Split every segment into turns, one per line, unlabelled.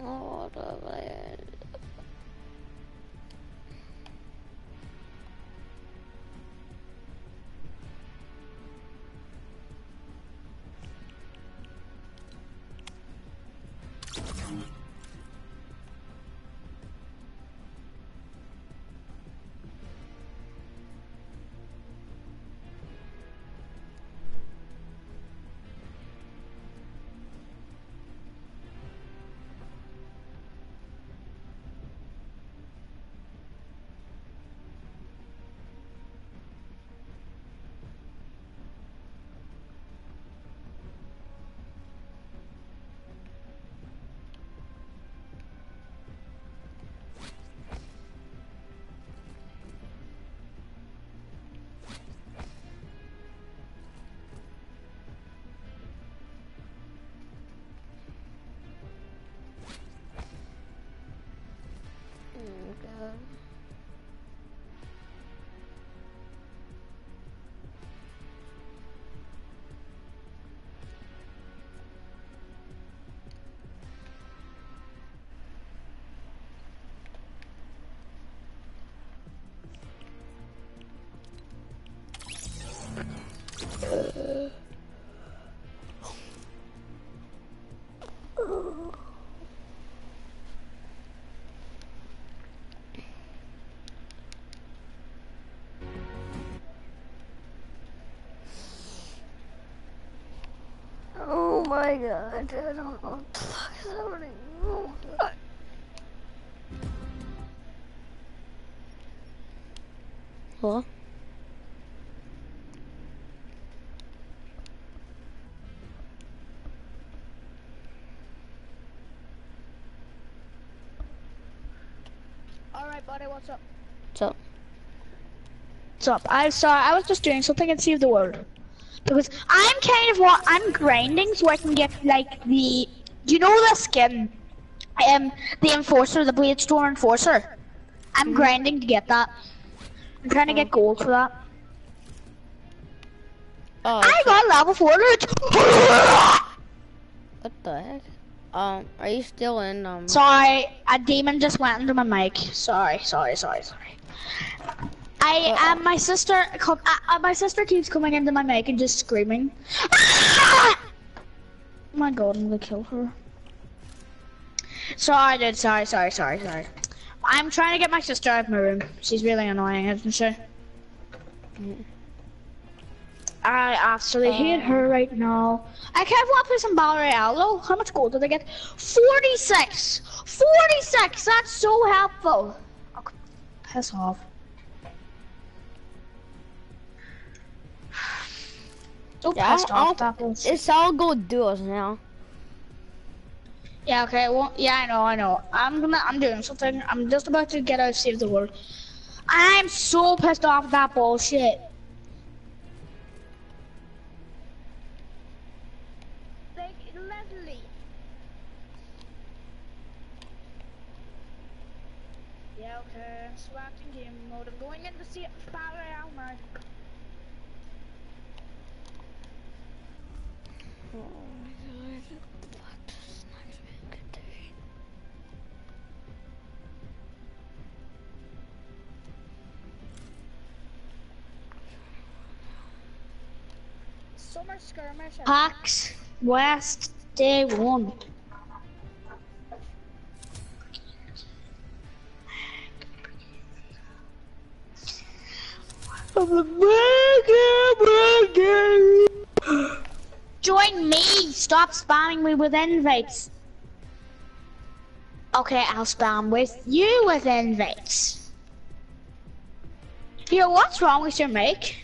Oh,
Uh. my god, I don't know what the fuck is happening. Hello? Oh
Alright buddy, what's up? What's up? What's up? I am sorry, I was just doing something and see if the world. Because I'm kind of what I'm grinding so I can get like the you know the skin, um, the enforcer, the blade store enforcer. I'm mm. grinding to get that. I'm trying to get oh. gold for that. Oh, I got level four loot. what the heck? Um, are you still in um? Sorry, a demon just went under my mic. Sorry, sorry, sorry, sorry. I am. Uh, my sister. Uh, uh, my sister keeps coming into my mic and just screaming. Oh my God, I'm gonna kill her. Sorry, dude. Sorry, sorry, sorry, sorry. I'm trying to get my sister out of my room. She's really annoying, isn't she? Mm. I actually um, hate her right now. I can't want to play some Battle Royale though. How much gold did I get? 46! 46! That's so helpful! Okay, piss off. yeah, pissed off It's all gold duos now. Yeah, okay, well, yeah, I know, I know. I'm gonna, I'm doing something. I'm just about to get out of Save the World. I'm so pissed off that bullshit. skirmish. Pax West Day One. Join me! Stop spamming me with invites. Okay, I'll spam with you with invites. Yo, what's wrong with your mic?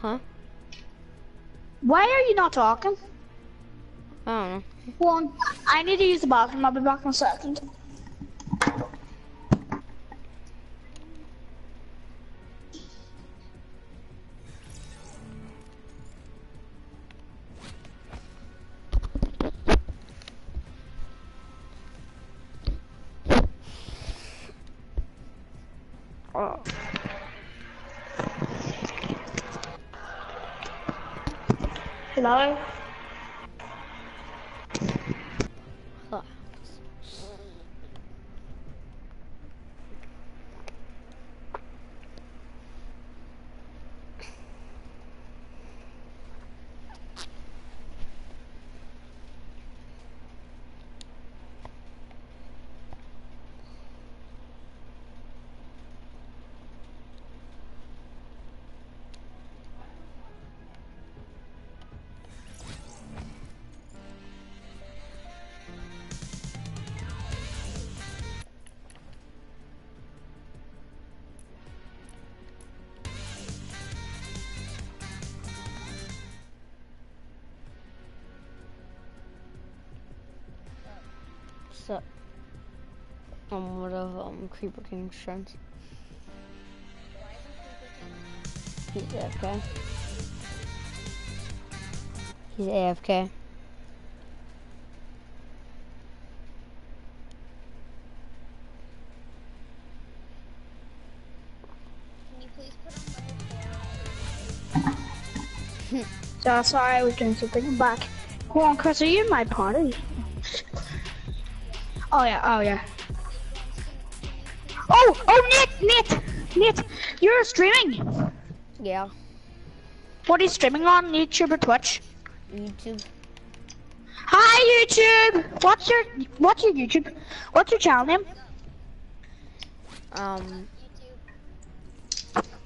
Huh? Why are you not talking? I don't know. Well, I need to use the bathroom. I'll be back in a second. Hello.
set am um, what of um, Creeper King friends.
He's AFK. He's AFK. so sorry, I was doing something back. on Chris, are you in my party? Oh yeah, oh yeah. Oh, oh, Nit, Nit, Nick! you're streaming. Yeah. What are you streaming on, YouTube or Twitch? YouTube. Hi, YouTube. What's your What's your YouTube? What's your channel name? Um.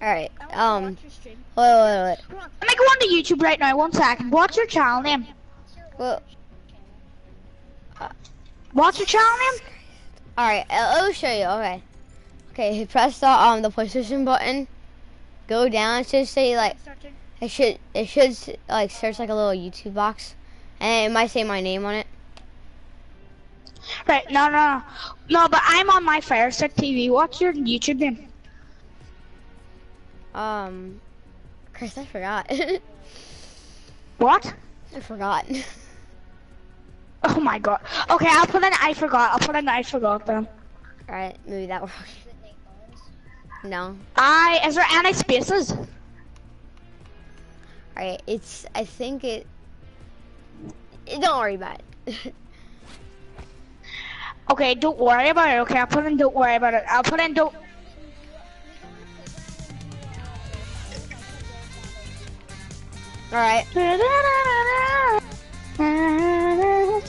Alright, um, wait, wait, wait. I'm gonna go on to YouTube right now, one second. What's your channel name? Well, Watch your channel man. Alright, I'll uh, show you, okay. Okay,
press the um the PlayStation button. Go down, it should say like it should it should like search like a little YouTube box. And it might say my name on it.
Right, no, no, no. No, but I'm on my Firestick TV. What's your YouTube name? Um, Chris, I forgot. what? I forgot. Oh my god. Okay, I'll put an I forgot. I'll put an I forgot though. Alright, maybe that works. No. I is there any spaces?
Alright, it's I think it, it don't worry about it.
okay, don't worry about it, okay? I'll put in don't worry about it. I'll put in don't
Alright. Guys,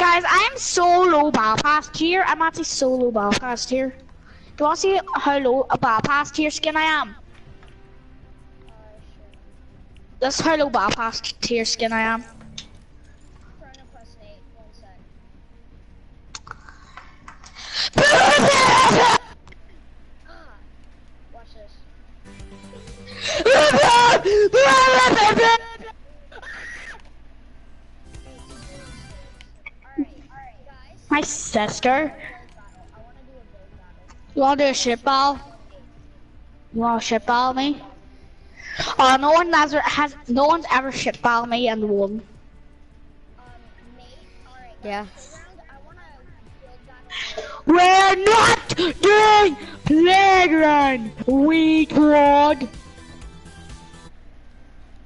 I am so low bypass tier. I'm actually solo bar bypass tier. Do you want to see how low a bypass tier skin I am? That's how low bypass tier skin I am. My sister? You wanna do a ship ball? You wanna ship ball me? Oh, no one has, has no one's ever ship ball me and won. Yeah. We're not doing playground, We quad.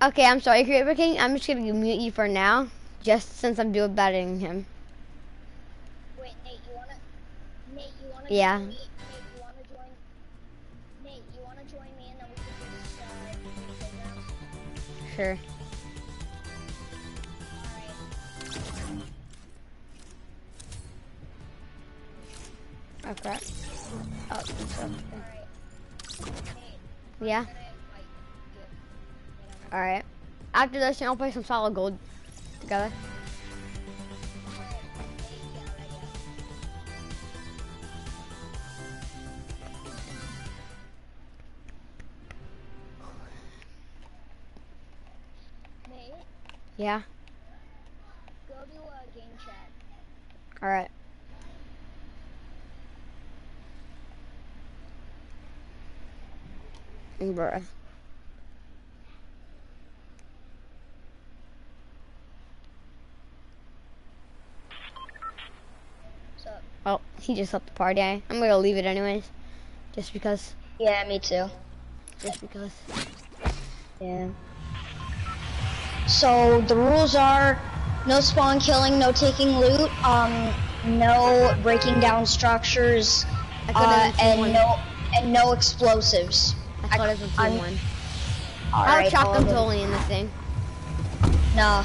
Okay, I'm sorry, Creator King. I'm just gonna mute you for now, just since I'm dual battling him.
Wait, Nate, you wanna? Nate, you wanna? Yeah.
Sure.
Right. Okay. Oh, okay. Oh, right.
Yeah. Alright. After this, I'll play some solid gold together. Mate? Yeah.
Go to game chat. Alright. Bruh.
Well, oh, he just left the party. I'm gonna leave it anyways. Just because.
Yeah, me too. Just because. Yeah. So the rules are no spawn killing, no taking loot, um, no breaking down structures, uh, and one. no and no explosives. I thought I, it was a team one.
I'll right, them totally. in this
thing? Nah.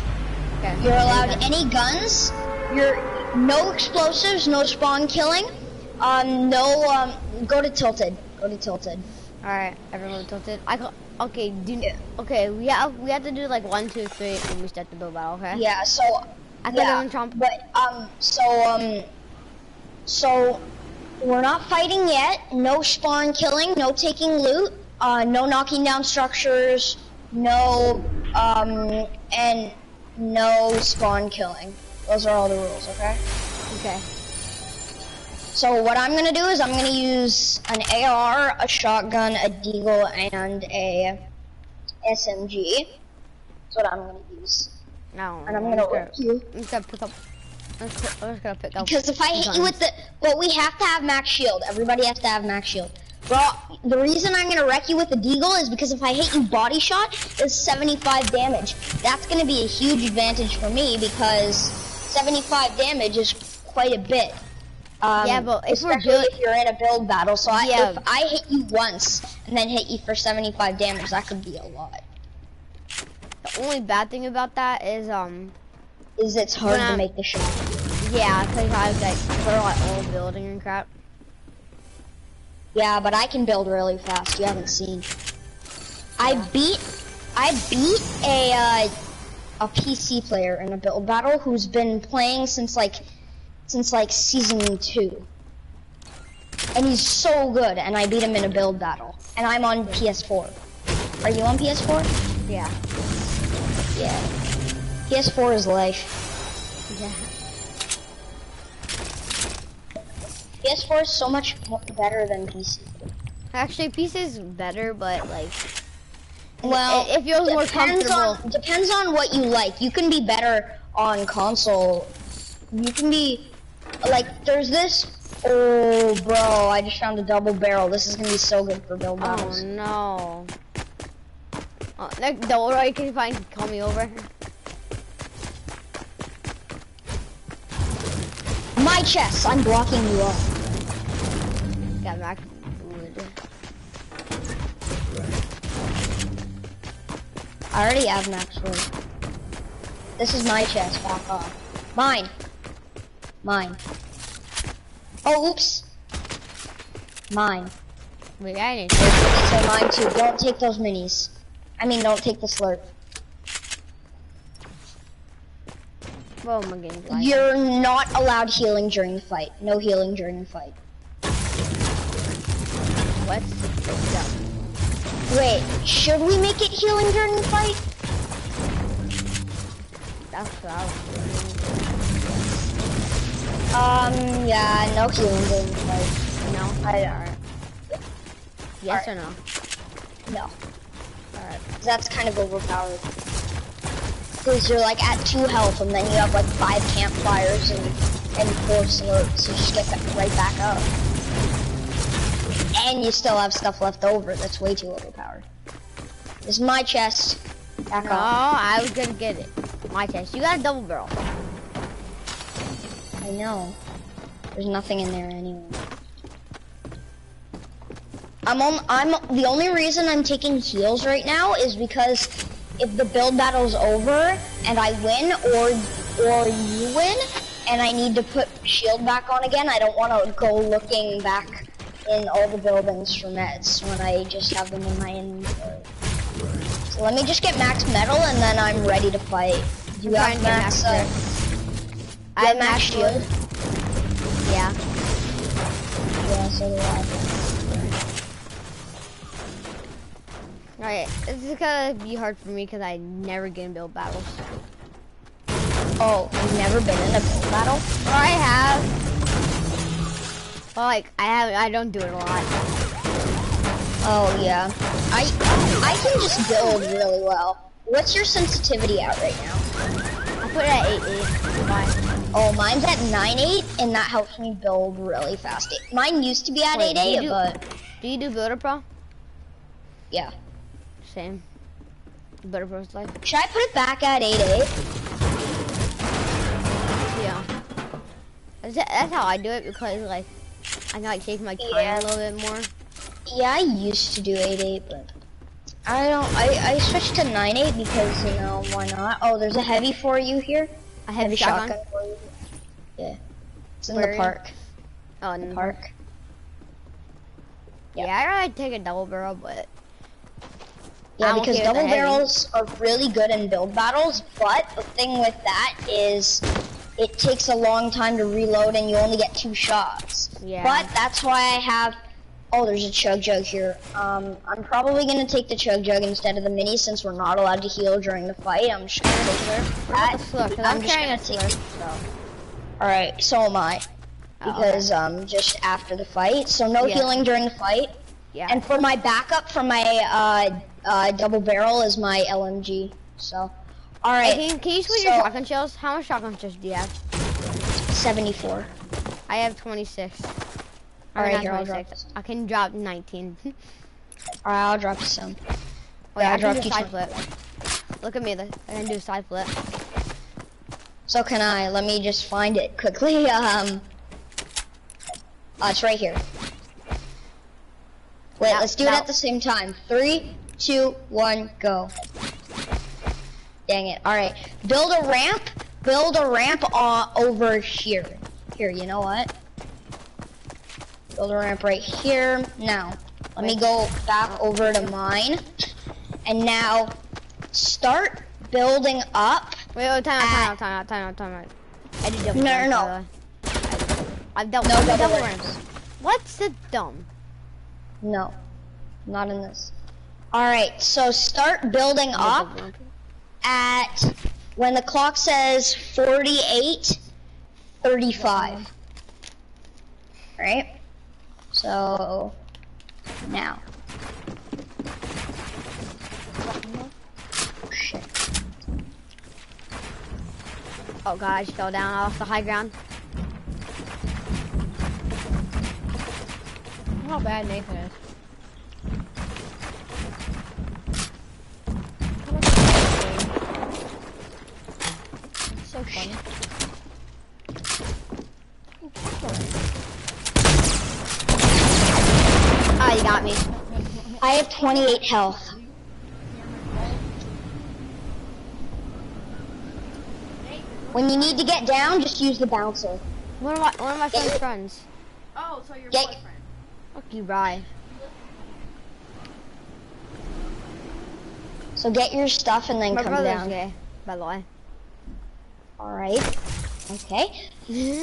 Okay. You're allowed any guns. You're no explosives, no spawn killing, um, no, um, go to Tilted. Go to Tilted. Alright, everyone tilted.
I okay, do okay, we have we have to do like one, two, three and we start the Bilbao, okay? Yeah, so
I thought yeah, Trump but um so um so we're not fighting yet. No spawn killing, no taking loot, uh no knocking down structures, no um and no spawn killing. Those are all the rules, okay? Okay. So what I'm gonna do is I'm gonna use an AR, a shotgun, a deagle, and a SMG. That's what I'm gonna use. No. And I'm gonna whip you. I'm gonna pick up.
I'm just, gonna Because if I hit guns. you with the,
but we have to have max shield. Everybody has to have max shield. Well, the reason I'm gonna wreck you with the deagle is because if I hit you body shot, it's 75 damage. That's gonna be a huge advantage for me because 75 damage is quite a bit. Um, yeah, but if especially if you're in a build battle, so I, yeah. if I hit you once and then hit you for 75 damage, that could be a lot. The only bad thing about that is um, is it's hard to I'm, make the shot. Yeah, because I like throw like all building and crap. Yeah, but I can build really fast. You haven't seen. I beat, I beat a. Uh, a PC player in a build battle who's been playing since like since like season two. And he's so good and I beat him in a build battle. And I'm on PS4. Are you on PS4? Yeah. Yeah. PS4 is life. Yeah. PS4 is so much better than PC. Actually, PC is better, but like well, it, you feels more comfortable. On, depends on what you like. You can be better on console. You can be like there's this. Oh, bro! I just found a double barrel. This is gonna be so good for build battles. Oh no!
Oh, that double barrel can find. Call me over.
My chest. I'm blocking you up. Got back. I already have max wood. This is my chest, back off. Mine. Mine. Oh, oops. Mine. We got it. So mine too. Don't take those minis. I mean, don't take the slurp.
Well, my am You're
not allowed healing during the fight. No healing during the fight. What? Wait, should we make it healing journey fight? That's what I was doing. Um, yeah, no healing journey fight. No? I, alright. Yes or no? No. Alright. That's kind of overpowered. Because you're like at two health and then you have like five campfires and, and four slurps, so you just get right back up. And you still have stuff left over that's way too overpowered. It's my chest. Back no, off. I was gonna get it. My chest. You got a double barrel. I know. There's nothing in there anyway. I'm on, I'm, the only reason I'm taking heals right now is because if the build battle's over and I win or, or you win and I need to put shield back on again, I don't want to go looking back in all the buildings for meds when I just have them in my inventory. So let me just get max metal and then I'm ready to fight. Do you I'm have max, max I uh, have max shield. Yeah. Yeah, so do I.
Alright, this is gonna be hard for me because I never get in build battles.
Oh, I've never been in a build battle? I have like I have, I don't do it a lot. Oh yeah, I I can just build really well. What's your sensitivity at right now?
I put it at eight eight.
Oh, mine's at nine eight, and that helps me build really fast. Mine used to be at Wait, eight eight, do, but do you do builder pro?
Yeah. Same. Builder pro's like.
Should I put it back at eight eight?
Yeah. That's how I do it because like
I gotta take my time yeah. a little bit more. Yeah, I used to do 8-8, but I don't, I, I switched to 9-8 because, you know, why not? Oh, there's a heavy for you here. A heavy, shotgun. shotgun. for you. Yeah. It's in the park. Oh, in the park. Yeah, yeah I gotta take a double barrel, but...
Yeah, because double barrels
are really good in build battles, but the thing with that is it takes a long time to reload and you only get two shots. Yeah. But that's why I have. Oh, there's a chug jug here. Um, I'm probably gonna take the chug jug instead of the mini since we're not allowed to heal during the fight. I'm just gonna take her. I, I'm, I'm carrying a slur. So. All right, so am I, because oh, okay. um, just after the fight, so no yeah. healing during the fight. Yeah. And for my backup for my uh, uh, double barrel is my LMG. So, all right. Hey, can, you, can you so, your shotgun shells? How much shotgun shells do you have? Seventy-four. I have 26.
All right, here, 26. i can drop 19. All right, I'll drop some. Wait, yeah, I, I dropped side flip. Look at me, I can do a side flip.
So can I. Let me just find it quickly. Um, uh, it's right here. Wait, let's do it at the same time. Three, two, one, go. Dang it. All right, build a ramp. Build a ramp uh, over here. Here, you know what? Build a ramp right here. Now, let me go back over to mine. And now, start building up. Wait, oh, time out, time out, time out, time out, I did double No, no, no. I've dealt no double, double ramps. What's the dumb? No, not in this. All right, so start building up at when the clock says 48, 35. Right? So, now.
Oh, oh god, I fell down off the high ground. How bad Nathan is. so funny.
Ah, you got me. I have 28 health. When you need to get down, just use the bouncer. One of my, one of my friend's friends. Oh, so your get boyfriend. Fuck you, bye. So get your stuff and then my come down. Okay, by the way. All right. Okay.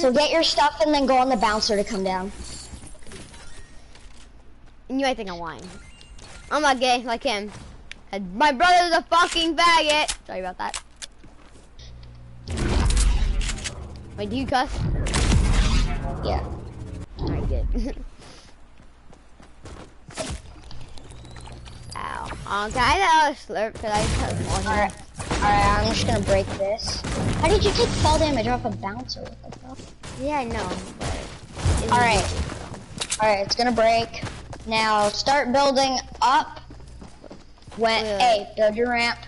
So get your stuff and then go on the bouncer to come down. You might think I'm lying. I'm not gay like him.
My brother's a fucking faggot. Sorry about that. Wait, do you cuss? Yeah. Alright, good. Ow.
Um, can I have a slurp? I Alright, alright, I'm just gonna break this. How did you take fall damage off a bouncer? What the fuck? Yeah, I know, Alright. Alright, it's gonna break. Now, start building up. When, hey, build your ramp.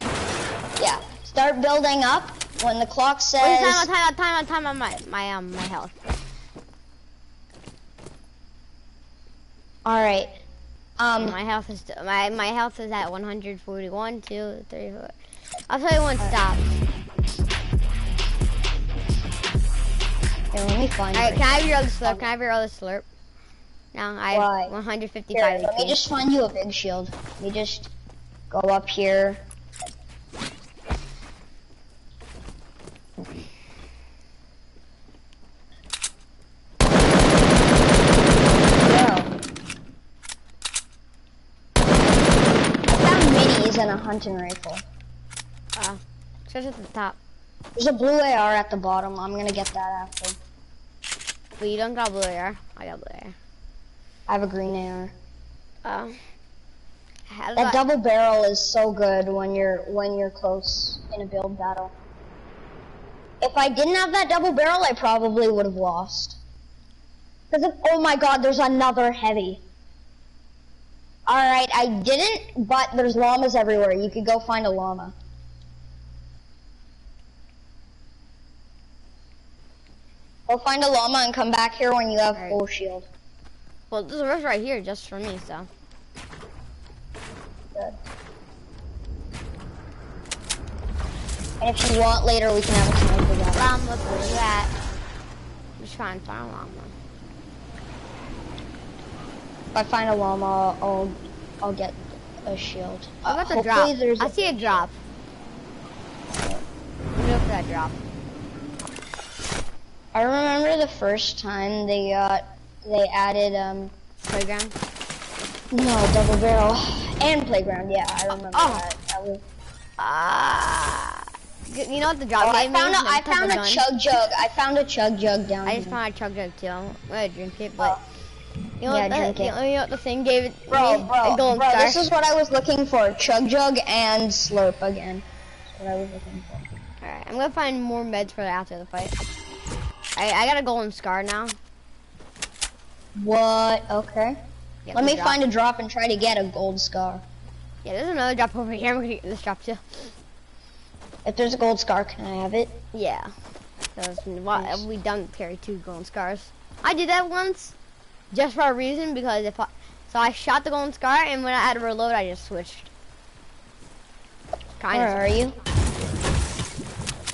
Yeah, start building up when the clock says... Wait, time
on time on time on time my, my, um, my health.
Alright, um, my health is my
my health is at 141, 2, 3, 4. I'll tell you when it stops. Let me All right, can I have your other slurp? Can I have
your other slurp? No, I have 155. Here, let me just find you a big shield. Let me just go up here. hunting rifle. Ah, uh, at the top. There's a blue AR at the bottom. I'm gonna get that after. But you don't got blue AR. I got blue AR. I have a green AR. Oh. Uh, that I... double barrel is so good when you're when you're close in a build battle. If I didn't have that double barrel, I probably would have lost. Cause if, oh my god, there's another heavy. Alright, I didn't, but there's llamas everywhere. You could go find a llama. Go find a llama and come back here when you have right. full shield.
Well, there's a right here just for me, so. Good. And if you want later, we can have a llama. together. look where you at. I'm just trying to find a llama.
I find a llama, I'll I'll get a shield. Uh, drop? I see a drop. Look for that drop. I remember the first time they got uh, they added um playground. No, double barrel and playground. Yeah, I remember oh. that. was... Ah. You know what the drop oh, I found a, I found a chug jug. I found a chug jug down I here. just found a chug jug too. I'm gonna
drink it, oh. but. Oh.
You know, yeah, that, drink it. You know what the thing gave it bro, me? Bro, a gold bro, star. this is what I was looking for. Chug Jug and Slurp again.
That's what I was looking for. Alright,
I'm gonna find more meds for after the fight. I, I got a golden scar now.
What? Okay. Yeah, Let me drop. find a drop and try to get a gold scar. Yeah, there's another drop over here. I'm gonna get this drop too. If there's a gold scar, can I
have it? Yeah. have we done carry two gold scars? I did that once. Just for a reason, because if I, so I shot the golden scar, and when I had to reload, I just
switched. Kind Where of. are you?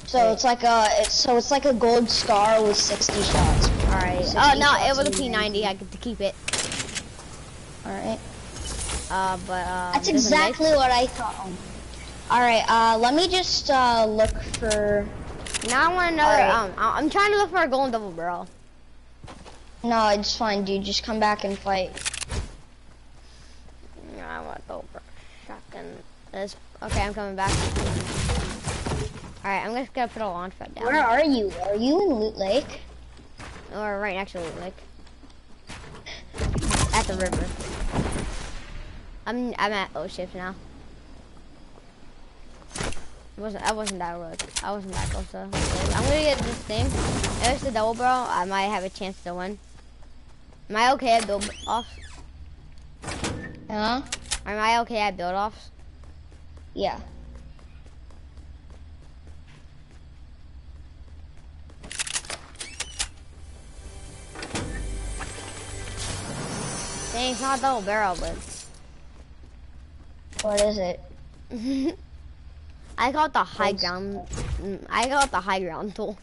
So it's like a, it's, so it's like a gold scar with 60 shots. All right. Oh no, it was a P90. I get to keep it. All right. Uh, but um, that's exactly what I thought. All right. Uh, let me just uh look for. Now I want another. Right. Um, I'm trying to look for a golden double barrel. No, it's fine, dude. Just come back and fight.
I want the shotgun. This. Okay, I'm coming back. All right, I'm just gonna put a launch pad down. Where are you? Are you in Loot Lake? Or right next to Loot Lake? At the river. I'm I'm at O shift now. wasn't I wasn't that close. I wasn't that close though. I'm gonna get this thing. If it's a double bro, I might have a chance to win. Am I okay at build offs? Huh? Am I okay at build offs? Yeah. Dang, it's not double barrel, but. What is it? I got the high Thanks. ground. Mm, I got the high ground tool.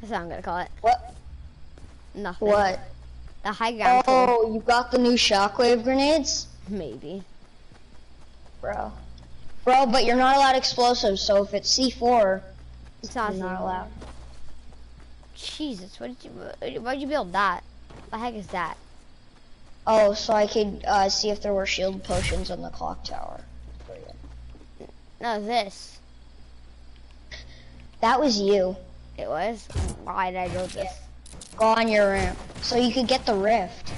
That's what I'm gonna call it. What?
Nothing. What? The high ground. Oh, tool. you got the new shockwave grenades? Maybe. Bro. Bro, but you're not allowed explosives, so if it's C4, it's not, not allowed. Jesus, what did
you, why'd you build that? What the heck is that?
Oh, so I could uh, see if there were shield potions on the clock tower. No, this. That was you. It was? Why did I build this? Go on your ramp. So you could get the rift.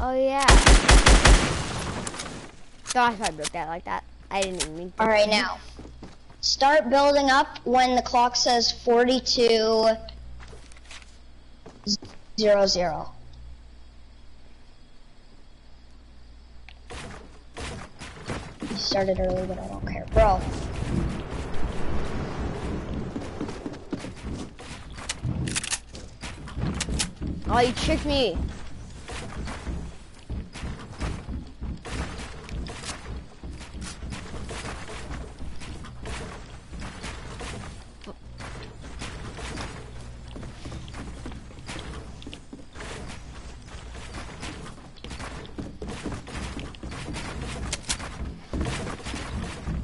Oh yeah.
Gosh, I broke that like that. I didn't even mean to. Alright now.
Start building up when the clock says 42 zero zero. You started early, but I don't care. Bro,
Oh, you tricked me.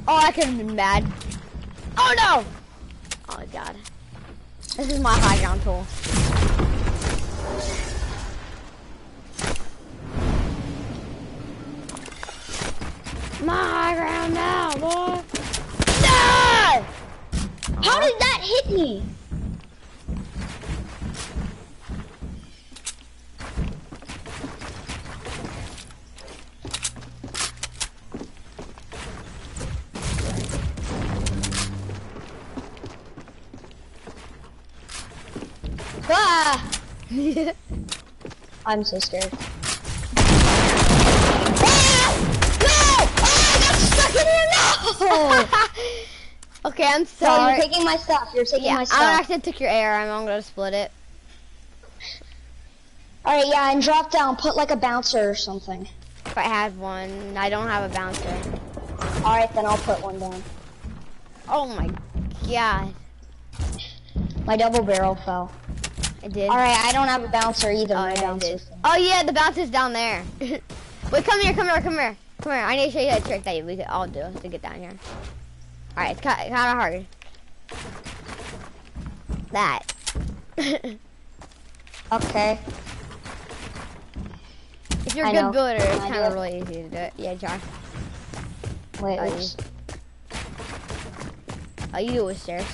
Oh, I could have been mad.
Oh no! Oh god. This is my high ground tool. My high ground now, boy.
No! How did that hit me?
Ah! I'm so scared. Ah! Oh, okay, I'm sorry. So you're taking my stuff. You're taking yeah, my stuff. I actually took your air. I'm gonna split it. All right, yeah, and drop down. Put like a bouncer or something. If I have one, I don't have a bouncer. All right, then I'll put one down. Oh my god. My double barrel fell. I did. All right, I don't have a bouncer either. Oh, My bouncer. Oh yeah, the bouncer's down there.
Wait, come here, come here, come here, come here. I need to show you a trick that we could all do to get down here. All right, it's kind of hard. That. okay. If you're a a good builder, it's kind of really easy to do it. Yeah, Josh. Wait, oh, oops. You. Oh, you go with stairs.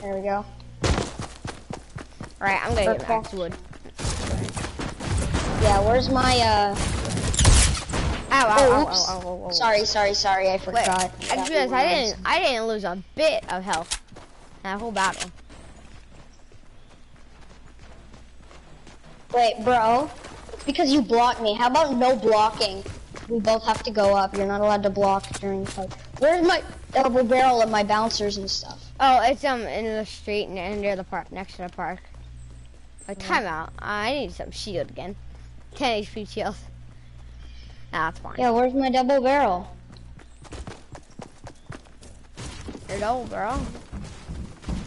There we go. Alright, I'm gonna get an wood. Yeah, where's my, uh...
Ow, ow, oh, ow, ow,
ow, Sorry, sorry, sorry, I forgot. Wait, I just realized I didn't, I didn't lose a bit of health. That whole battle. Wait, bro. It's because you blocked me. How about no blocking? We both have to go up. You're not allowed to block during the fight. Where's my double barrel and my bouncers and stuff? Oh, it's um in
the street and near the park, next to the park. A yeah. Hmm. timeout. I need some shield again. 10 HP shield. Nah, that's fine. Yeah,
where's my double barrel?
Your double barrel?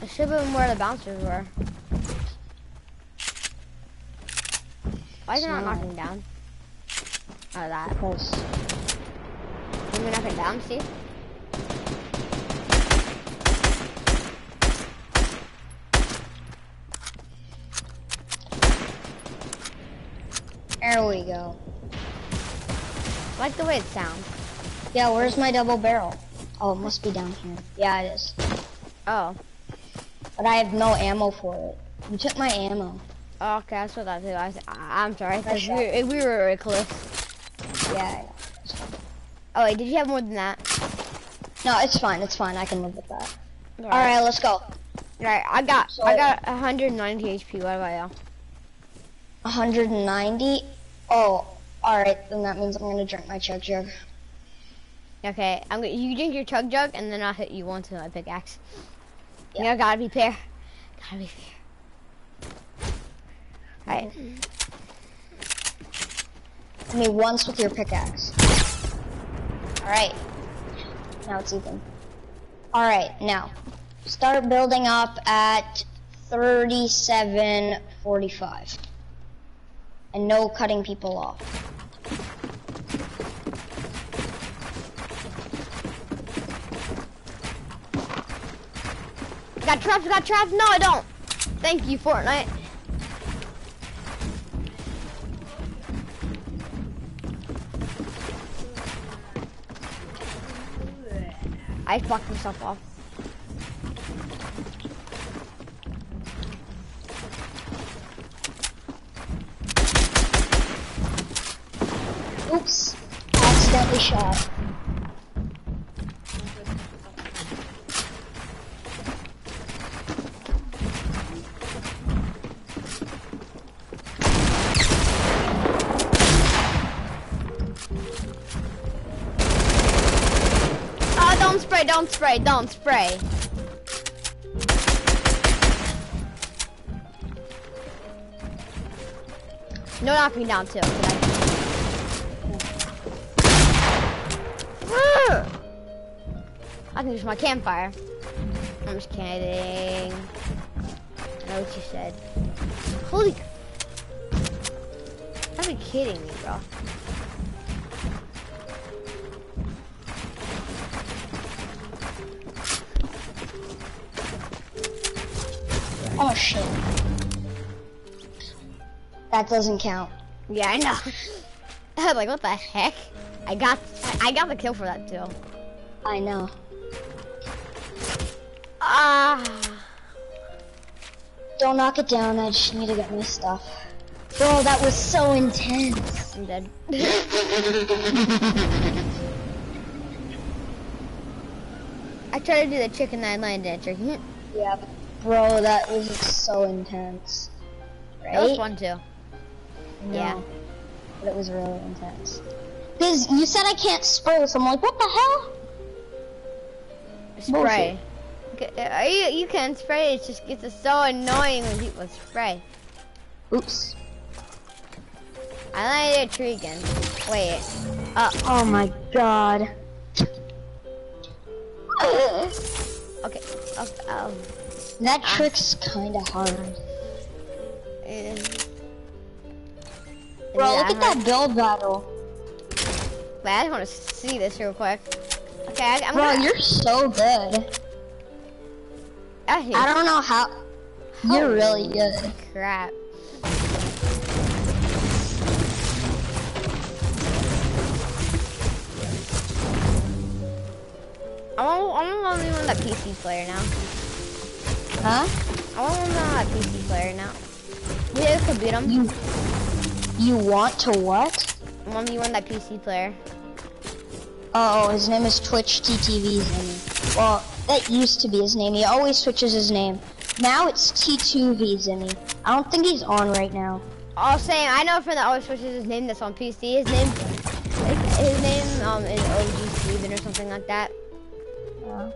It should have been where the bouncers were. Why is it not knocking down? Oh, that. Close. gonna have it down, Steve?
There we go. I like the way it sounds. Yeah, where's my double barrel? Oh, it must be down here. Yeah, it is. Oh. But I have no ammo for it. You took my ammo. Oh, okay, I saw that too. I,
am sorry, because we, we,
were really close. Yeah, Oh, wait, did you have more than that? No, it's fine, it's fine. I can live with that.
Alright,
All right,
let's go. Alright, I got so, I got 190 HP. What about y'all? 190? Oh, alright, then that means I'm gonna drink my chug jug.
Okay, I'm gonna, you drink your chug jug, and then I'll hit you once with my pickaxe. you Yeah, gotta
be fair. Gotta be fair. Alright. me once with your pickaxe. Alright. Now it's even. Alright, now. Start building up at 3745 and no cutting people off. got
trapped, got trapped. No, I don't. Thank you, Fortnite. I fucked myself off.
Oops. Accidentally shot.
Ah, don't spray, don't spray, don't spray. No knocking down too. I can use my campfire. I'm just kidding. I know what you said. Holy... I'd kidding me, bro.
Oh, shit. That doesn't
count. Yeah, I know. I am like, what the heck? I got I got the kill for
that too. I know. Ah. Don't knock it down. I just need to get my stuff. Bro, that was so intense. I'm dead.
I tried to do the chicken nine line dancer.
yeah,
bro, that was so intense.
Right? That was fun too. No,
yeah. But it was really intense. Cause you said I can't spray, so I'm like, what the hell? Spray. Uh, you, you can
spray, It's just gets so annoying when people spray. Oops. I landed a tree again. Wait. Uh, oh my god. okay. Oh,
That uh. trick's kind of hard.
Bro, look at that build battle. Wait, I just want to see this real quick. Okay, I, am Bro, gonna... you're so
good. I, I don't know how. you're really good.
Crap. I'm, I'm only one that PC player now. Huh? I'm only one that PC player now. We could beat him.
You, you want to what?
1v1 that PC
player. Uh oh, his name is Twitch TTV Well, that used to be his name. He always switches his name. Now it's T2V Zimmy. I don't think he's on right now. All same, I
know a friend that always switches his name that's on PC. His name, his name um, is OG Steven or something like that. Yeah.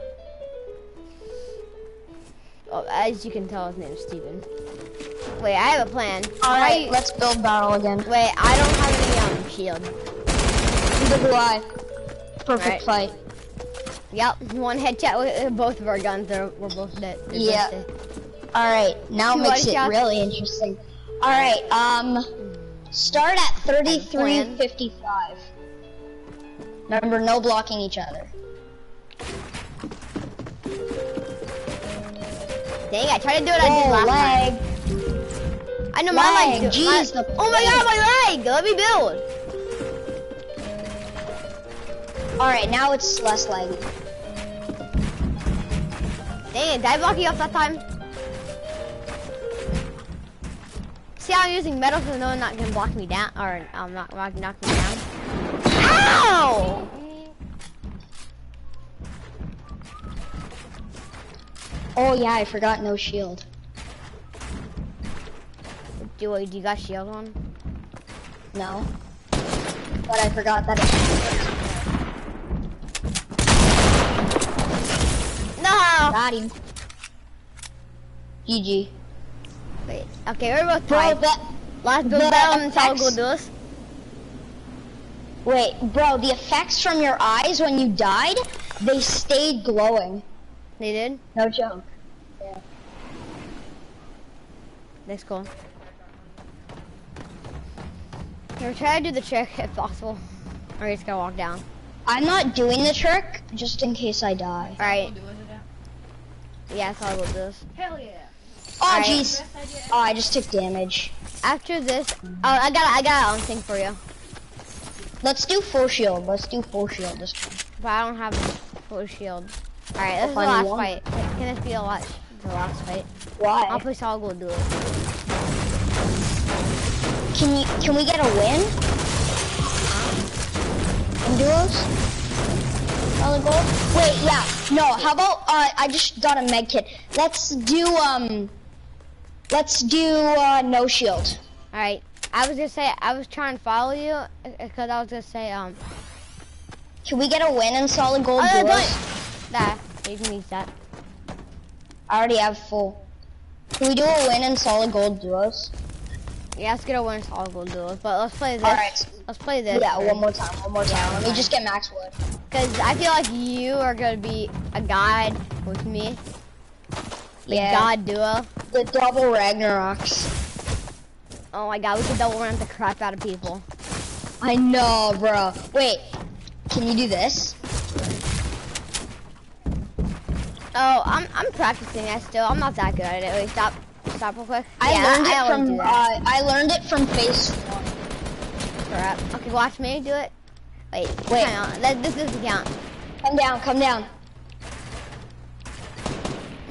Well, oh, as you can tell, his name is Steven. Wait, I have a plan. Alright, let's build battle again. Wait, I don't have any healed. So do I. Perfect right. play. Yep, one headshot with uh, both of our guns. They're, we're both dead. yeah.
All right, now Two makes it shots. really interesting. All right, um, start at 33.55. Remember, no blocking each other. Dang, I tried to do it. I did oh, last leg. Time. I know leg. my leg. Jeez, my, oh my god, my leg! Let me build. Alright, now it's less laggy. Dang it, did I block you off that time?
See how I'm using metal so no one's not gonna block me down or I'm um, not not to knock me down. Ow! Oh yeah, I forgot no shield. Do, uh, do you got shield on?
No. But I forgot that Got him. GG. Wait, okay, we're about to. Bro, Last build battle effects... I'll Wait, bro, the effects from your eyes when you died, they stayed glowing. They did? No joke. Yeah. Next call.
We're trying to do the trick if possible. Or just got to walk down.
I'm not doing the trick, just in case I die. Alright. Yeah, I thought about
this. Hell yeah. Oh jeez. Right. Oh, I
just took damage. After this, oh, I got I got an thing for you. Let's do full shield. Let's do full shield this time.
But I don't have full shield. All right, this is the last one. fight. Can this be a watch? the last fight? Why? I'll play I'll go do it.
Can you can we get a win? In Wait, yeah. No, how about, uh, I just got a med kit. Let's do, um, let's do, uh, no shield. Alright. I was gonna
say, I was trying to follow you, because uh, I was gonna say, um... Can we get a win
in solid gold oh, no, Nah, you can use that. I already have full. Can we do a win in solid gold duos?
Yeah, let's get a win gold duels, But let's play this. Alright. Let's play this. Yeah, first. one more time, one more time. Let me just get max wood. Cause I feel like you are gonna be a god with me. Like yeah.
god duo. The double Ragnaroks.
Oh my god, we can double ramp the crap out of people.
I know, bro. Wait, can you do this?
Oh, I'm I'm practicing I still. I'm not that good at it. Wait, stop stop real quick? I yeah, learned I it from uh, I learned it from phase one. Crap. Okay, watch me do it. Wait, wait. Hang on. That, this doesn't count.
Come down, come down.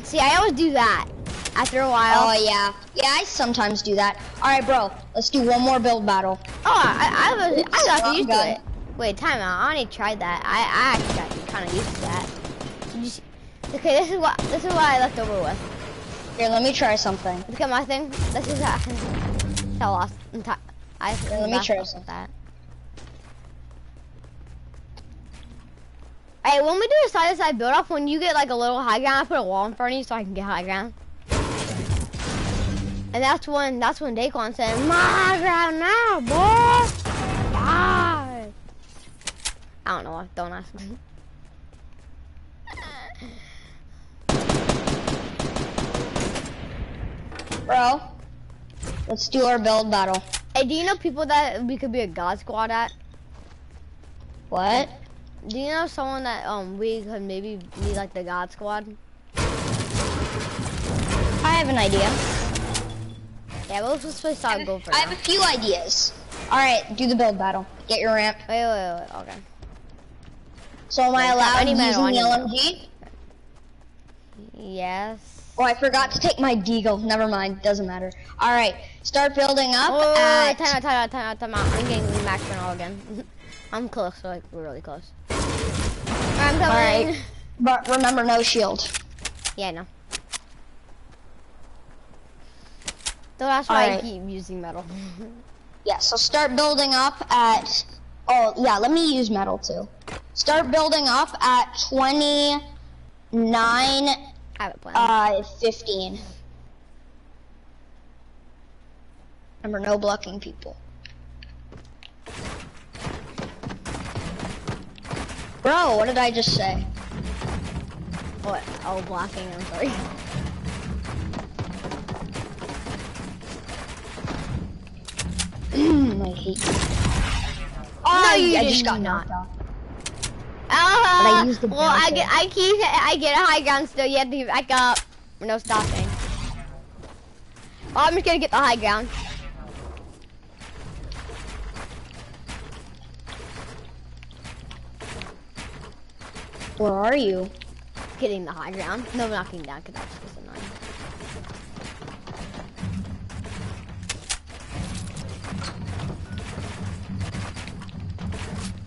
See, I always do that. After a while. Oh yeah, yeah. I sometimes do that. All right, bro. Let's do one more build battle. Oh, I, I was. Oops, I thought you to it.
Wait, time out. I already tried that. I, I actually got kind of used to that. okay, this is what this is what I left over with. Here, let me try something. Look at my thing. This is how I can tell I can let me try something. That. Hey, when we do a side to side build off, when you get like a little high ground, I put a wall in front of you so I can get high ground. And that's when that's when Daquan said, "My high ground now, boy."
Ah,
I don't know. Don't ask me.
Bro, let's do our build battle. Hey, do you know
people that we could be a God Squad at? What? Do you know someone that um we could maybe be like the God Squad?
I have an idea. Yeah, we'll just play Sod Go for I now. have a few ideas. All right, do the build battle. Get your ramp. Wait, wait, wait. Okay. So am wait, I allowed using the LMG? Yes. Oh, I forgot to take my deagle. Never mind. Doesn't matter. All right, start building up. Oh, at... time out, time
out, time out, time out. I'm getting max all again. I'm close, like we're really close.
I'm coming. All right, but remember, no shield. Yeah, no. not ask why right. I keep
using metal.
yeah, so start building up at. Oh yeah, let me use metal too. Start building up at twenty nine have it planned? Uh, 15. Remember, no blocking people. Bro, what did I just say? What? Oh, blocking, I'm sorry. I hate you.
Oh, no, you I just got knocked
off.
Uh,
I use the well, I get, I keep, I get a high ground still. You have to back up. No stopping. Oh, I'm just gonna get the high ground.
Where are you?
Getting the high ground. No knocking down, because that's just annoying.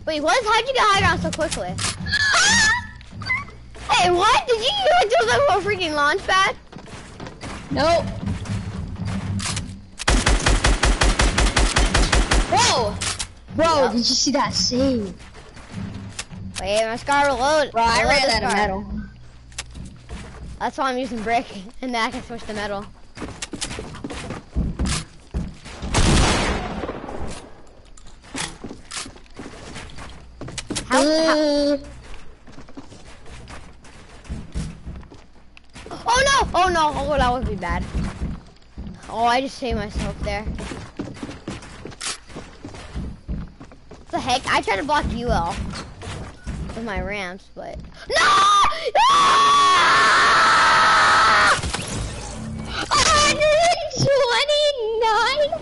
Wait, what? How'd you get high ground so quickly?
hey, what? Did you
like, do that for a freaking launch pad?
Nope. Whoa! Bro, yep. did you see that save? Wait, my
scar load. Bro, I, I ran out of metal. That's why I'm using brick, and then I can switch to metal.
Oh no!
Oh no! Oh, that would be bad. Oh, I just saved myself there. What the heck? I tried to block you all with my ramps, but... No! Ah!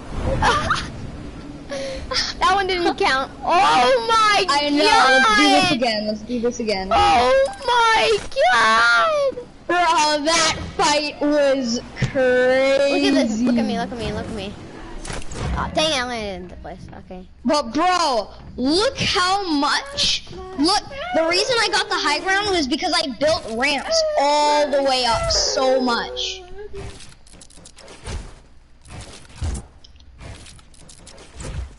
129! Ah!
that one didn't count. Oh my I know. god! Let's do this
again. Let's do this
again. Oh my god! Bro, that fight was
crazy. Look at this. Look at me. Look at me. Look at me. Oh, dang it, I landed in the place. Okay.
But bro, look how much. Look, the reason I got the high ground was because I built ramps all the way up so much.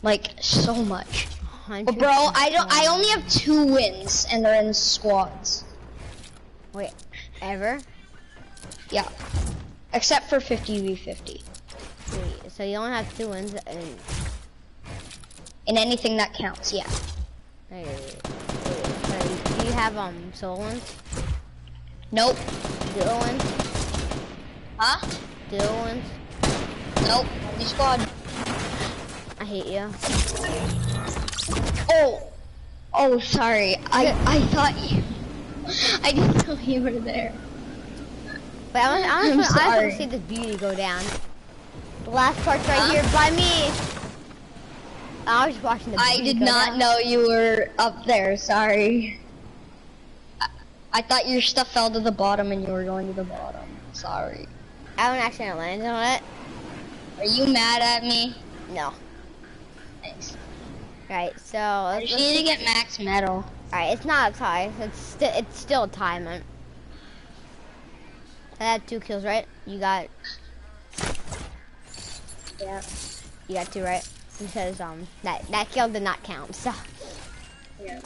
Like, so much. But bro, I don't. I only have two wins, and they're in squads.
Wait, ever?
Yeah. Except for 50v50. Wait, so you only have two wins in... In anything that counts, yeah.
Wait, wait,
do you have, um, solo wins? Nope. Duo wins? Huh? Duo wins? Nope, only squad. I hate you. Oh! Oh, sorry. I, I thought you... I didn't know you were there. But I honestly, I'm I want to see this beauty go down. The last part's right huh? here by me. I was watching the I did not down. know you
were up there, sorry. I, I thought your stuff fell to the bottom and you were going to the bottom. Sorry.
I don't actually land on it. Are you mad at me? No. Right, so... I just need to get max metal. Alright, it's not a tie. It's, st it's still a tie, man. I had two kills, right? You got... Yeah. You got two, right? Because,
um, that, that kill did not count, so... Yeah.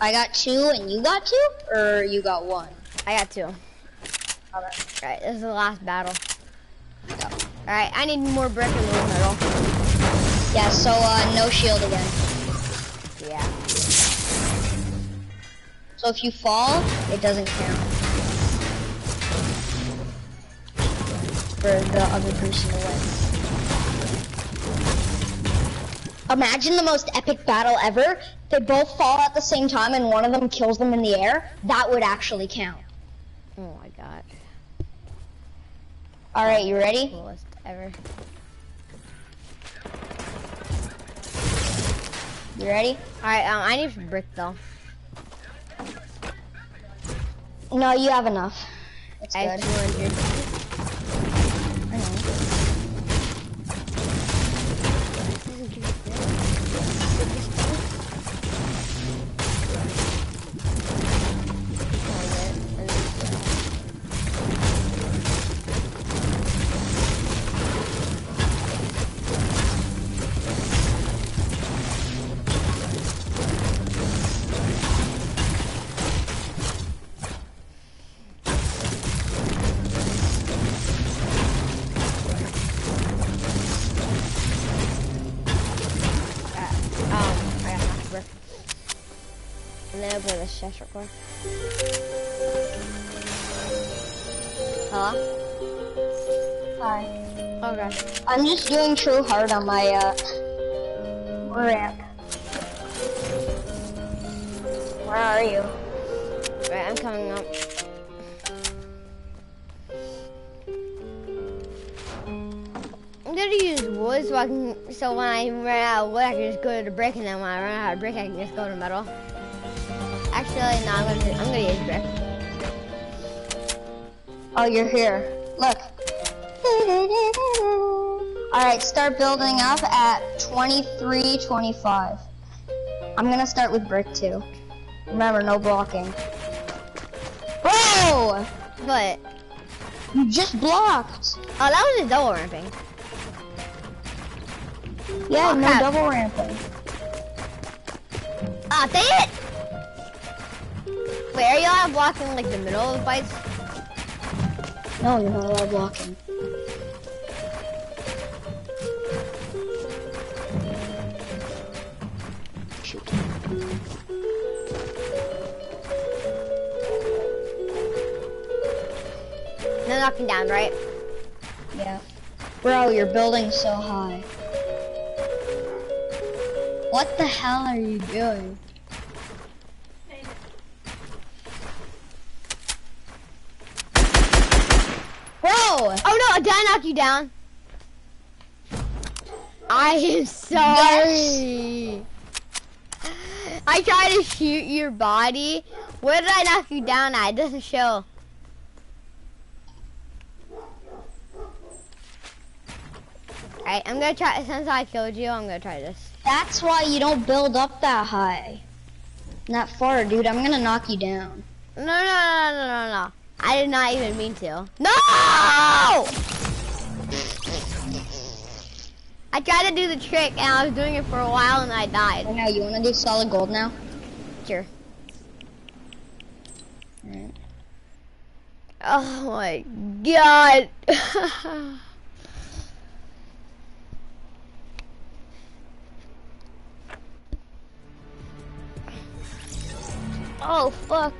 I got two and you got two? Or you got one? I got two. Alright. Right, this is the last battle. Alright, I need more brick and more metal. Yeah, so uh, no shield again. Yeah. So if you fall, it doesn't count. For the other person to win. Imagine the most epic battle ever. They both fall at the same time and one of them kills them in the air. That would actually count. Oh my god. Alright, you ready?
Coolest ever. You ready? Alright, um, I need some brick though.
No, you have enough. That's I good. have 200. for? Hello?
Hi. Okay.
I'm just doing true hard on my uh ramp. Where
are you? Right, I'm coming up. I'm gonna use wood so I can so when I run out of wood I can just go to the brick and then when I run out of brick I can just go to metal actually, no, I'm gonna, I'm gonna use brick.
Oh, you're here. Look. All right, start building up at 23:25. I'm gonna start with brick too. Remember, no blocking. Bro! What? You just blocked. Oh, that was a double ramping. Yeah, oh, no crap. double ramping. Ah, dang it!
Wait, are you allowed walking like the middle of the bites? No, you're
not allowed walking. Shoot.
No knocking down, right? Yeah. Bro, you're building so high. What the hell are you doing?
Oh, oh no, did I knock you down? I am sorry. I tried to shoot your body. Where did I knock you down at? It doesn't show. Alright, I'm gonna try, since I killed you, I'm gonna try this.
That's why you don't build up that high. Not far, dude. I'm gonna knock you down.
No, no, no, no, no, no. I did not even mean to.
No! I tried to do the trick and I was doing it for a while and I died. No, you wanna do solid gold now? Sure. Oh my
god.
oh fuck.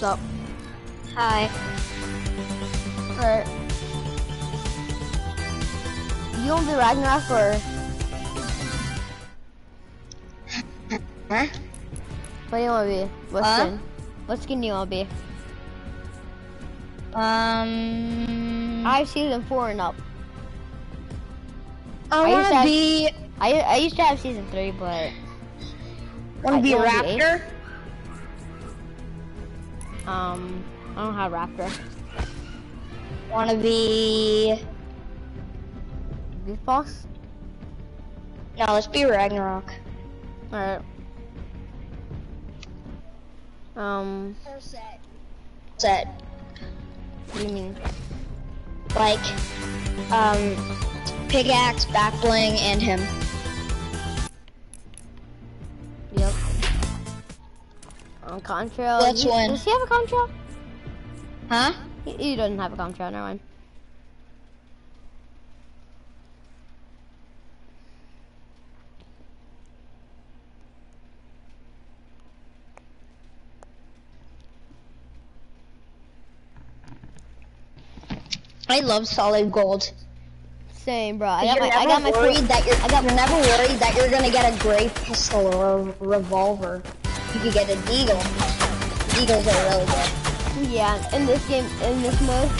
What's up? Hi. Alright.
You want to do Ragnarok or? huh? What do you want to be? What huh? skin? What skin do you want to be? Um, I have season four and up.
I, I want to be.
I I used to have season three, but.
Want to be a raptor? Um, I don't have Raptor. Wanna be... Goofballs? No, let's be Ragnarok. Alright. Um... Set. Set. What do you mean? Like, um, pickaxe, Axe, bling, and him.
Yep. Um, contrail. Which you, one. Does he have a contrail? Huh? He, he doesn't have a contrail, never mind.
I love solid gold. Same, bro. I got my, I got my free that you're. I got never worried that you're gonna get a gray pistol or a revolver you could get a deagle. Deagles are really good. Yeah, in this game, in this mode.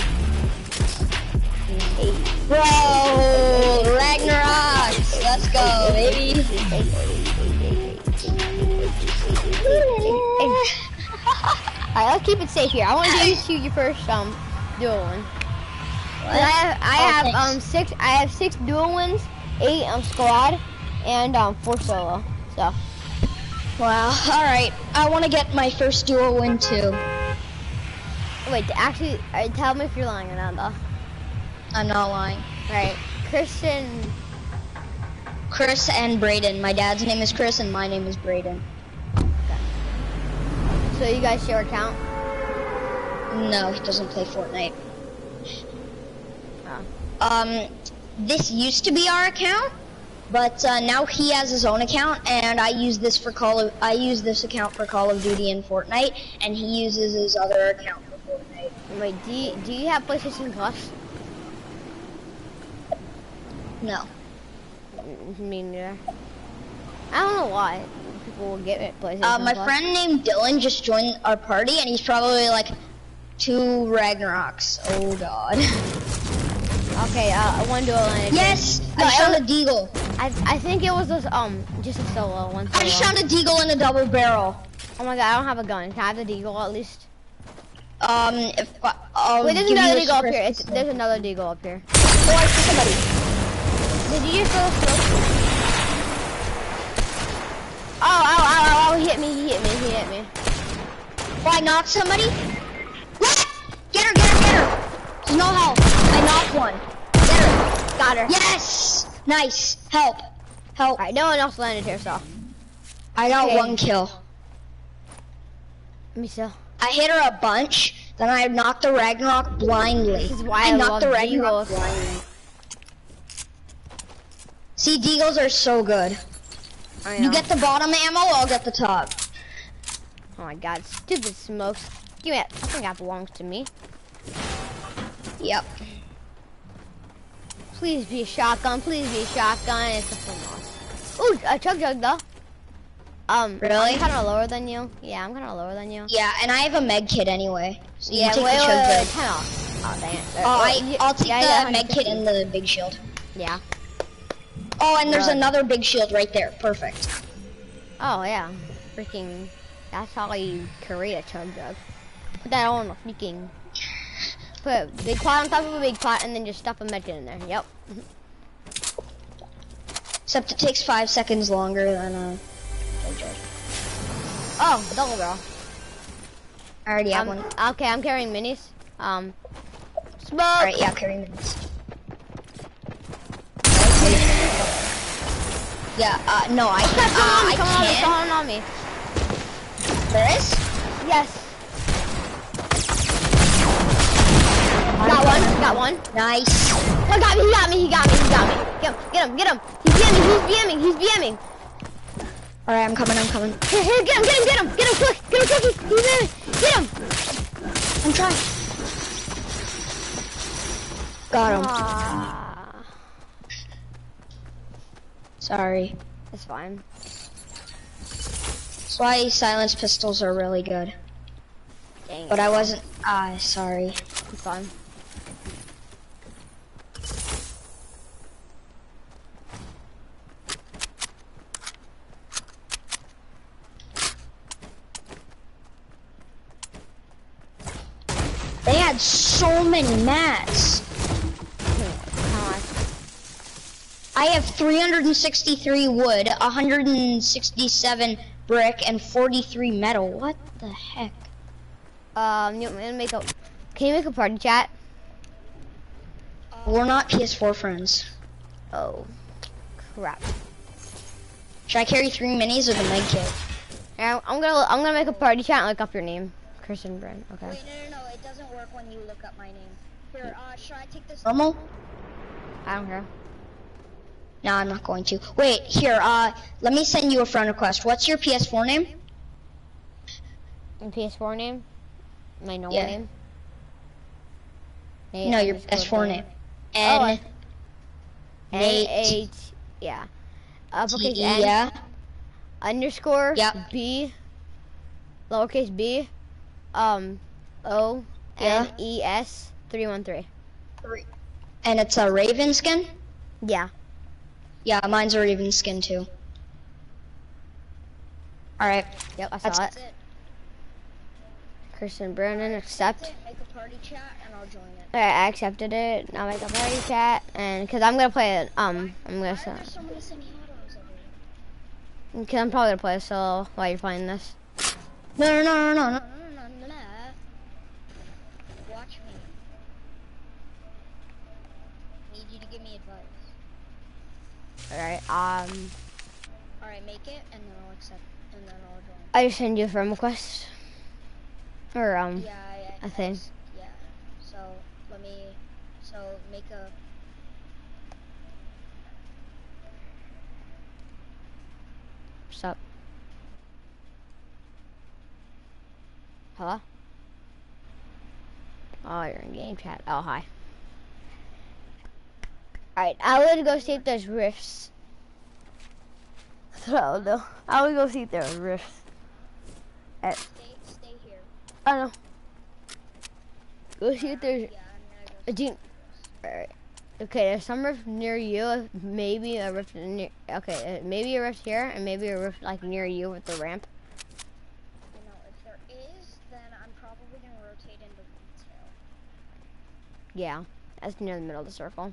Whoa, Ragnarok! Let's go, baby!
Alright, let's keep it safe here. I want you to shoot your first um dual one. I have I okay. have um
six I have six dual wins, eight um squad, and um four solo. So Wow, alright. I want to get my first duel win too.
Wait, actually, uh, tell me if you're lying or not though. I'm not lying.
Right, Christian. Chris and Braden. My dad's name is Chris and my name is Braden. Okay. So you guys share account? No, he doesn't play Fortnite. Oh. Um, this used to be our account, but uh, now he has his own account, and I use this for Call of I use this account for Call of Duty and Fortnite, and he uses his other account for Fortnite. Wait, do you, do you have PlayStation Plus? No. Me neither.
I don't know why people will get it. PlayStation uh, my Plus. friend
named Dylan just joined our party, and he's probably like two Ragnaroks. Oh God.
okay, uh, one duel. Yes, I, I shot a deagle. I, think it was just um just a solo one. Solo. I just shot a deagle in a double barrel. Oh my god, I don't have a gun. Can I have the deagle at least?
Um, if uh, um, wait, there's another deagle up here. It's, there's another
deagle up here.
Oh, I see somebody. Did you just go? Oh, Oh, oh! oh, he hit me, he hit me, he hit me. Why not knock somebody? What? Get her, get her, get her. There's no help. I knocked one. Get her. Got her. Yes. Nice. Help. Help. Alright, no one else landed here, so. I got okay. one kill. Me too. I hit her a bunch, then I knocked the Ragnarok blindly. This is why I, I knocked the Ragnarok Deagles. blindly. See, Deagles are so good. You get the bottom ammo, I'll get the top. Oh my god, stupid smokes.
Give me that. I think that belongs to me. Yep. Please be a shotgun. Please be a shotgun. It's a FAMAS. Ooh, a chug jug
though. Um, really? I'm kind of
lower than you. Yeah, I'm kind of lower than you. Yeah, and
I have a med kit anyway. So yeah, you take wait, the chug jug.
Kind of. Oh Oh, I, will take yeah, the yeah, med kit and the
big shield. Yeah. Oh, and there's Run. another big shield right there. Perfect.
Oh yeah, freaking. That's how you Korea chug jug. Put that on a freaking Put a big pot on top of a big pot and then just stuff a medkit in there. Yep.
Except it takes five seconds longer than a...
Oh, double barrel. I already have um, one. Okay, I'm carrying minis. Um, smoke! Alright, yeah, carrying minis.
Yeah, uh, no, I, uh, on, I can't. Come on, come on, on me. There is? Yes.
Got one, got one. Nice. Oh, got me, he got me, he got me, he got me. Get him, get him, get him. He's BMing, he's BMing, he's BMing.
Alright, I'm coming, I'm coming. Here, here, get him, get him, get him, get him quick, get him quick, he's, he's Get him. I'm trying. Got him. Aww. Sorry. It's fine. That's why silence pistols are really good. Dang but it. I wasn't, ah, uh, sorry. It's fine. They had so many mats. I have 363 wood, 167 brick, and 43 metal. What the heck?
Um, you want me to make a? Can you make a party chat?
We're not PS4 friends. Oh, crap. Should I carry three minis or the med kit?
Yeah, I'm gonna I'm gonna make a party chat and look up your name. Christian
Brent, Okay. Wait, no, no, no. It doesn't work when you look up my name. Here, uh, should I take this? Normal? I don't care. No, I'm not going to. Wait, here, uh, let me send you a friend request. What's your PS4 name? My PS4 name?
My normal yeah. name?
Nate no, your PS4 name.
Oh, N. Oh,
N Nate. H.
Yeah. Uppercase N. Yeah. Underscore. Yep. B. Lowercase B um, O N E S three one three.
And it's a raven skin. Yeah. Yeah, mine's a raven skin too. All right. Yep, I saw it. it.
Kirsten Brennan, accept.
Make a party chat, and I'll join it. All right, I accepted
it. Now make a party chat, and because I'm gonna play it. Um, I'm gonna. Why are Because I'm probably gonna play. So while you're playing this. No, no, no, no, no. no. Alright, um...
Alright, make it, and then I'll accept, and then I'll join.
I just send you a friend request. Or, um, yeah, yeah, I, think.
yeah, so, let me, so, make a...
up? Hello? Oh, you're in game chat. Oh, hi. Alright, I would go see if there's rifts. I do I would I would go see if there are rifts. At eh. stay, stay here. I know. Go see if there's... Yeah, do Alright. Okay, there's some rift near you. Maybe a rift near... Okay, uh, maybe a rift here, and maybe a rift, like, near you with the ramp. Yeah, that's near the middle of the circle.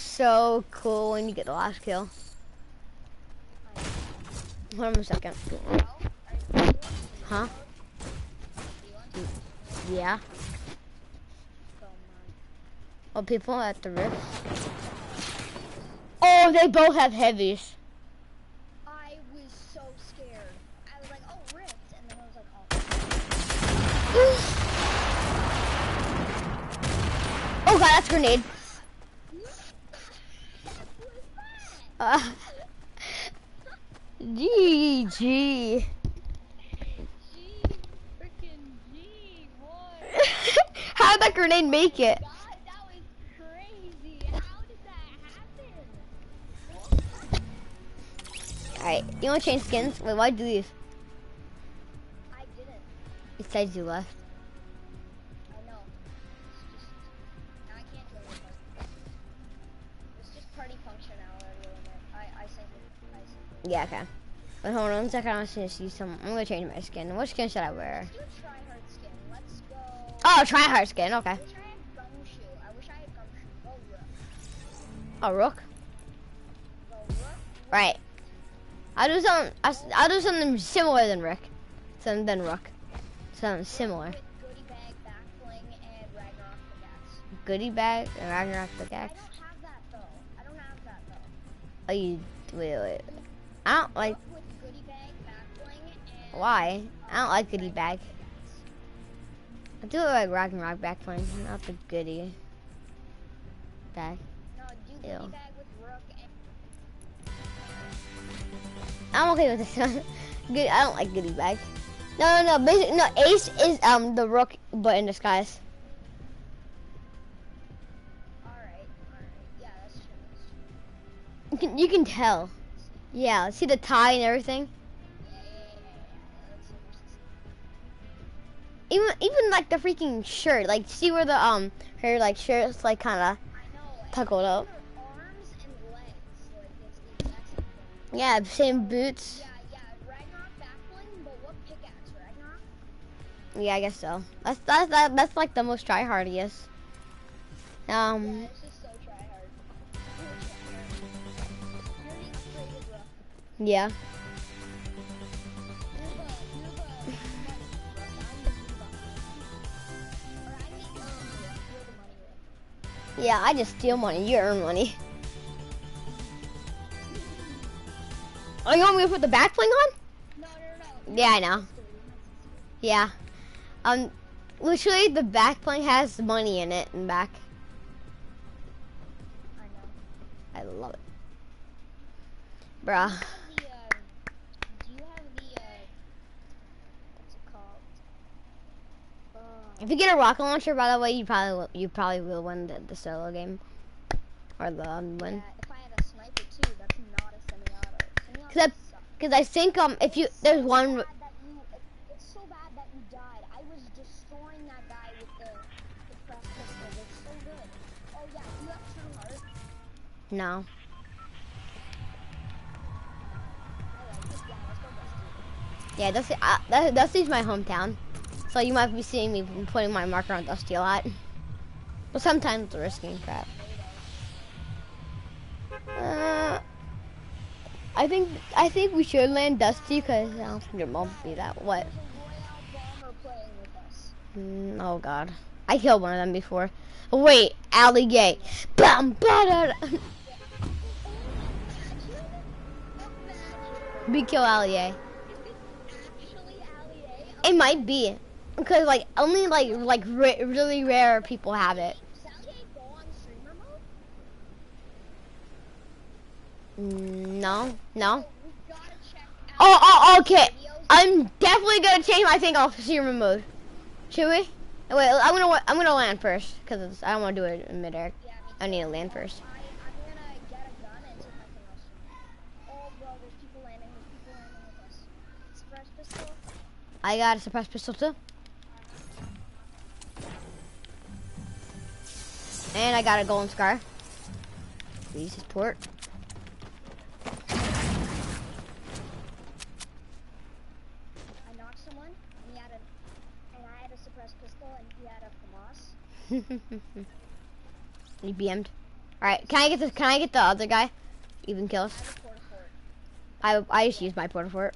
so cool when you get the last kill. Hold on a second. Huh? Yeah. Oh, people at the rift. Oh, they both have heavies. I was so scared. I was like, oh, rift. And then I was like, oh. Oh, God, that's grenade. G GG. How did that grenade make it? Alright, you wanna change skins? Wait, why do you leave? I didn't. It says you left. Yeah, okay. But hold on a second, I want to see some. I'm gonna change my skin. What skin should I wear? Try
oh, try hard skin. Okay. I
I oh, rook. Oh, rook? rook. Right. I'll do something. I'll, i do something similar than Rick. Something than Rook. Something similar. Goodie bag, and Ragnarok pickaxe.
Goodie bag I don't have that though. I don't
have that though. Oh, you wait, wait. wait. I don't like. Why? I don't like goodie bag. I do it like rock and rock playing. not the goodie bag. I'm okay with this one. Good, I don't like goodie bag. No, no, no. Basically, no. Ace is um the rook, but in disguise. You can you can tell. Yeah, see the tie and everything. Even even like the freaking shirt, like see where the um her like shirt's like kind of tuckled up. Legs, yeah, same boots. Yeah, I guess so. That's that's that's like the most tryhardiest. Um. Yeah. yeah, I just steal money. You earn money. Oh, you want me to put the back bling on? No, no, no. Yeah, I know. Yeah. Um, literally, the back bling has money in it and back. I know. I love it. Bruh. If you get a rocket launcher, by the way, you probably will, you probably will win the, the solo game or the um, win. Yeah,
if I had a sniper too, that's not a semi-auto. Cause
I, cause I think um, if you it's there's so one. Bad
that you, it, it's so bad that you died. I was destroying that guy with the the press pistol. It's so good. Oh yeah, do you have true heart?
No. Oh, yeah, that's uh, that, that's my hometown. So you might be seeing me putting my marker on Dusty a lot. But sometimes it's risking crap.
Uh,
I think I think we should land Dusty because I don't think your mom would be that what. Mm, oh God, I killed one of them before. wait, Alley Gate. Bam, ba We kill Alley. It might be. Because like only like like really rare people have it. Mm, no, no. Oh, oh, okay. I'm definitely gonna change my thing off streamer mode. Should we? wait, I'm gonna I'm gonna land first because I don't want to do it in mid air. I need to land first. I got a suppressed pistol too. And I got a golden scar. Please support. I
knocked someone, and, had a, and I had a suppressed pistol, and he had
a FAMAS. he BM'd. Alright, can I get this? Can I get the other guy? Even kills. I, I, I just used my portal fort.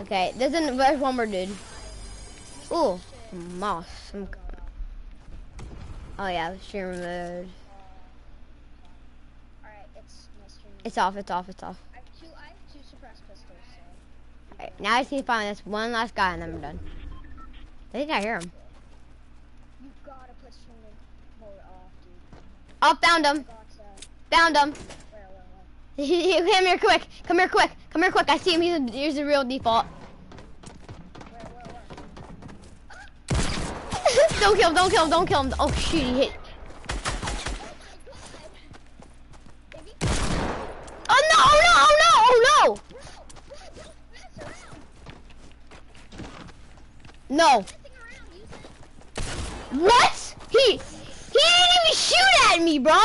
Okay, there's, an, there's one more dude. Ooh, moss. Some, Oh yeah, streamer mode. Alright,
it's stream. streamer. It's off, it's off, it's off. I have two, I have two suppressed pistols, so.
Alright, now I just need to find this one last guy and then we're done. I think I hear him.
You gotta put stream mode off,
dude. Oh, found him. Found him. Where, where, where? Come here quick. Come here quick. Come here quick. I see him. He's a, he's a real default. don't kill him, don't kill him, don't kill him. Oh shoot, he hit. Oh no, oh no, oh no, oh no! No. What? He, he didn't even shoot at me, bro!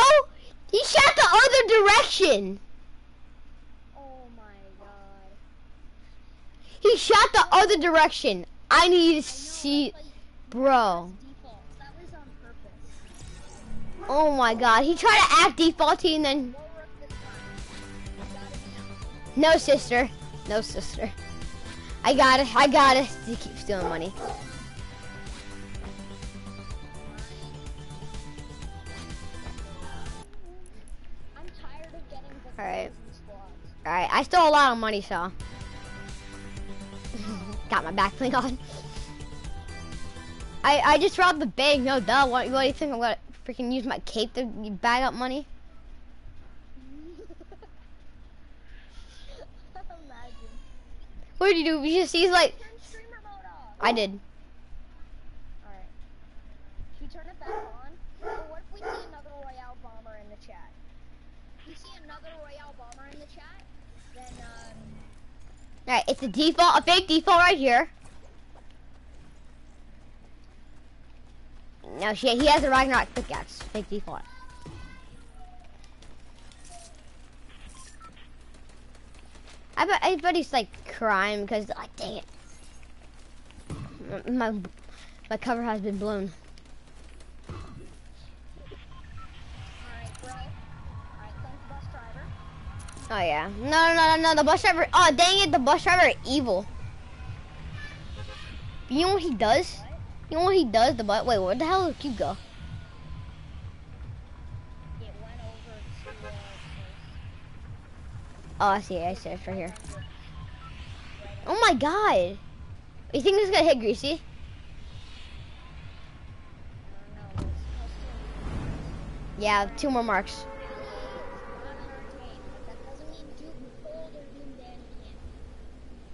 He shot the other direction. Oh my god. He shot the other direction. I need to see... Bro. Oh my god, he tried to act defaulty and then... No, sister. No, sister. I got it. I got it. He keep stealing money. Alright. Alright, I stole a lot of money, so... got my back bling on. I, I just robbed the bank. No, duh. What, what do you think? I'm gonna freaking use my cape to bag up money? what did you do? You just, he's like... I did.
back on? what if we see another Bomber in the chat? then, um,
Alright, it's a default, a fake default right here. No, she, he has a Ragnarok pickaxe, fake default. I bet everybody's like crying because like, dang it. My, my cover has been blown. Oh yeah. No, no, no, no, the bus driver, oh dang it, the bus driver evil. You know what he does? You know what he does? The butt. Wait, where the hell did you go?
It went over to. Uh,
oh, I see. I see. It's right here. Oh my god! You think this gonna hit, Greasy? Yeah, two more marks.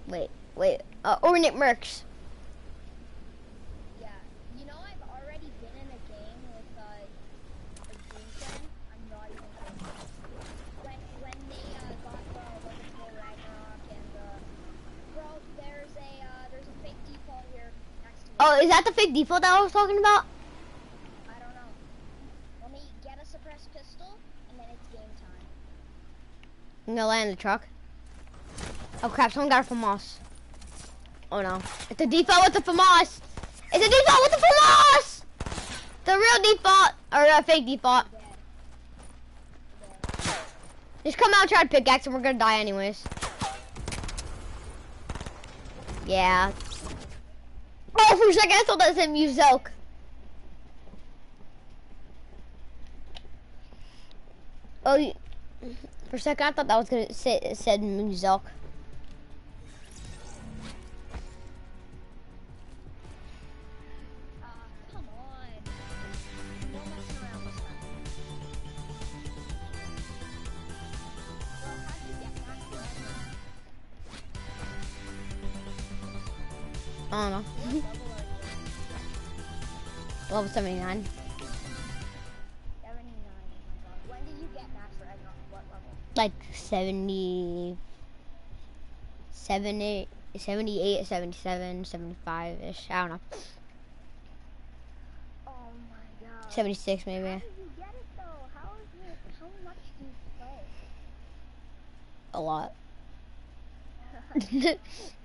Wait, wait. Uh, Ornit Merks. Oh, is that the fake default that I was talking about? I
don't know. Let me get a suppressed pistol, and then it's game time.
I'm gonna land the truck. Oh crap, someone got a FAMAS. Oh no. It's a default with the FAMAS! It's a default with the FAMAS! The real default, or a fake default. Just come out, try to pickaxe, and we're gonna die anyways. Yeah, Oh, for a second, I thought that was him use Zelk. Oh, for a second, I thought that was gonna say, said Zelk. don't know. Level 79. Like 70... 70 78, 77, 75-ish. I don't know. Oh my god. 76 maybe. How you get it though? How, is it, how much do you play? A lot.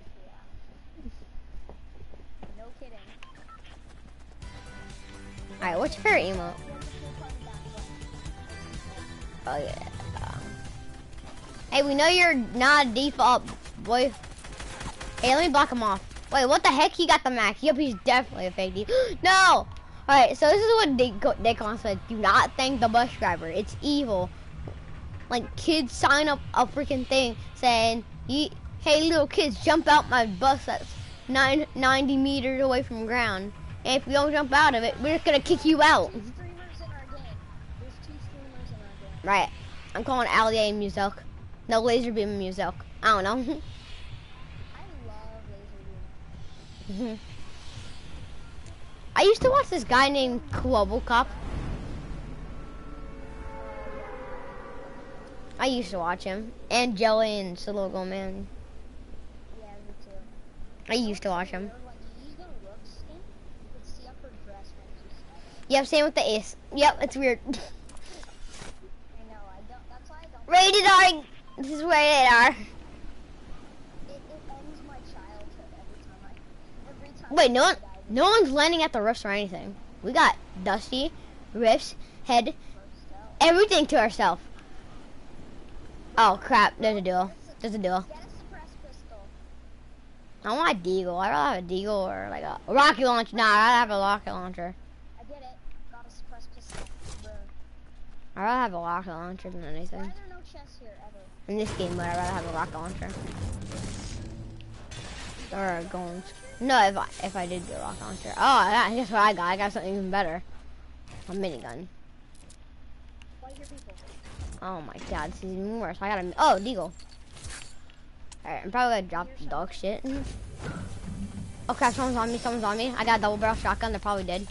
Alright, what's your favorite emote? Oh yeah. Hey, we know you're not a default boy. Hey, let me block him off. Wait, what the heck? He got the max. Yep, he's definitely a fake deep. no! Alright, so this is what Daycon said. Do not thank the bus driver. It's evil. Like, kids sign up a freaking thing saying, hey, little kids, jump out my bus that's nine, 90 meters away from ground. If we don't jump out of it, we're just gonna kick you out. Right. I'm calling Allie and Muselk. No, Lazarbeam and Muselk. I don't know. I, I used to watch this guy named Global Cop. I used to watch him. And Jelly and Sologo Man. Yeah, me too. I used to watch him. Yep, same with the ace. Yep, it's weird. I know, I don't, that's why I Rated R! This is rated R. I... Wait, no, one, no one's landing at the rifts or anything. We got Dusty, Rifts, Head, everything to ourselves. Oh, crap, there's a duel. There's a duel. I want a deagle. I'd rather have a deagle or like a rocket launcher. Nah, I'd have a rocket launcher. I rather have a rocket launcher than anything.
No In this game, but I rather have a rocket
launcher. Or going. No, if I if I did get a rocket launcher. Oh, I guess what I got? I got something even better. A minigun. Oh my god, this is even worse. I got a oh deagle. Alright, I'm probably gonna drop the dog shit. oh crap, someone's on me, someone's on me. I got a double barrel shotgun, they're probably dead.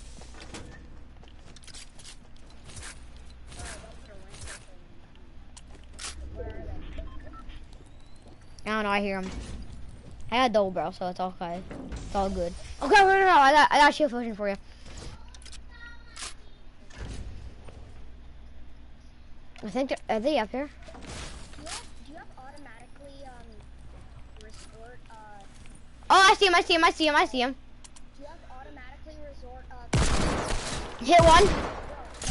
I don't know, I hear him. I had double barrel, so it's all okay. It's all good. Okay, no, no, no, I got, I got shield potion for you. I think, are they up here? Uh, oh, I see him, I see him, I see him, I see him. Resort, uh, Hit one.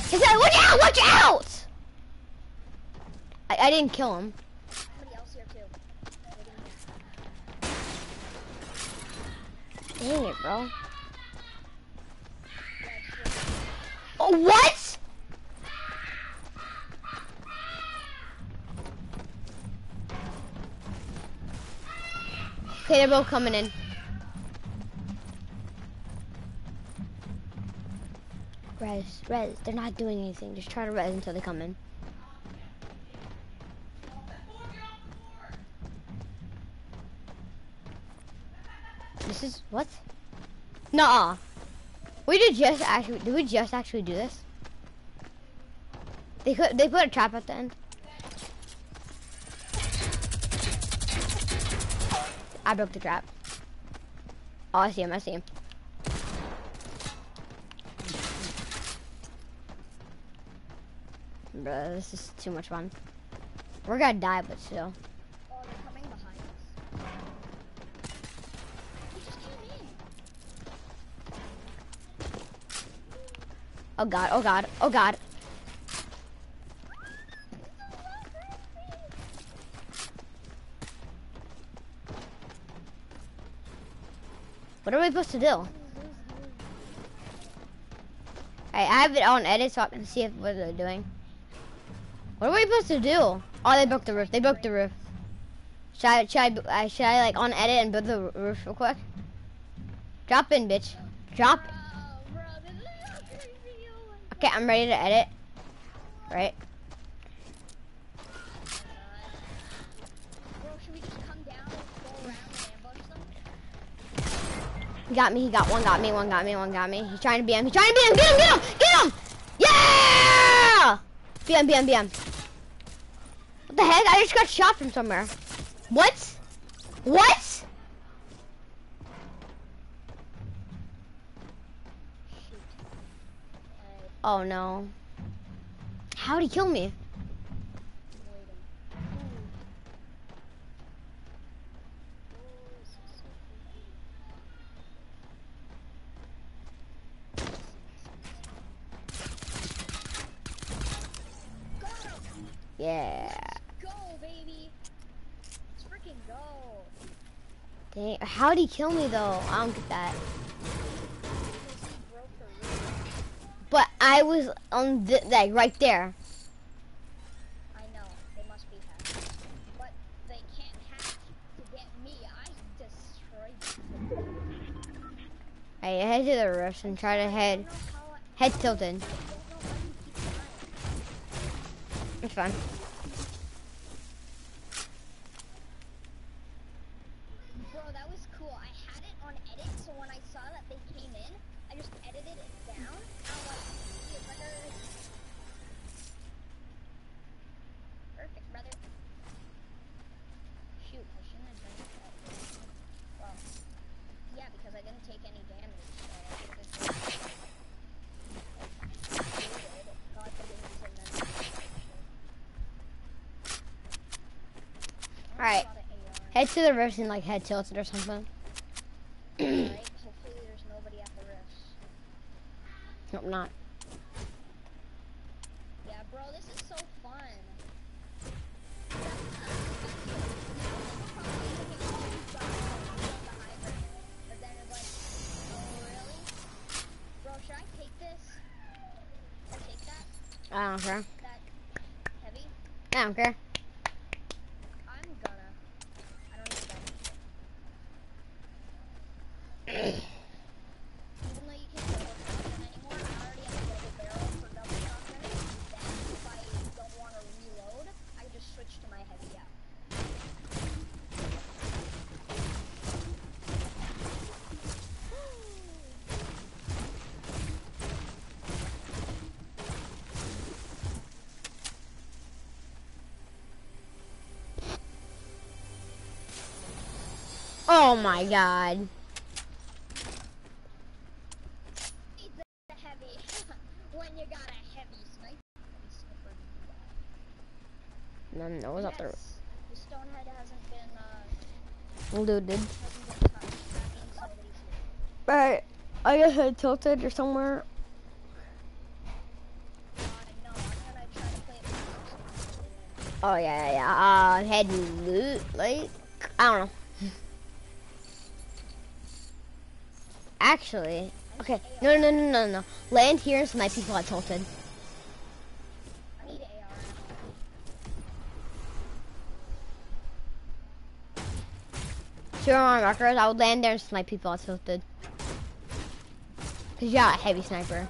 He said, watch out, watch out! I, I didn't kill him.
Dang it, bro. Oh, what?
Okay, they're both coming in. Res, res. They're not doing anything. Just try to res until they come in. This is what? Nah. We did just actually did we just actually do this? They could they put a trap at the end. I broke the trap. Oh, I see him, I see him. Bro, this is too much fun. We're gonna die, but still. Oh god, oh god, oh god. What are we supposed to do? Hey, I have it on edit so I can see if, what they're doing. What are we supposed to do? Oh, they broke the roof. They broke the roof. Should I, should I, uh, should I like on edit and build the roof real quick? Drop in, bitch. Drop Okay, I'm ready to edit. Right? He got me, he got one got me, one got me, one got me. He's trying to BM, he's trying to BM, get him, get him, get him! Yeah! BM, BM, BM. What the heck? I just got shot from somewhere. What? What? Oh no. How'd he kill me? Yeah. how'd he kill me though? I don't get that. I was on the, like right there. I know they must be hacked, but they can't hack to get me. I destroyed. Them. head to the roof and try to head head tilted. It's fine. see the rivers version, like head tilted or something.
my god.
No, no, was yes. up there.
The
uh, well, dude, Alright, I guess I tilted or somewhere. oh yeah, yeah, yeah. Uh, head loot, like I don't know. actually. Okay, no, no, no, no, no. Land here and snipe people at tilted. Two on markers, I would land there and snipe people at tilted. Cause you yeah, a heavy sniper.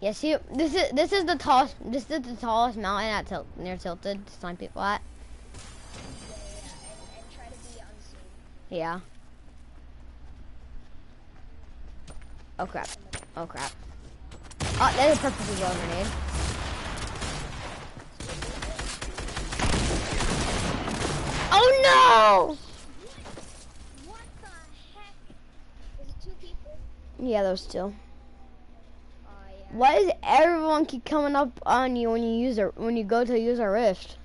Yes, you. This is this is the tallest. This is the tallest mountain at tilt near tilted. Snipe people at. Yeah. Oh crap. Oh crap. Oh, there's a purple grenade. Oh no! What the heck? Is it two people? Yeah, those two. Oh, Why does everyone keep coming up on you when you use a, when you go to use a rift?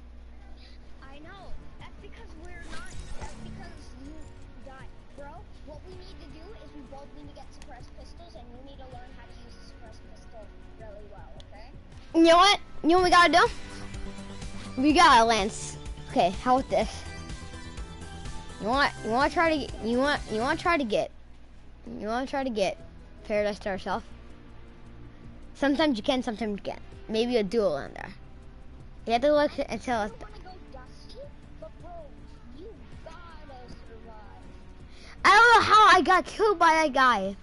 you know what? You know what we gotta do? We gotta lance. Okay, how about this? You want you want to try to you want you want to try to get you want to try to get paradise to ourselves. Sometimes you can, sometimes you can't. Maybe a duel on there. You have to look and tell us. I don't know how I got killed by that guy.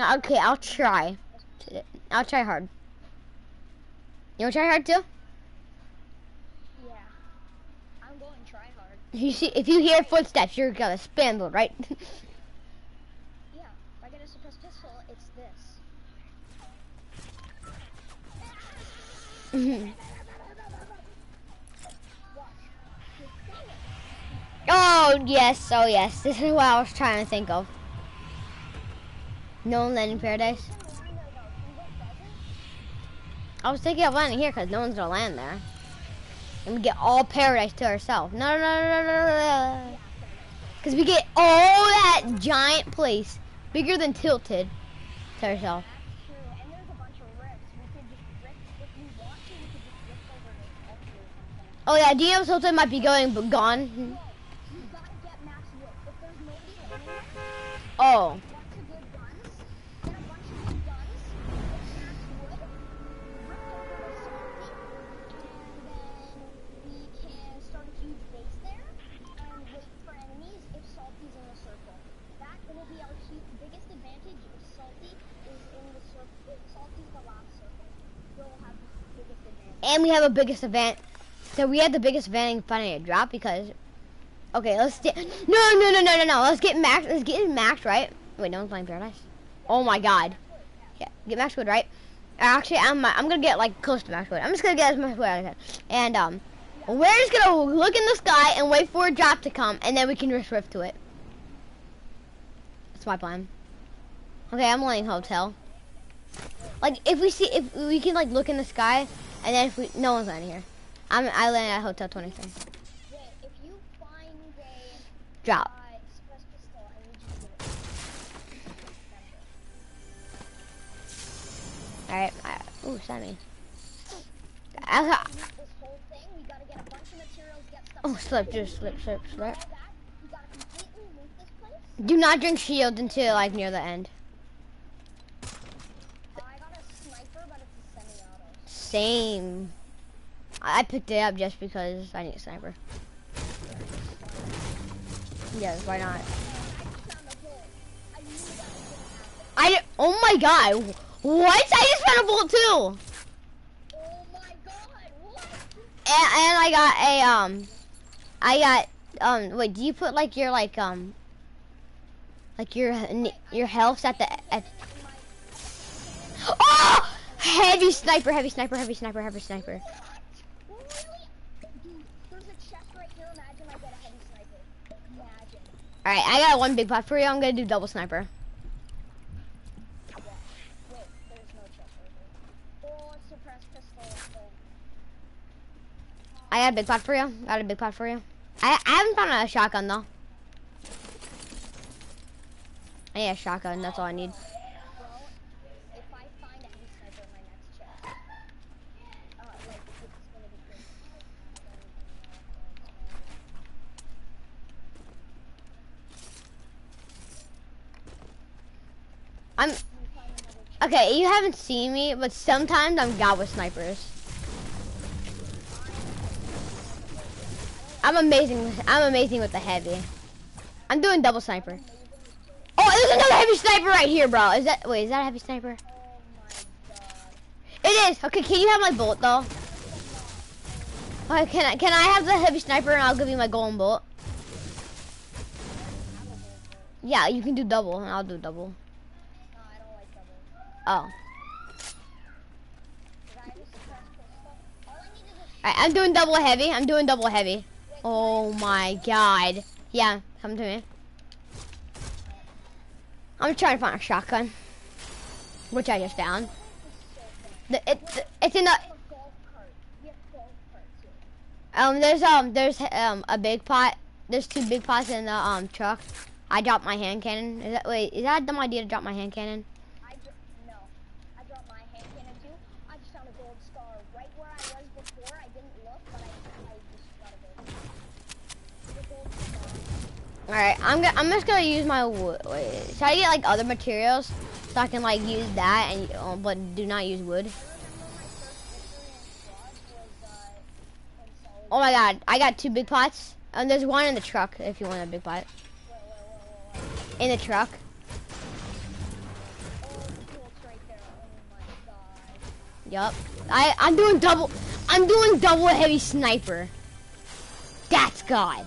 Okay, I'll try. I'll try hard. You wanna try hard too?
Yeah. I'm going try hard.
you see, if you hear footsteps, you're gonna spandle, right? yeah.
If I get a suppressed pistol, it's this.
oh yes, oh yes. This is what I was trying to think of. No one landing paradise. I was thinking of landing here because no one's gonna land there. And we get all paradise to ourselves. No, no, no, no, no, Because we get all that giant place, bigger than Tilted, to ourselves. Oh yeah, DM Tilted might be going, but gone. Hmm.
Oh.
and we have a
biggest event. So we had the biggest event in finding a drop because, okay, let's no no no no no no. Let's get max. Let's get max right. Wait, no one's playing paradise. Oh my god. Yeah, get max wood right. Actually, I'm I'm gonna get like close to max wood. I'm just gonna get as much wood as I can. And um, we're just gonna look in the sky and wait for a drop to come, and then we can just rift to it. That's my plan. Okay, I'm laying hotel. Like if we see if we can like look in the sky and then if we, no one's landing here. I'm, I landed at Hotel 23. if you find a... Drop. Uh, Alright, Oh, ooh, Sammy. oh, slip, just slip, slip, slip. Do not drink shield until like near the end. same. I picked it up just because I need a sniper. Yes, why not? I oh my god, what? I just found a bolt too. Oh my god, what? And, and I got a um, I got um. Wait, do you put like your like um, like your your health at the at? Oh! Heavy sniper, heavy sniper, heavy sniper, heavy sniper. Alright, I got one big pot for you. I'm gonna do double sniper. I got a big pot for you. Got a big pot for you. I, I haven't found a shotgun though. I need a shotgun. That's all I need. I'm... Okay, you haven't seen me, but sometimes I'm god with snipers. I'm amazing. I'm amazing with the heavy. I'm doing double sniper. Oh, there's another heavy sniper right here, bro. Is that wait? Is that a heavy sniper? It is. Okay, can you have my bolt though? Okay, can I can I have the heavy sniper and I'll give you my golden bolt? Yeah, you can do double and I'll do double. Oh. Alright, I'm doing double heavy. I'm doing double heavy. Oh my god. Yeah, come to me. I'm trying to find a shotgun. Which I just found. The, it's, it's in the... Um, there's, um, there's, um, a big pot. There's two big pots in the, um, truck. I dropped my hand cannon. Is that, wait, is that a dumb idea to drop my hand cannon? All right, I'm gonna, I'm just gonna use my wood. Wait, should I get like other materials so I can like use that and um, but do not use wood? Oh my god, I got two big pots. And oh, there's one in the truck if you want a big pot. In the truck. Yup. I I'm doing double. I'm doing double heavy sniper. That's god.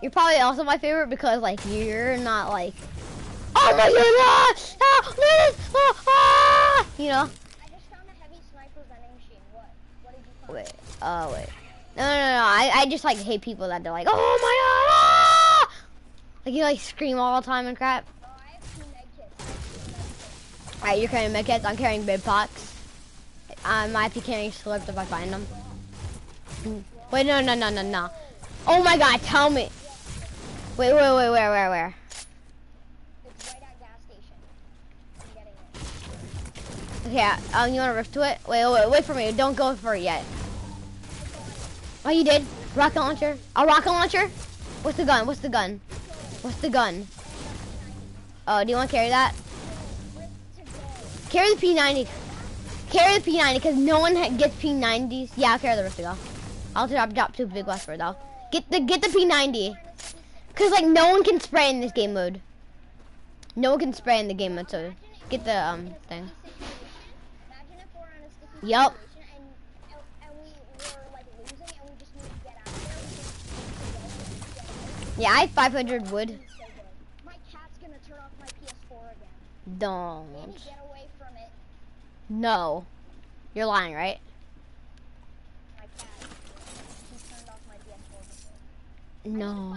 You're probably also my favorite because like you're not like Oh my God! ah, ah, ah, you know. I just found a heavy sniper vending machine. What? What did you find? Wait, oh uh, wait. No no no, I, I just like hate people that they're like, Oh my god ah! Like you like scream all the time and crap. Oh, I have two Alright, you're carrying medkits. I'm carrying big pots. Um, I might be carrying slurps if I find them. Wait, no, no, no, no, no. Oh my god, tell me. Wait, wait, wait, where, where, where? Yeah, um, you wanna rush to it? Wait, wait, wait for me. Don't go for it yet. Oh, you did? Rocket launcher? A rocket launcher? What's the gun? What's the gun? What's the gun? Oh, do you want to carry that? Carry the P90. Carry the P90, because no one gets P90s. Yeah, I'll carry the rest of you I'll drop, drop two big weapons though. Get the, get the P90. Cause like no one can spray in this game mode. No one can spray in the game mode, so get the um thing. Yup. Yeah, I have 500 wood. Don't. No. You're lying, right? No.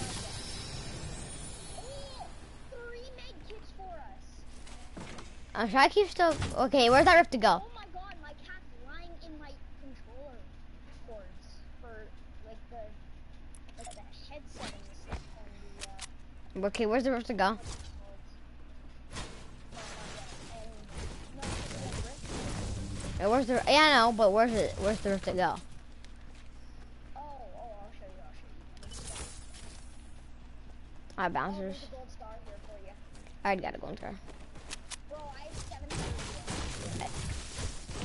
i keep stuff? Okay, where's that rift to go? Oh my god, my cat's lying in my controller cords for like the like the the, uh, Okay, where's the rift to go? And uh, where's the? Yeah, I know, but where's it? Where's the rift to go? Oh, oh, i bouncers. show i would gotta go in there.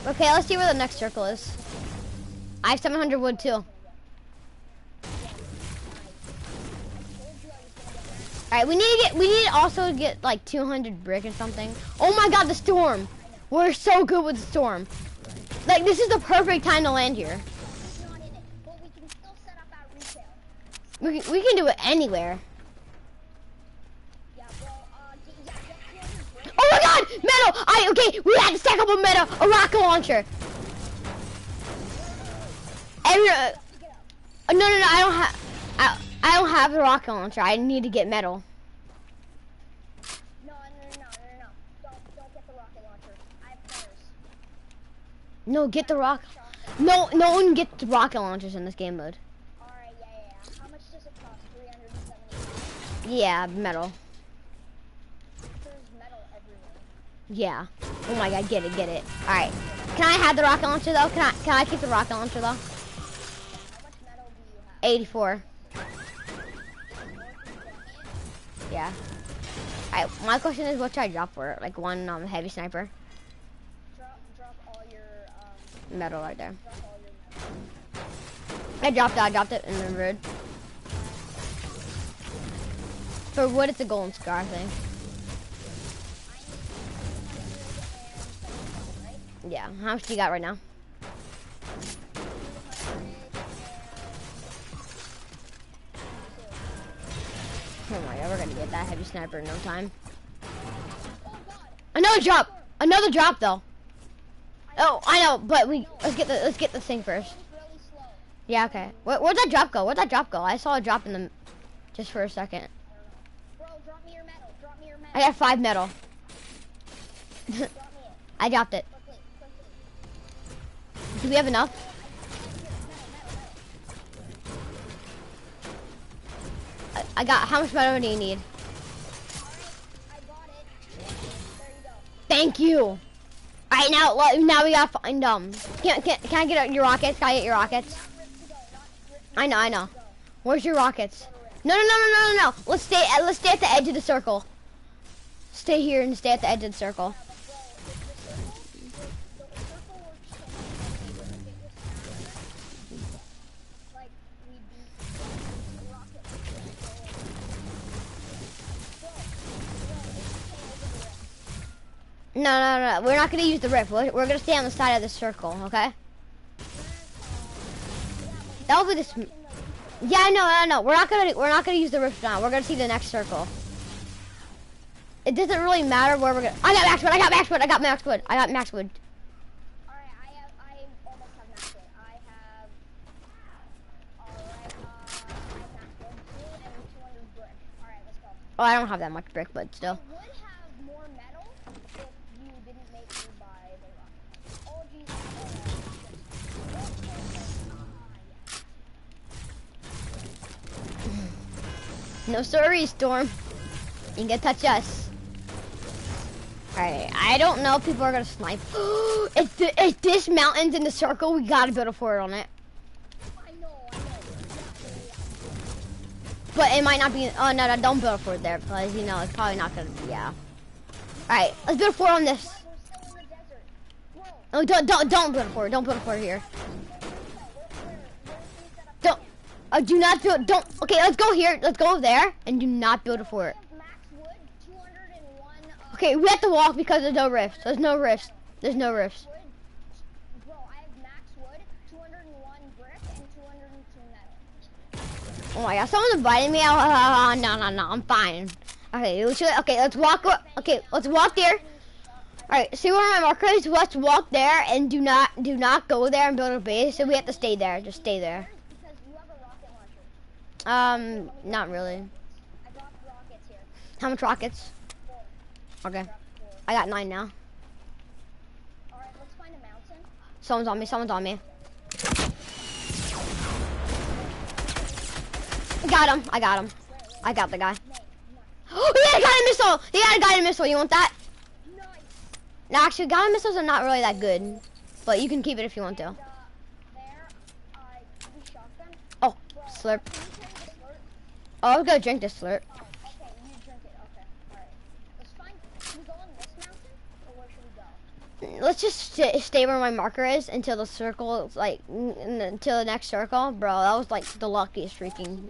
Okay, let's see where the next circle is. I have 700 wood too. Alright, we need to get, we need to also get like 200 brick or something. Oh my god, the storm! We're so good with the storm. Like, this is the perfect time to land here. We can, we can do it anywhere. god! Metal! I okay, we had to stack up a metal a rocket launcher. Every, uh, no, no, no, I don't have, I, I don't have the rocket launcher. I need to get metal. No, no, no, no, no, Don't, get the rocket launcher. I have players. No, get the rock. No, no one gets rocket launchers in this game mode. Alright, yeah, yeah, yeah. How much does it cost? 370. Yeah, metal. Yeah. Oh my god, get it, get it. Alright. Can I have the rocket launcher though? Can I can I keep the rocket launcher though? 84. Yeah. Alright, my question is what should I drop for it? Like one um, heavy sniper? Drop, drop your, um, metal right there. Drop metal. I dropped it, I dropped it in the road. For what? it's a golden scar, thing. Yeah, how much do you got right now? Oh my god, we're gonna get that heavy sniper in no time. Another drop! Another drop though. Oh, I know, but we let's get the let's get this thing first. Yeah, okay. Where, would that drop go? Where'd that drop go? I saw a drop in the just for a second. I got five metal. I dropped it. Do we have enough? I, I got, how much metal do you need? Thank you. Alright, now now we gotta find um. Can, can, can I get your rockets? Can I get your rockets? I know, I know. Where's your rockets? No, no, no, no, no, no, no. Let's stay. Let's stay at the edge of the circle. Stay here and stay at the edge of the circle. No, no, no. We're not going to use the rift. We're, we're going to stay on the side of the circle, okay? That'll be this. Yeah, I know, I know. We're not gonna we're not gonna use the rift now. We're gonna see the next circle. It doesn't really matter where we're gonna. I got Maxwood. I got Maxwood. I got Maxwood. I got Maxwood. Oh, I don't have that much brick, but still. No sorry, Storm. You can touch us. Alright, I don't know people are gonna snipe. if, if this mountain's in the circle, we gotta build a fort on it. But it might not be, oh no, no don't build a fort there, because you know, it's probably not gonna, yeah. Alright, let's build a fort on this. Oh, don't, don't, don't build a fort, don't build a fort here. Uh, do not build, don't, okay, let's go here, let's go there, and do not build a fort. Okay, we have to walk because there's no rifts. There's no rifts. There's no rifts. Oh my god, someone's biting me. Uh, no, no, no, I'm fine. Okay, okay, let's walk. Okay, let's walk there. All right, see where my marker is. Let's walk there and do not do not go there and build a base. So we have to stay there. Just stay there. Um, not really. How much rockets? Okay. I got nine now. Someone's on me, someone's on me. Got him, I got him. I got the guy. Oh, he had a guided missile! He had a guided missile, you want that? No, actually, guided missiles are not really that good. But you can keep it if you want to. Oh, slurp. Oh, I will go drink this slurp. Oh,
okay, drink
okay. Let's just st stay where my marker is until the circle, like, until the next circle. Bro, that was like the luckiest freaking.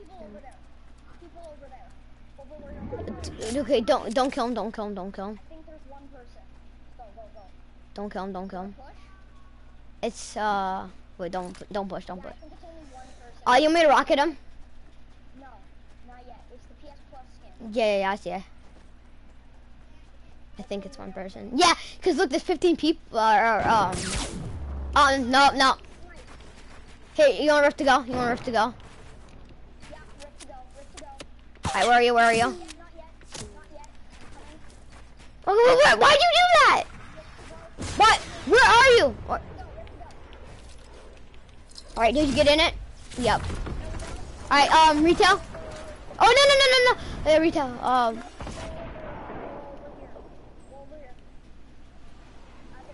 Okay, don't don't kill him, don't kill him, don't kill him. Go,
go,
go.
Don't kill him, don't kill him. Push? It's uh wait, don't don't push, don't yeah, push. Oh, uh, you want me to rocket him? Yeah, yeah, yeah, I see I think it's one person. Yeah, because look, there's 15 people. Uh, uh um, oh, no, no. Hey, you want Rift to go? You want Rift to go? Yeah, Rift to go, Rift to go. Alright, where are you? Where are you? Not yet, not yet. Oh, wait, why'd you do that? What? Where are you? What? All right, did you get in it? Yep. All right, um, retail. Oh no no no no no! There we go. Um.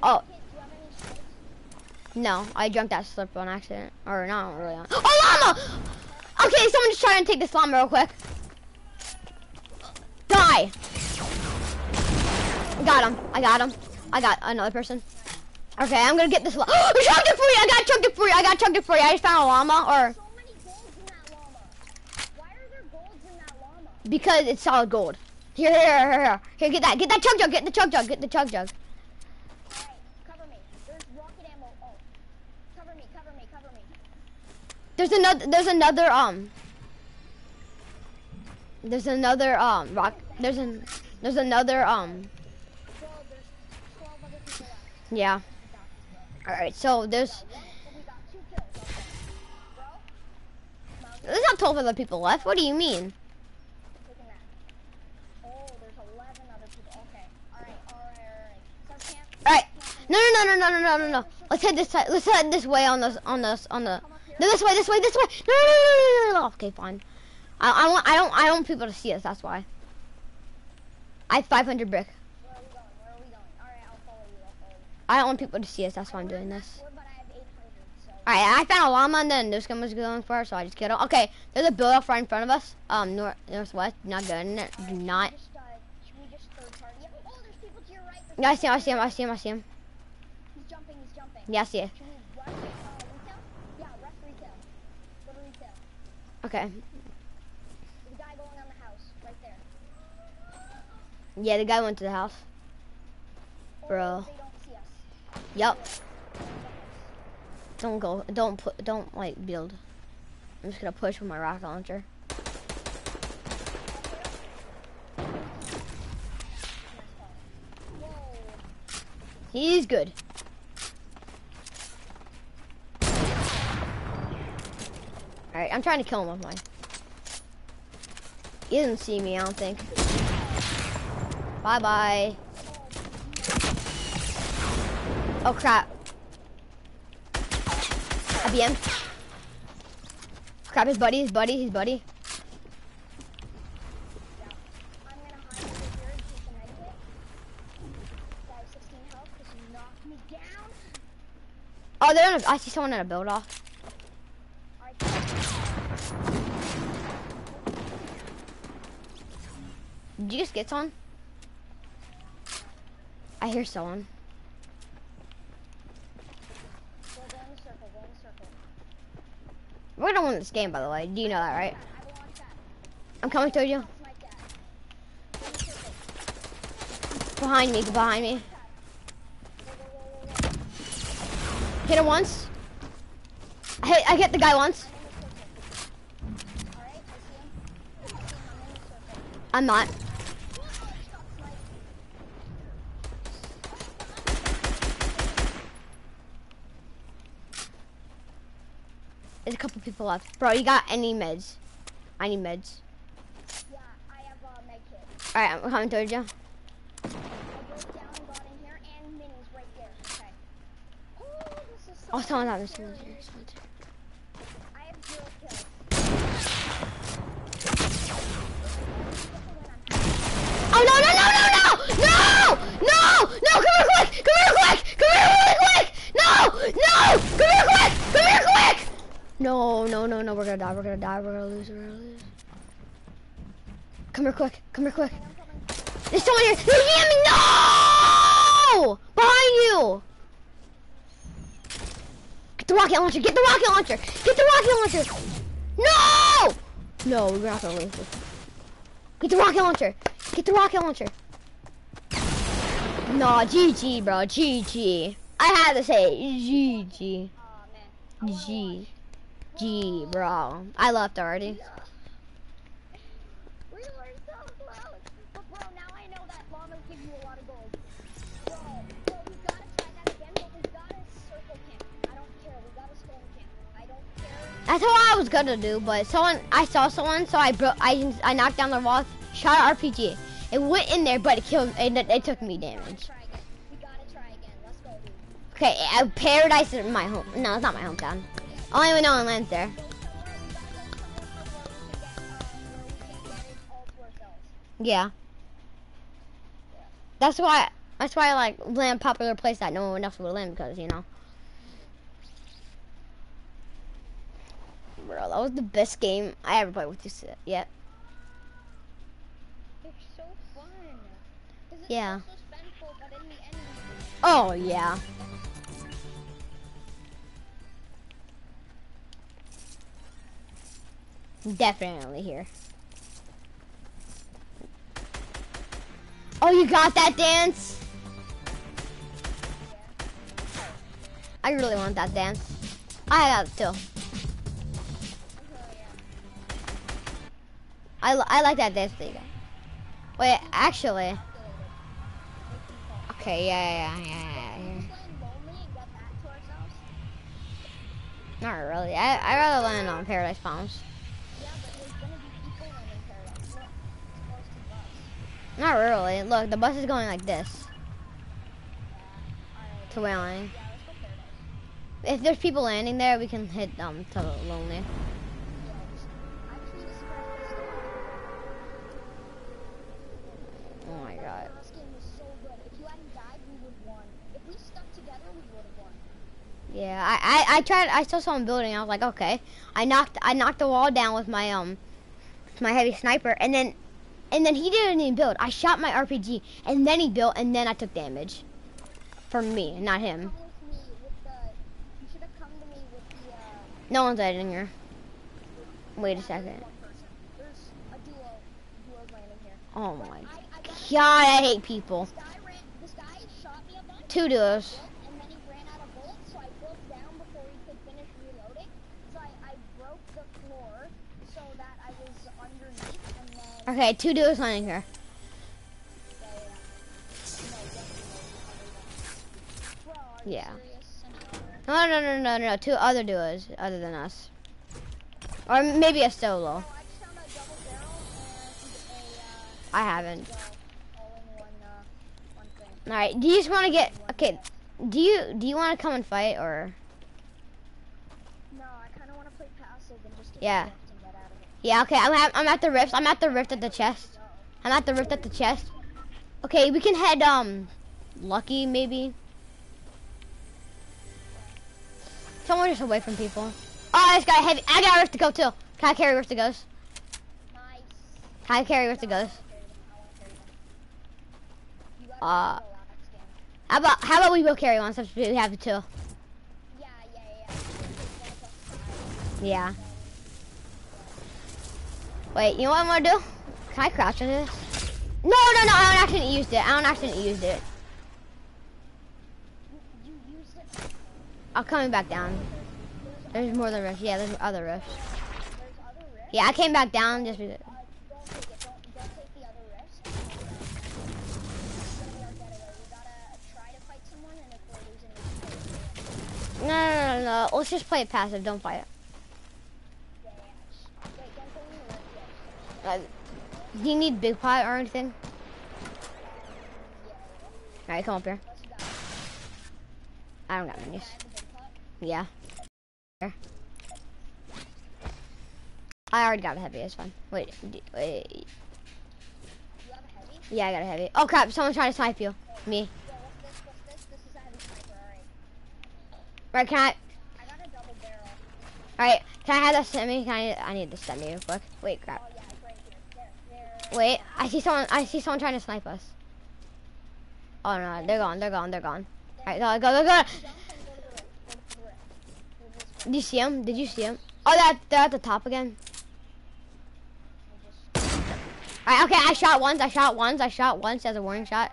Oh. No, I jumped that slip on accident, or not really on. Oh llama! Okay, someone just trying to take this llama real quick. Die! got him. I got him. I got another person. Okay, I'm gonna get this llama. Oh, chugged it for you! I got chugged it for you! I got chugged it for you! I just found a llama, or Because it's solid gold. Here, here, here, here. Here, get that. Get that chug jug. Get the chug jug. Get the chug jug. cover me. There's rocket ammo. Cover me, cover me, cover me. There's another, there's another, um. There's another, um, rock. There's an, there's another, um. Yeah. Alright, so there's... There's not 12 other people left. What do you mean? No, no, no, no, no, no, no, no. Let's head this side. Let's head this way on the on the on the. No, this way, this way, this way. No, no, no, no, no, no. Okay, fine. I, I want I don't I don't want people to see us. That's why. I have 500 brick. I don't want people to see us. That's why I'm doing this. Alright, I found a llama and then this gun was going for, so I just killed him. Okay, there's a build up right in front of us. Um, north, northwest. not good. Do not.
Oh, yeah, I see him, I see him, I see him, I see him. Yes, yeah. Okay. The guy going on the house, right there.
Yeah, the guy went to the house. Bro. Yep. Don't go. Don't put. Don't like build. I'm just gonna push with my rocket launcher. He's good. I'm trying to kill him with mine. He did not see me, I don't think. Bye-bye. Oh, crap. BM. Crap, his buddy, his buddy, his buddy. Oh, they're in a, I see someone in a build off. Did you just get someone? I hear someone. We're gonna win this game, by the way. Do you know that, right? I'm coming towards you. Behind me, behind me. Hit him once. I hit, I hit the guy once. I'm not. left. Bro, you got any meds? I need meds.
Yeah, I have a
med kit. Alright, I'm coming towards you. Oh, someone's
Oh, no, no, no, no, no! No!
No, no, no, no, we're gonna die, we're gonna die, we're gonna lose, we're gonna lose. Come here quick, come here quick. There's someone here! No, no! Behind you! Get the rocket launcher, get the rocket launcher! Get the rocket launcher! No! No, we're not gonna lose this. Get the rocket launcher! Get the rocket launcher! Nah, GG, bro, GG. I had to say GG. G. Oh, GG, bro. I left already. That's what I was gonna do, but someone, I saw someone, so I broke, I, I knocked down the wall, shot an RPG. It went in there, but it killed, it, it took me damage. Okay, uh, Paradise is my home. No, it's not my hometown. Only we know one lands there. Yeah. That's why that's why I like land popular place that no one else would land because you know. Bro, that was the best game I ever played with you yet. Yeah. So yeah. So
oh yeah.
Definitely here. Oh, you got that dance? I really want that dance. I got it too. I, I like that dance thing. Wait, actually. Okay, yeah, yeah, yeah, yeah. Not really. I, I rather land on Paradise Palms. Not really. Look, the bus is going like this. To Wailing. If there's people landing there, we can hit them um, to Lonely. Oh my god. Yeah, I, I, I tried, I saw someone building, I was like, okay. I knocked, I knocked the wall down with my, um, my heavy sniper, and then and then he didn't even build. I shot my RPG, and then he built, and then I took damage.
From me, not him.
no one's hiding here. Wait a second. Oh my I god, I hate people. Two duos. Okay, two duos landing here. Yeah. No, no, no, no, no, two other duos other than us. Or maybe a solo. I haven't. All right. Do you just want to get? Okay. Do you do you want to come and fight or?
No, I kind of want to play passive and just. yeah.
Yeah, okay, I'm at, I'm at the rift. I'm at the rift at the chest. I'm at the rift at the chest. Okay, we can head, um, Lucky, maybe. Someone just away from people. Oh, this guy heavy. I got rift to go, too. Can I carry rift to goes? Can I carry rift to ghost? Uh, how about, how about we both carry one since we have two? Yeah. Wait, you know what I'm gonna do? Can I crouch into this? No, no, no, I don't accidentally use it. I don't accidentally use it. I'm coming back down. There's more than rifts. Yeah, there's other rifts. Yeah, I came back down just because. No, no, no, no, let's just play it passive, don't fight it. Uh, do you need big pot or anything? Alright, come up here. I don't got minis. Yeah. Here. I already got a heavy, it's fine. Wait, wait. Yeah, I got a heavy. Oh crap, someone's trying to snipe you. Me. Right, can I? got a double barrel. Alright, can I have that semi? Can I, I need the semi real quick. Wait, crap. Wait, I see someone. I see someone trying to snipe us. Oh no, they're gone. They're gone. They're gone. All right, go, go, go, go. Did you see him? Did you see him? Oh, that they're at the top again. All right, okay. I shot once. I shot once. I shot once as a warning shot.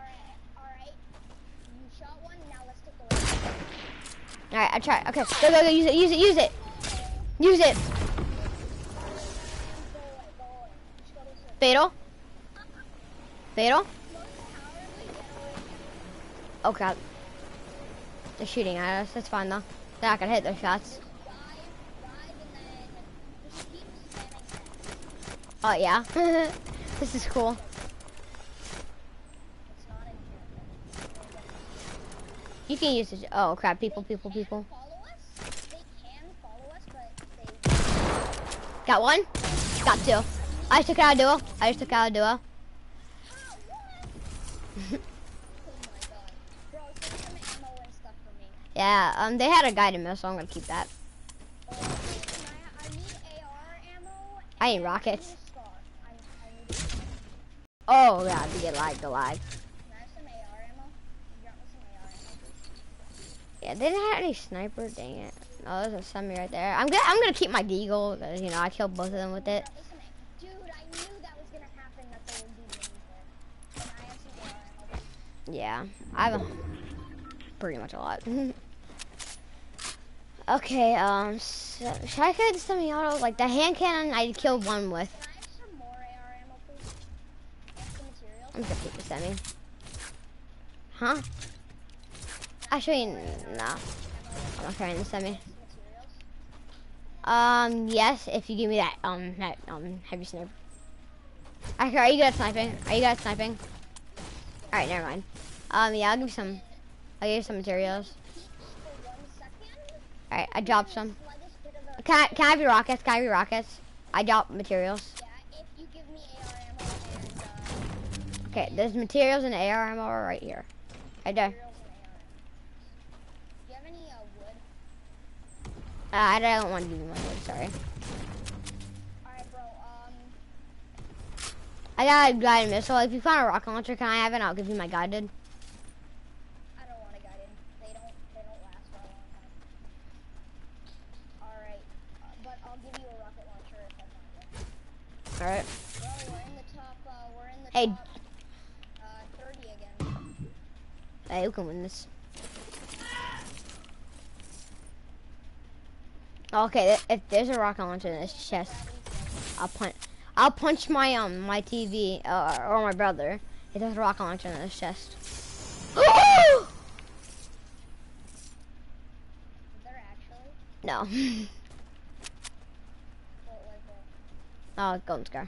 All right, I tried. Okay, go, go, go. Use it. Use it. Use it. Use it. Fatal. Fatal? Oh crap. They're shooting at us. That's fine though. They're not gonna hit their shots. Oh yeah. this is cool. You can use it. Oh crap, people, people, people. Got one. Got two. I just took out a duo. I just took out a duo yeah, um, they had a guided missile, so I'm gonna keep that. I need rockets. Oh god, To get lagged alive. Yeah, they didn't have any sniper. Dang it! Oh, there's a semi right there. I'm gonna I'm gonna keep my deagle. You know, I killed both of them with it. Yeah, I have pretty much a lot. okay, um, so, should I get something auto? Like the hand cannon I killed one with. I'm gonna keep this semi. Huh? Actually, no. I'm not carrying this semi. Um, yes, if you give me that, um, that, um, heavy sniper. Okay, are you good at sniping? Are you good at sniping? Alright, never mind. Um, yeah, I'll give you some. I'll give you some materials. Alright, I dropped some. Can I, can I have your rockets? Can I have your rockets? I dropped materials. Okay, there's materials and AR ammo right here. Right there. Uh, I don't want to give you my wood, sorry. I got a guided missile. If you find a rocket launcher, can I have it? I'll give you my guided. All right. Hey. Hey, who can win this. Okay, if there's a rocket launcher in this chest, I'll punch. I'll punch my um my TV uh, or my brother. If there's a rocket launcher in this chest. no. Oh, golden scar.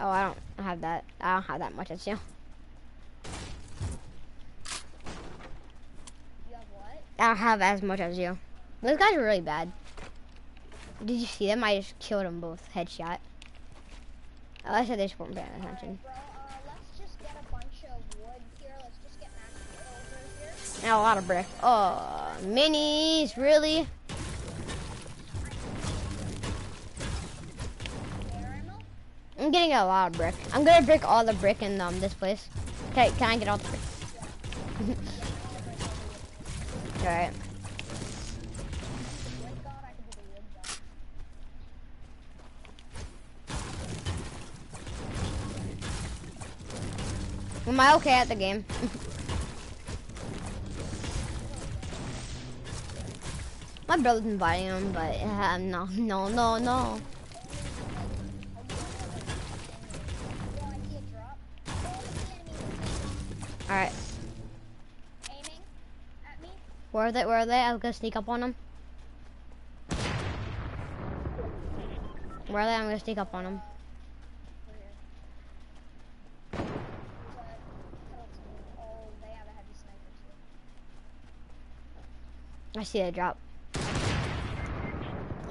Oh, I don't have that. I don't have that much as you. You have what? I don't have as much as you. Those guys are really bad. Did you see them? I just killed them both. Headshot. oh, I said just weren't paying attention. hunting. And a lot of brick. Oh, uh, minis, really? I'm getting a lot of brick. I'm gonna brick all the brick in um, this place. Okay, can I get all the brick? Alright. Am I okay at the game? My brother's inviting him, but I'm no, no, no, no. Alright. Where are they? Where are they? i am gonna sneak up on them. Where are they? I'm gonna sneak up on them. I see a drop.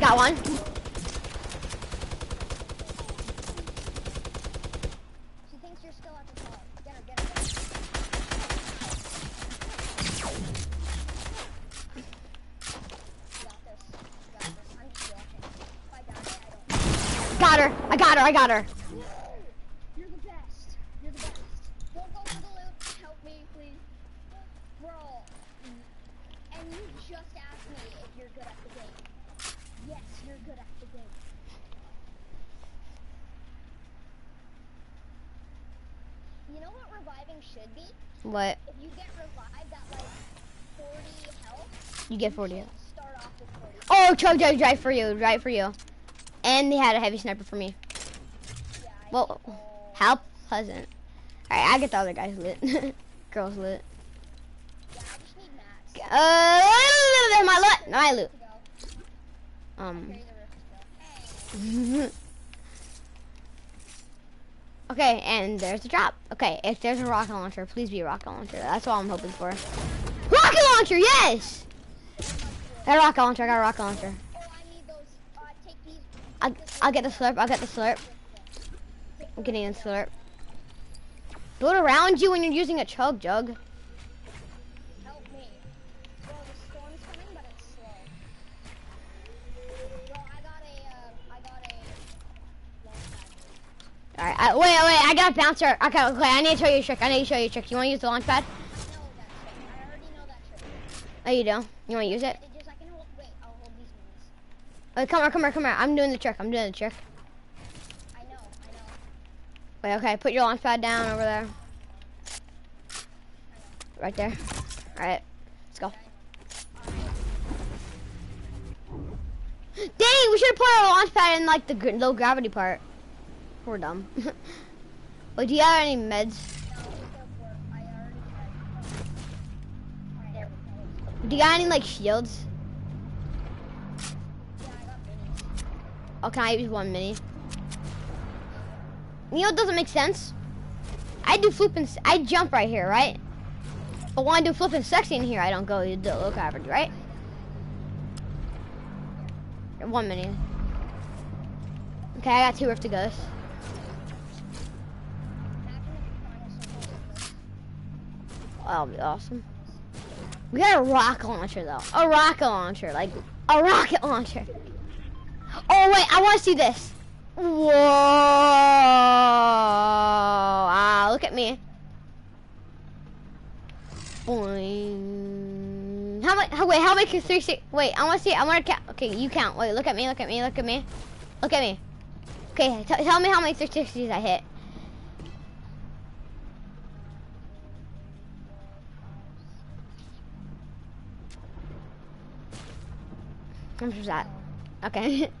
Got one. She thinks you're still at the car. Get her, get her, get
her. Got her. I got her. I got her.
get 40. Oh, chug drive, drive for you, drive for you. And they had a heavy sniper for me. Well, how pleasant. All right, I get the other guys lit. Girls lit. Uh, my loot, my loot. Um. Okay, and there's the drop. Okay, if there's a rocket launcher, please be a rocket launcher. That's all I'm hoping for. Rocket launcher, yes! I got a rocket launcher, I got a rocket launcher. I, I'll get the slurp, I'll get the slurp. I'm getting a slurp. Build around you when you're using a chug jug. Alright, wait, wait, I got a bouncer. Okay, okay, I need to show you a trick. I need to show you a trick. You want to use the launch pad? Oh, you do? You want to use it? Wait, uh, come on, come on, come on. I'm doing the trick. I'm doing the trick. I know, I know. Wait, okay, put your launch pad down over there. Right there. Alright, let's go. Dang, we should have put our launch pad in like the low gravity part. We're dumb. Wait, do you have any meds? Do you got any like shields? Oh, can I use one mini? You know it doesn't make sense? I do flip and I jump right here, right? But when I do flip and sexy in here, I don't go to the low average, right? One mini. Okay, I got two rift to go. That'll be awesome. We got a rocket launcher though. A rocket launcher, like a rocket launcher. Oh wait, I want to see this. Whoa! Ah, look at me. Boing. How much? How, wait, how much is three six? Wait, I want to see. I want to count. Okay, you count. Wait, look at me. Look at me. Look at me. Look at me. Okay, tell me how many 360s I hit. How much was that? Okay.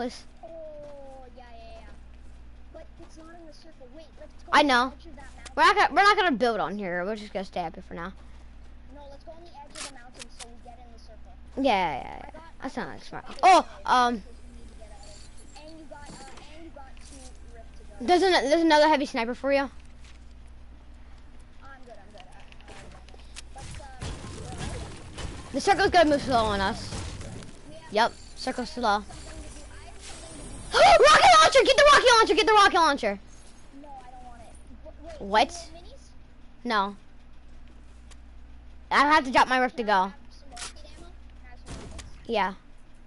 Oh, yeah, yeah,
yeah. But it's not in the circle. Wait, let's
go. I know. We're not gonna we're not gonna build on here. We're just gonna stay up here for now.
No, let's go on the edge of the mountain so we get in the circle.
Yeah, yeah, yeah. Got, That's not like smart. Oh, um. Got, uh, there's, an, there's another heavy sniper for you. Uh, the circle's gonna move slow on us. Yep, circle's slow.
rocket launcher! Get
the rocket launcher! Get the rocket launcher! No, I don't want it. Wait, what? No. I have to drop my rift to go. Yeah.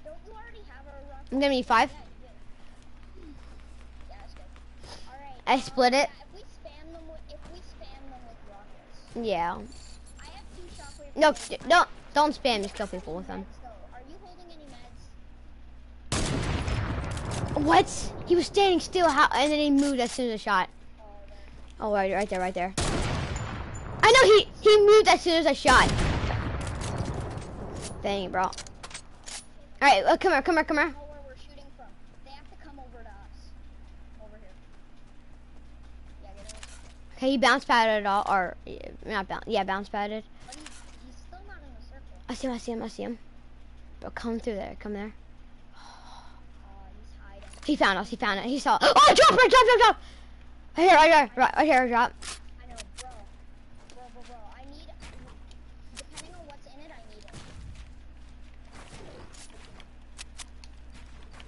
I'm gonna need five. I split it. Yeah. No, don't, don't spam, just kill people with them. What? He was standing still, how, and then he moved as soon as I shot. Oh, right, right there, right there. I know he he moved as soon as I shot. Dang it, bro. All right, well, uh, come here, come here, come here. Okay, he bounce padded all, or not bounce, yeah, bounce padded. I see him, I see him, I see him. But come through there, come there. He found us. He found it. He saw. It. Oh, drop! Right, drop! Drop! Drop! Right here! Right here! Right, right here! Drop. Know, bro. Bro, bro, I need, depending on what's in it, I need it.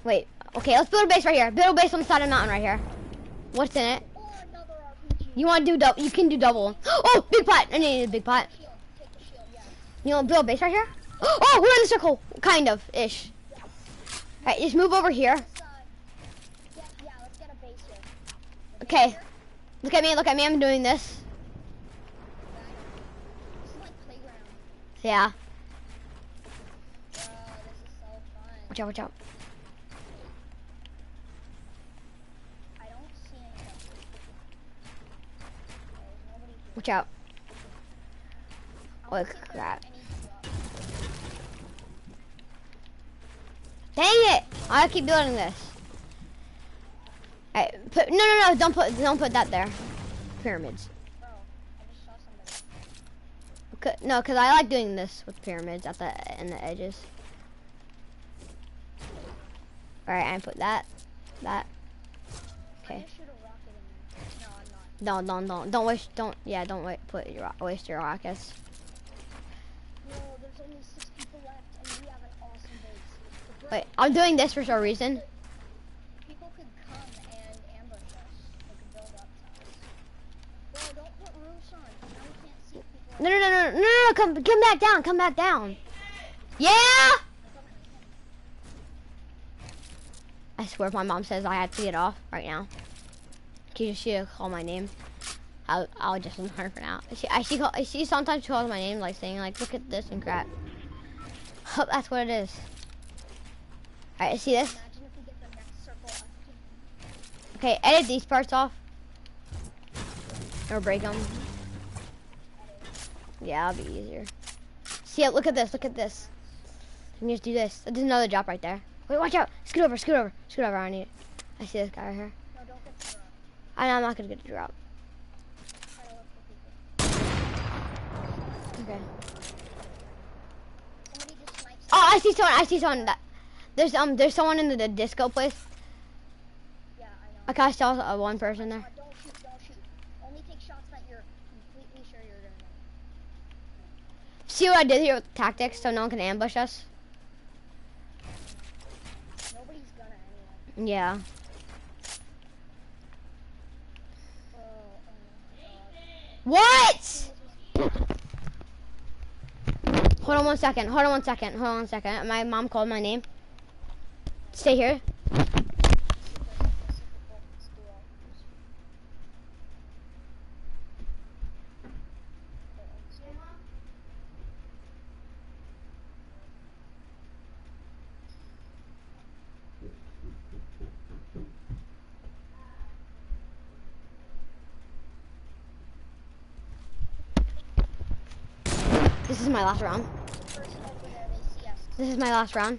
Wait, okay, let's build a base right here. Build a base on the side of the mountain right here. What's in it? Uh, you want to do double? You can do double. Oh, big pot! I need a big pot. You want to build a base right here? Oh, we're in the circle, kind of ish. All right, just move over here. Okay. Look at me, look at me, I'm doing this. Yeah. Watch out, watch out. Watch out. Oh crap. Dang it! I keep building this put, no, no, no, don't put, don't put that there. Pyramids. Okay, no, because I like doing this with pyramids at the and the edges. All right, I put that, that. Okay. No, don't, don't, don't waste, don't, yeah, don't wait, put your, waste your rockets. Wait, I'm doing this for some reason. No, no, no, no, no, no, come, come back down, come back down. Yeah! I swear my mom says I have to get off right now. She just, she call my name. I'll, I'll just her for now. She, I, she, call, she sometimes calls my name, like saying, like, look at this and crap. Hope that's what it is. Alright, see this? Okay, edit these parts off. Or break them. Yeah, that'll be easier. See, look at this, look at this. I can just do this. There's another drop right there. Wait, watch out. Scoot over, scoot over, scoot over. I need it. I see this guy right here. No, don't get I know, I'm not going to get a drop. Okay. Oh, I see someone. I see someone. That there's um, there's someone in the, the disco place. Yeah, I know. Okay, uh, I saw uh, one person there. See what I did here with tactics so no one can ambush us? Anyway. Yeah.
Oh, oh
what? Hold on one second. Hold on one second. Hold on one second. My mom called my name. Stay here. This is my last round. This is my last round.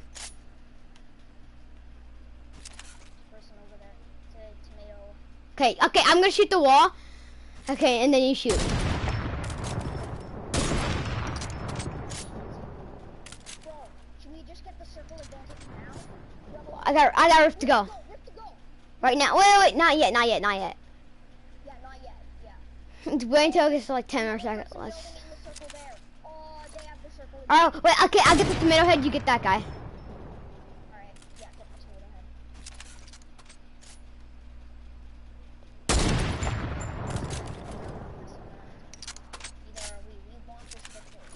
Okay, okay, I'm gonna shoot the wall. Okay, and then you shoot. I got, I got rift to go. Right now, wait, wait, not yet, not yet, not yet. Yeah, not yet, yeah. wait until it gets like 10 or seconds. Let's... Oh, wait, okay, I'll get the tomato head, you get that guy.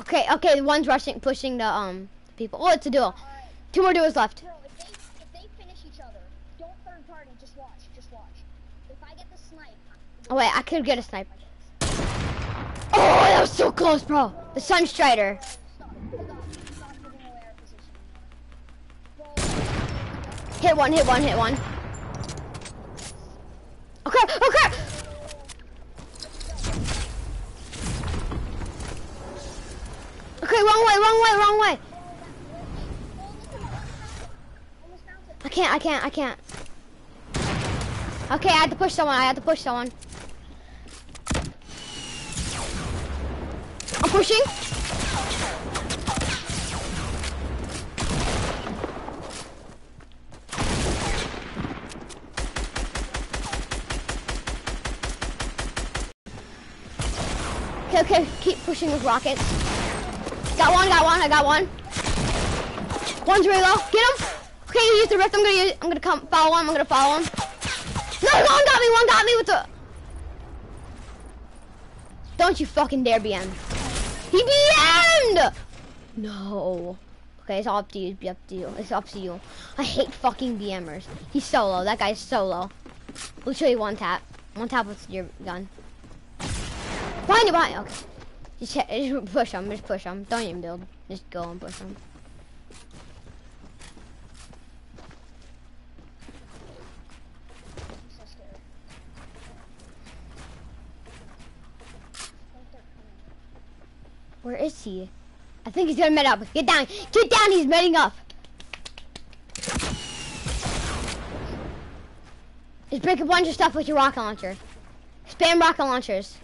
okay, okay, the one's rushing, pushing the, um, people. Oh, it's a duel. Right. Two more duels left. Oh, wait, I could get a sniper. Oh, that was so close, bro. The Sunstrider. Hit one, hit one, hit one. Oh crap, oh crap! Okay, wrong way, wrong way, wrong way! I can't, I can't, I can't. Okay, I had to push someone, I had to push someone. I'm pushing! pushing with rockets. Got one, got one, I got one. One's really low. Get him! Okay, you use the rift. I'm gonna use, I'm gonna come follow him, I'm gonna follow him. No, one got me, one got me with the Don't you fucking dare BM. He BM'd! No. Okay, it's up to you, it's up to you. It's up to you. I hate fucking BMers. He's solo, that guy's solo. We'll show you one tap. One tap with your gun. Find it, behind Okay. Just, just push them, just push them. Don't even build. Just go and push them. Where is he? I think he's gonna med up. Get down. Get down, he's medding up. Just break a bunch of stuff with your rocket launcher. Spam rocket launchers.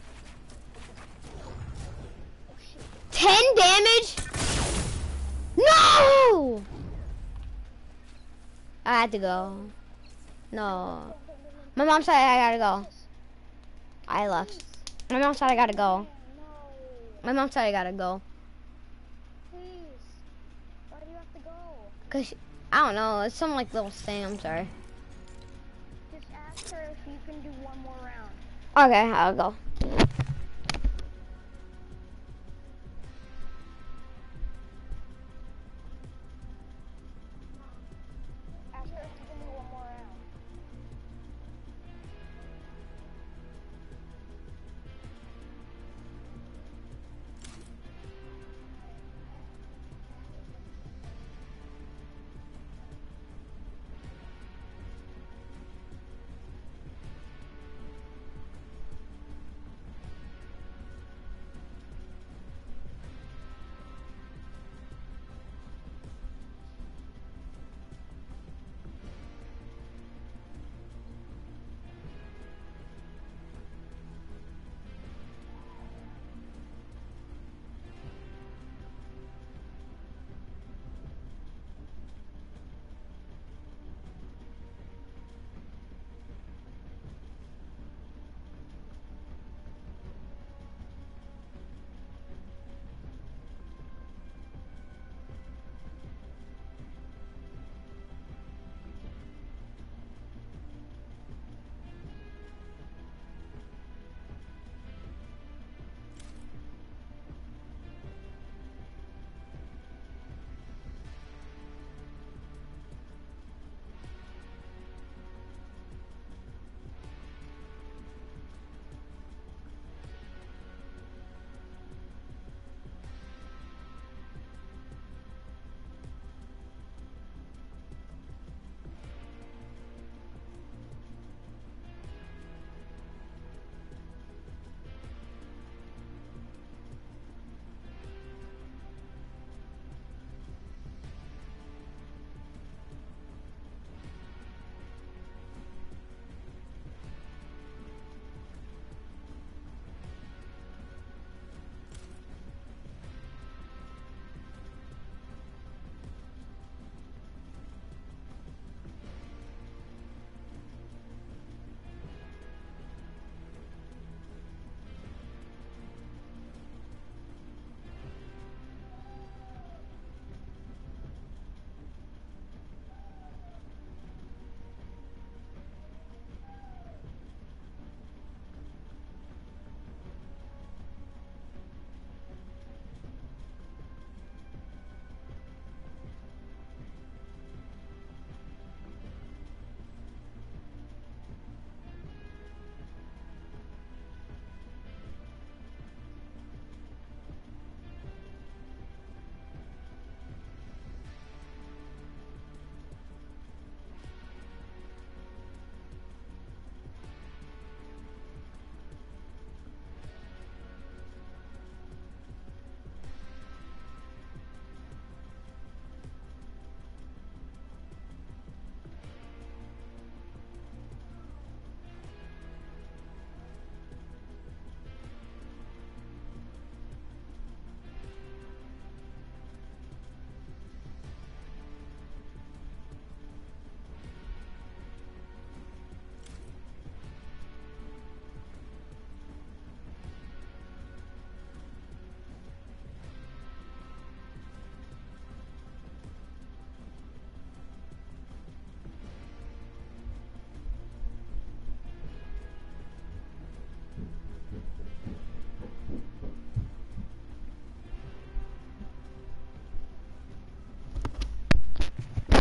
10 damage? No! I had to go. No. My mom said I gotta go. I left. My mom said I gotta go. My mom said I gotta go.
Please. Why do you have
to go? Cause, I don't know. It's some like little thing. I'm sorry.
Just ask her if you can do one more round.
Okay, I'll go.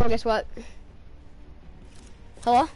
guess what? Hello?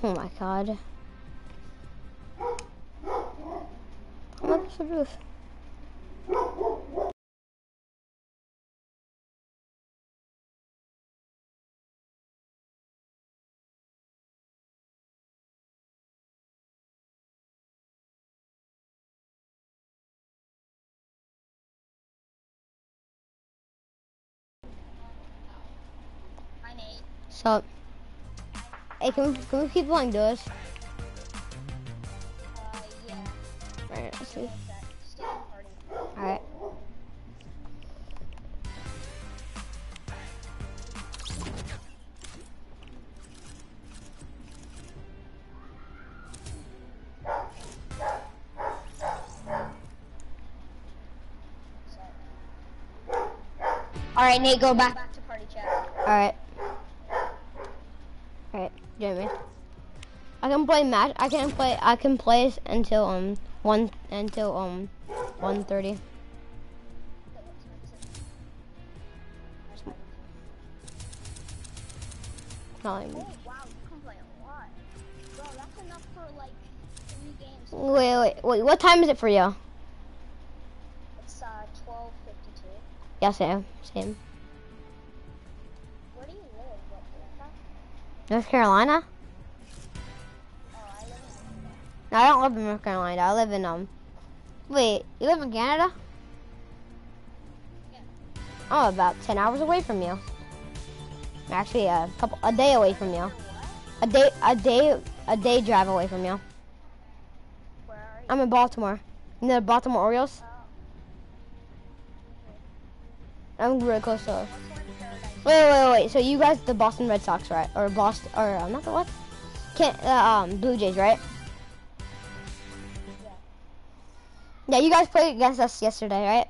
Oh my god.
What episode is
Sup? Hey, can we, can we keep going doors?
Uh, yeah. Alright, let's see. Alright. Alright, Nate, go back. back to party chat. Alright.
Jamie, I can play match. I can play. I can play until um one until um one thirty. Time. Oh, wait, wait, wait. What time is it for you? It's uh twelve fifty two. Yeah, same, same. North Carolina? No, I don't live in North Carolina. I live in, um... Wait, you live in Canada? i Oh, about 10 hours away from you. Actually, a couple... A day away from you. A day... A day... A day drive away from you. I'm in Baltimore. You know the Baltimore Orioles? Oh. I'm really close to... Wait, wait, wait. So you guys, the Boston Red Sox, right? Or Boston, or uh, not the what? Can't, uh, um, Blue Jays, right? Yeah. yeah, you guys played against us yesterday, right?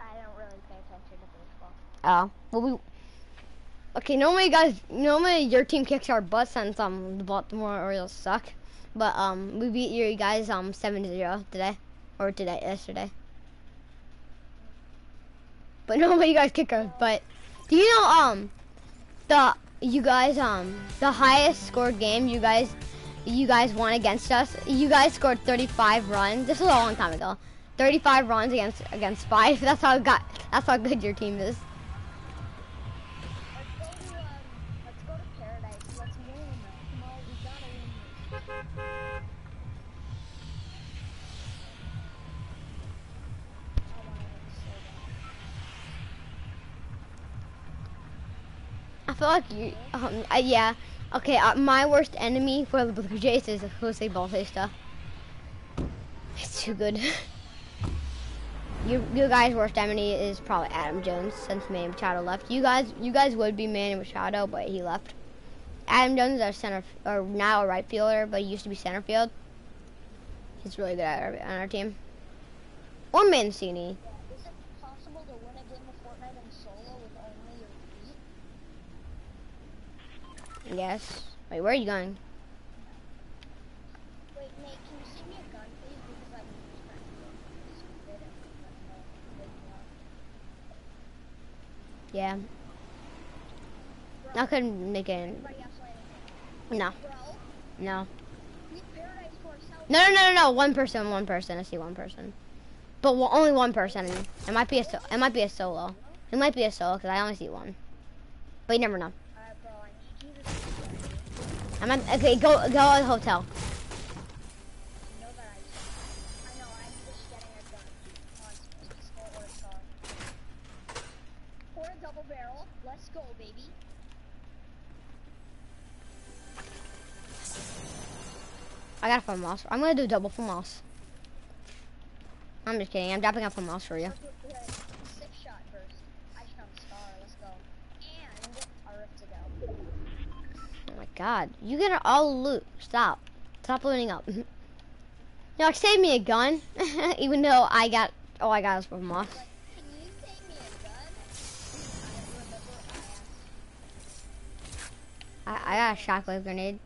I don't really pay attention to baseball. Oh, well we. Okay, normally guys, normally your team kicks our butt and um the Baltimore Orioles suck, but um we beat your guys um seven to zero today, or today yesterday but nobody you guys kick us. But do you know um the you guys um the highest scored game you guys you guys won against us? You guys scored 35 runs. This was a long time ago. 35 runs against against five. That's how got. That's how good your team is. feel like you, um, uh, yeah. Okay, uh, my worst enemy for the Blue Jays is Jose Bautista. It's too good.
you,
guys' worst enemy is probably Adam Jones since Manny Machado left. You guys, you guys would be Manny Machado, but he left. Adam Jones is a center, or now a right fielder, but he used to be center field. He's really good at our, on our team. Or Mancini. Yes. Wait, where are you going? Wait, can you me a gun, please? Because I Yeah. Bro, I couldn't make it. No. No. No, no, no, no, no. One person, one person. I see one person. But only one person. It might be a, so it might be a solo. It might be a solo because I only see one. But you never know. I'm at, okay, go, go to the hotel. I got to find moss. I'm gonna do double for moss. I'm just kidding. I'm dropping off for moss for you. god. You get it all loot. Stop. Stop looting up. now like, save me a gun. Even though I got oh I got this from Moss. I, I got a shockwave grenade.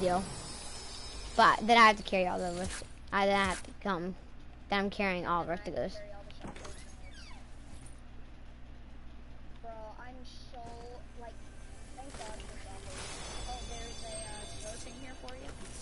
Deal. But then I have to carry all the rest. I then I have to come. Then I'm carrying all the rest of those.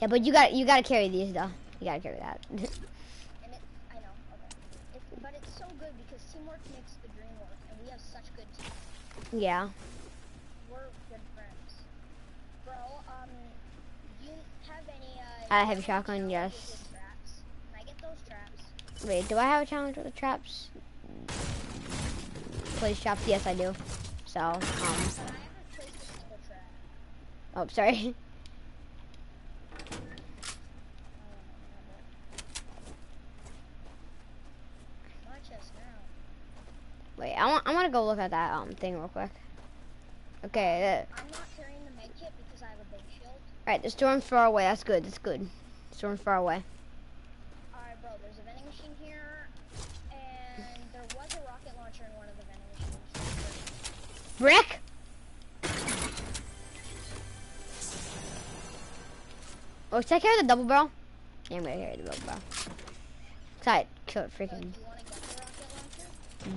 Yeah, but you got you gotta carry these though. You gotta carry that. and it, I know. Okay. If, but it's so good because teamwork makes the dream work, and we have such good. Yeah. We're good friends,
bro. Um, you have any? Uh, I have a
shotgun. Yes. I get those traps? Wait, do I have a challenge with the traps? Place traps. Yes, I do. So, um. Oh, sorry. Wait, I want I want to go look at that um thing real quick. Okay. Uh, I'm not carrying the med kit because I have a big shield. All right, the storm's far away. That's good. That's good. storm's far away. All right, bro. There's a vending machine here, and there was a rocket launcher in one of the vending machines. Brick. Oh, should I carry the double barrel? Yeah, I'm gonna carry the double barrel. Cause I killed freaking.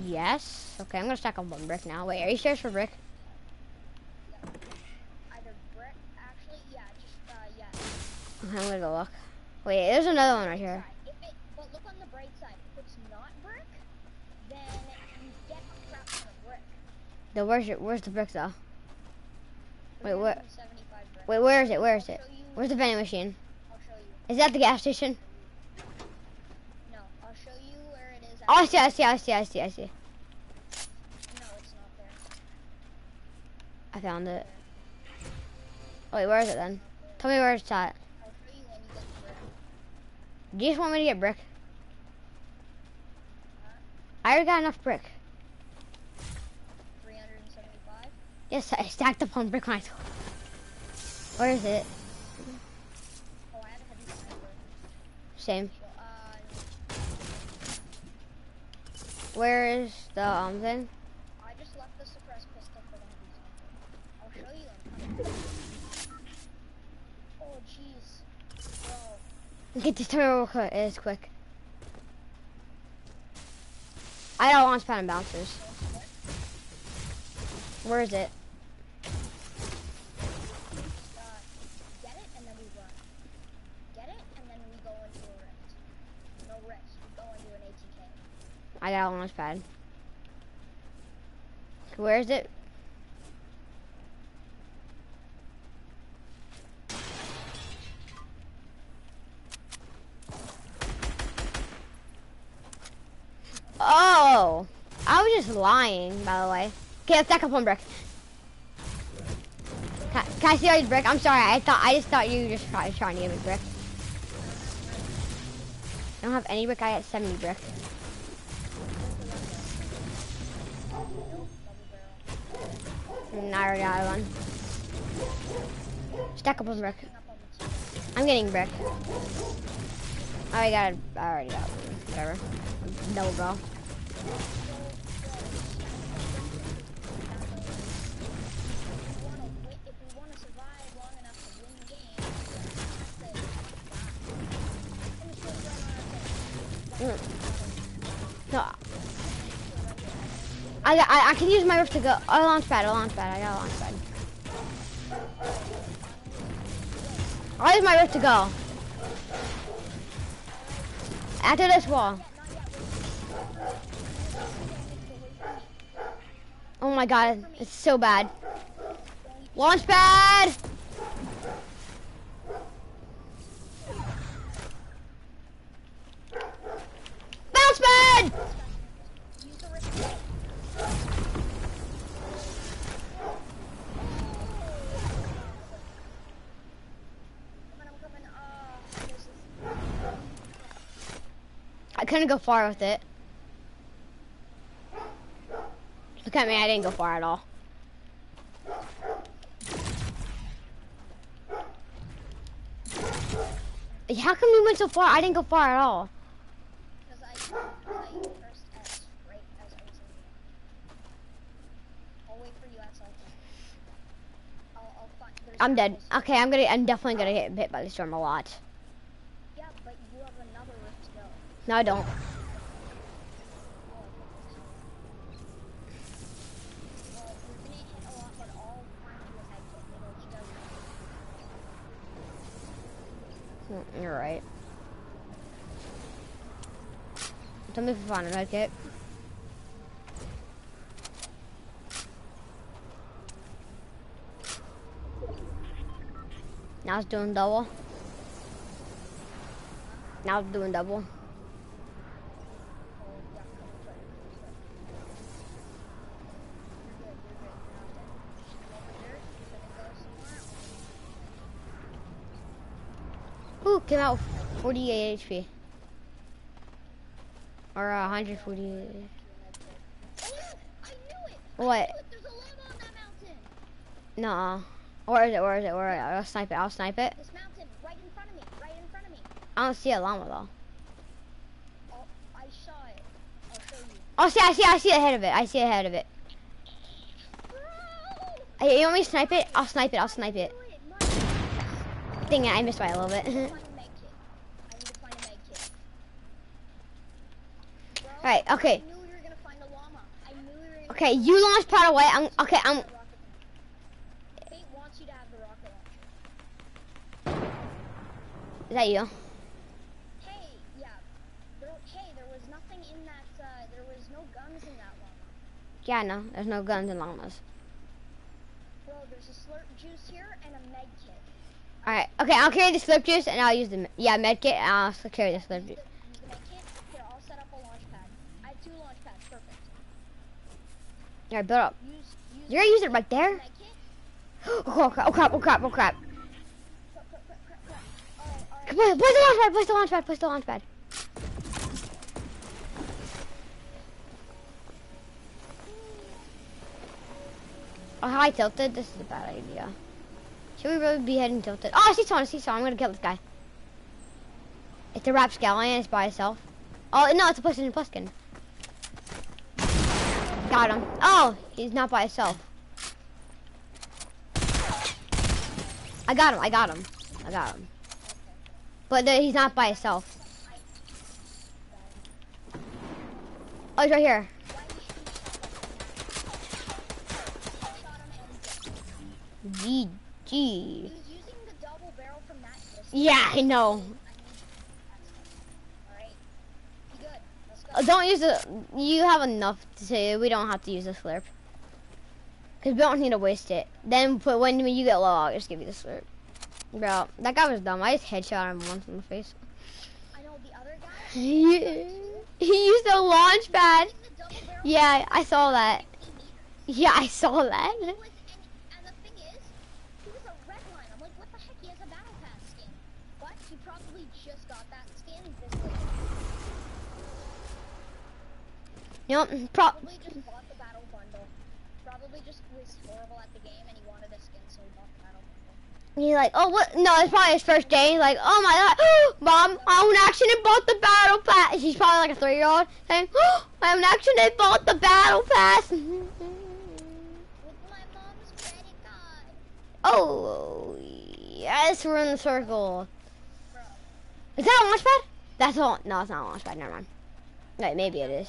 Yes. Okay, I'm gonna stack on one brick now. Wait, are you serious for brick? Uh, I'm gonna go look. Wait, there's another one right here.
look on the bright side. If it's not brick,
then where's, it, where's the brick, though? Wait, where? Wait, where is it? Where is it? Where's the vending machine? Is that the gas station? I see, I see, I see, I see, I see. No, it's not there. I found it. Wait, where is it then? Tell me where it's at. Do you just want me to get brick? I already got enough brick. 375? Yes, I stacked up on brick myself. Where is it? Oh, Same. Where is the um thing? I just left the suppressed pistol for the I'll show you them. Oh jeez. Bro. Get the real quick. it is quick. I got launch pad and bouncers. Where is it? I got a launch pad. Where is it?
Oh!
I was just lying, by the way. Okay, let's stack up one brick. Can, can I see all these brick? I'm sorry, I thought I just thought you were just try, trying to give me brick. I don't have any brick, I got 70 brick. And I already got one. Stack up on brick. I'm getting brick. Oh, I got. I already got one. Whatever. Double bro.
Mm. No,
I, I, I can use my rift to go. Oh, launch pad, oh, launch pad. I got a launch pad. I'll use my rift to go. After this wall. Oh my god, it's so bad. Launch pad! Bounce pad! I couldn't go far with it. Look at me, I didn't go far at all. How come you went so far? I didn't go far at all. I, I'm dead. Okay, I'm gonna. I'm definitely gonna get hit by the storm a lot. No, I don't. Mm, you're right. Tell me if you find a medkit. Now it's doing double. Now it's doing double. came out 48 HP. Or uh, 148. What? Nah. Where is it? Where is it? Where is it? I'll snipe it. I'll snipe it. This
mountain, right in front of me. Right in front of me.
I don't see a llama though. Oh, I saw it. i see, I see, I see ahead of it. I see ahead of it. Hey, you want me to snipe it? I'll snipe it. I'll snipe it. Dang it, I missed by a little bit. Right, okay. Okay, you launch pad away. I'm okay. I'm. Is that you? Hey, yeah. There,
hey, there was nothing in that. Uh, there was no guns in that
llama. Yeah, no, there's no guns in llamas.
Bro, there's a slurp juice here and a med kit.
All right. Okay, I'll carry the slurp juice and I'll use the yeah med kit. I'll carry the slurp juice. I built up. You're gonna use it right there? Oh crap, oh crap, oh crap, oh crap. Come on, push the launch pad, push the launch pad, Place the launch pad. Oh, I tilted? This is a bad idea. Should we really be heading tilted? Oh, I see someone, I see someone. I'm gonna kill this guy. It's a rapscallion, it's by itself. Oh, no, it's a Pluskin, Pluskin. Got him. Oh, he's not by himself. I got him, I got him. I got him. But uh, he's not by himself. Oh, he's right here. GG. Yeah, I know. Uh, don't use the, you have enough to, we don't have to use the slurp. Cause we don't need to waste it. Then put, when you get low, I'll just give you the slurp. Bro, that guy was dumb. I just headshot him once in the face. I know the other guy. he used a launch pad. Yeah, I saw that. Yeah, I saw that. Yep, mm, probably just bought the battle bundle. Probably
just was horrible at the game and he wanted a skin, so he bought the battle
bundle. He's like, oh, what? No, it's probably his first day. He's like, oh my god, mom, I own action and bought the battle pass. She's probably like a three year old saying, I own action and bought the battle pass.
Oh, yes,
we're in the circle. Bro. Is that a launch pad? That's all. No, it's not a launch pad. Never mind. Wait, maybe it is.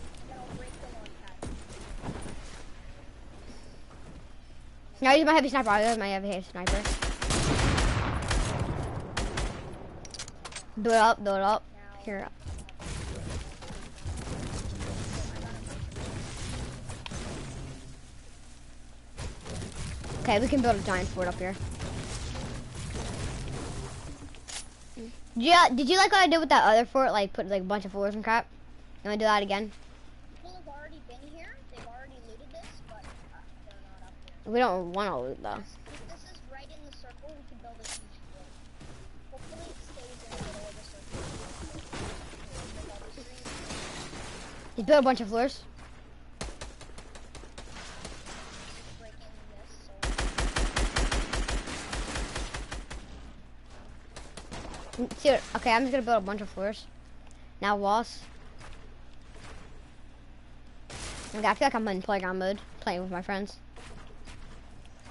No, use my heavy sniper. I use my heavy sniper. Do it up, do it up. Here up. Okay, we can build a giant fort up here. Yeah, did you like what I did with that other fort? Like put like a bunch of floors and crap? You wanna do that again? We don't want to loot though. Right circle, you built a bunch of floors. See? okay, I'm just gonna build a bunch of floors. Now walls. Okay, I feel like I'm in playground mode, playing with my friends.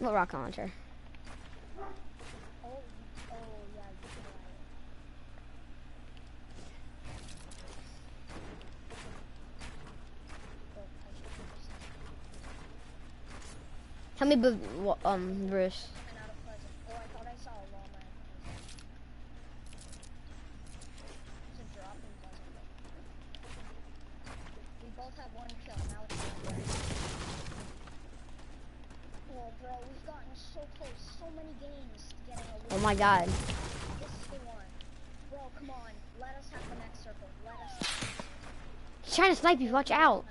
Little rock launcher. How many um, Bruce?
so many games a win. Oh my
god. This is the one. Bro, come on. Let us have the next circle. Let us He's trying to snipe you, watch out.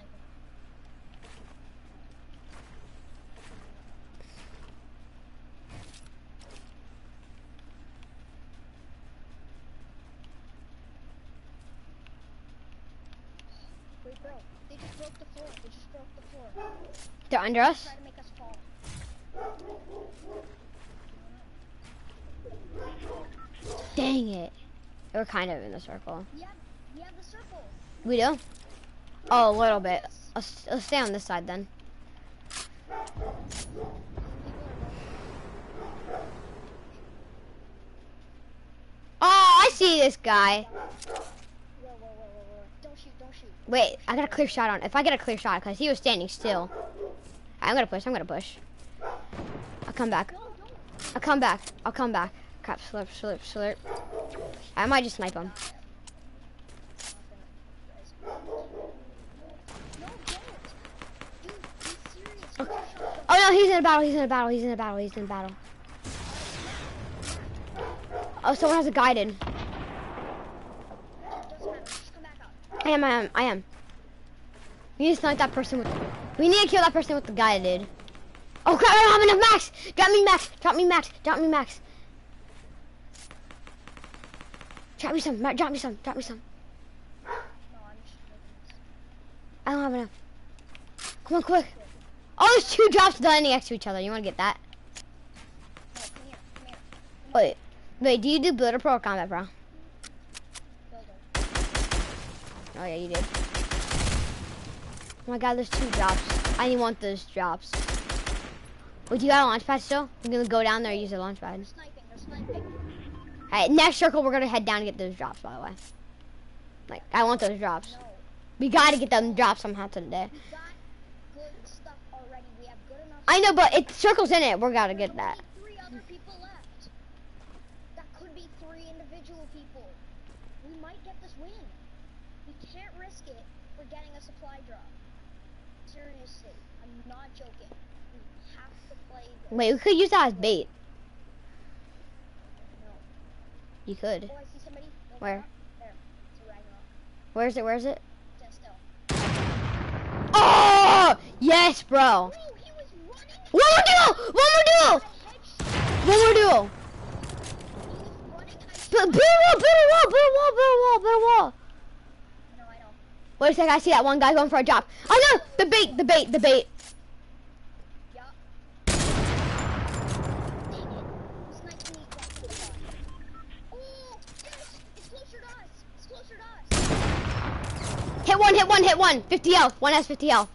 the
They're under us? Dang it. We're kind of in the circle. we
have the circle.
We do? Oh, a little bit. Let's, let's stay on this side then. Oh, I see this guy. Wait, I got a clear shot on. If I get a clear shot, because he was standing still. I'm gonna push, I'm gonna push. I'll come back. I'll come back. I'll come back crap, slurp, slurp, slurp. I might just snipe him. Oh. no, he's in a battle, he's in a battle, he's in a battle, he's in a battle. Oh, someone has a guided. I am, I am, I am. We need to snipe that person with. We need to kill that person with the guided. Oh crap! I don't have enough max. Drop me max. Drop me max. Drop me max. Drop me some, drop me some, drop me some. I don't have enough. Come on, quick. Oh, there's two drops landing next to each other. You want to get that? Wait, wait, do you do Builder Pro or Combat Pro? Builder. Oh, yeah, you did. Oh my god, there's two drops. I want those drops. Wait, do you got a launch pad still? I'm gonna go down there and use the launch pad. They're sniping, they're sniping. Alright, next circle, we're gonna head down and get those drops, by the way. Like, I want those drops. We gotta get them drops somehow today. I know, but it circles in it. We're gotta get that.
three people. We might get this win. We can't risk it. We're getting a supply drop. Seriously, I'm not joking. Wait, we could use
that as bait. You could. Oh, Where? Where is it? Where is it? Oh! Yes, bro. One more duel! One more duel! One more duel! Build a wall! Build a wall! Build a wall! Build a wall! Build a wall! Wait a second, I see that one guy going for a drop. Oh no! The bait! The bait! The bait! Hit one, hit one, hit one. 50 L. One has 50 L.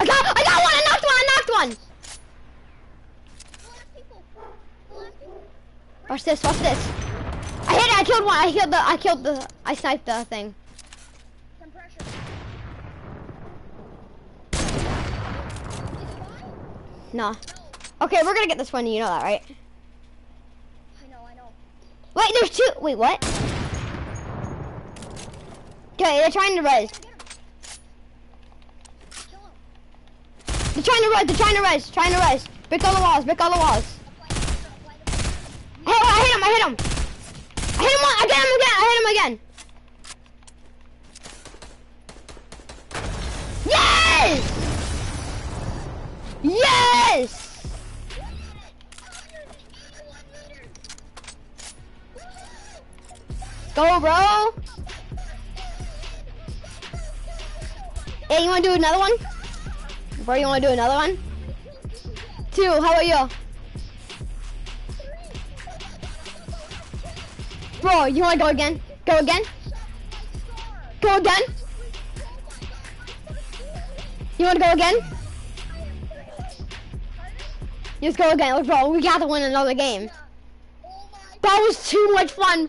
I got, I got one. I knocked one. I knocked one. Watch this, watch this. I hit it, I killed one. I killed the, I killed the, I sniped the thing. Nah. Okay, we're gonna get this one, you know that, right? Wait, there's two. Wait, what? Okay, they're trying to res. They're trying to res. They're trying to res. Trying to res. Break all the walls. Break all the walls. Hey, I hit him. I hit him. I hit him one, again. Again.
I hit
him again. Yes. Yes. Go, bro.
Hey, you wanna do another one? Bro, you wanna do another one? Two, how about you? Bro, you wanna go again? Go again? Go again? You wanna go again? Let's go again. Look, bro, we gotta win another game. That was too much fun.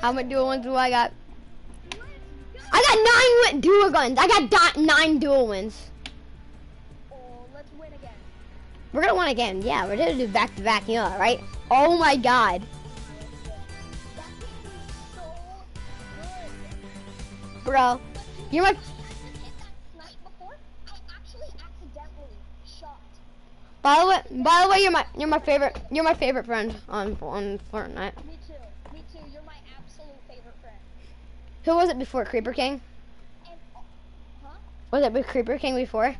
How many dual wins do I got? I got nine dual guns. I got dot nine dual oh, wins. We're gonna win again. Yeah, we're gonna do back to back. You know right? Oh my god. Bro, you're my. By the way, by the way, you're my you're my favorite you're my favorite friend on on Fortnite. Who was it before Creeper King? Huh? Was it with Creeper King before?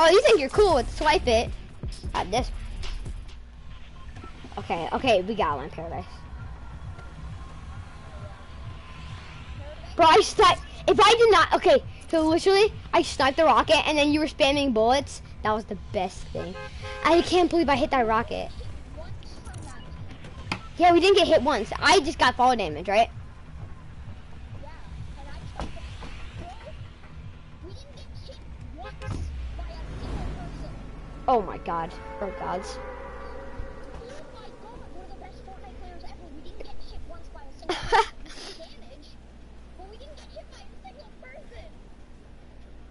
Oh, you think you're cool with swipe it? Got uh, this. Okay, okay, we got one paradise. Bro, I sniped, if I did not, okay, so literally, I sniped the rocket and then you were spamming bullets. That was the best thing. I can't believe I hit that rocket. Yeah, we didn't get hit once. I just got fall damage, right? Oh my god, Oh gods.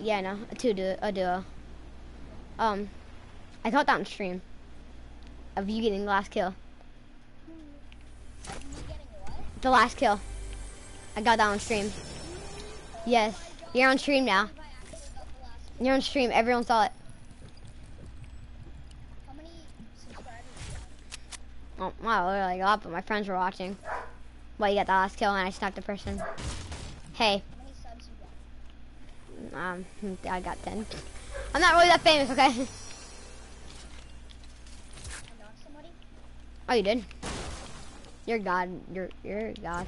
Yeah, no, a two duo, a uh, duo. Uh, um, I caught that on stream of you getting the last kill. The last kill. I got that on stream. Yes, you're on stream now. You're on stream. Everyone saw it. Oh, wow, literally a lot, but my friends were watching. Well, you got the last kill and I snapped a person. Hey, um, I got 10. I'm not really that famous, okay? Oh, you did? You're God. You're, you're God.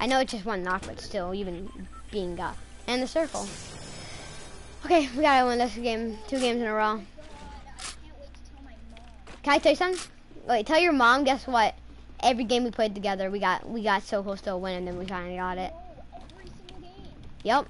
I know it's just one knock, but still, even being God. And the circle. Okay, we gotta win this game. Two games in a row. Can I tell you something? Wait, tell your mom, guess what? Every game we played together, we got we got so close to a win, and then we finally got it. Yep.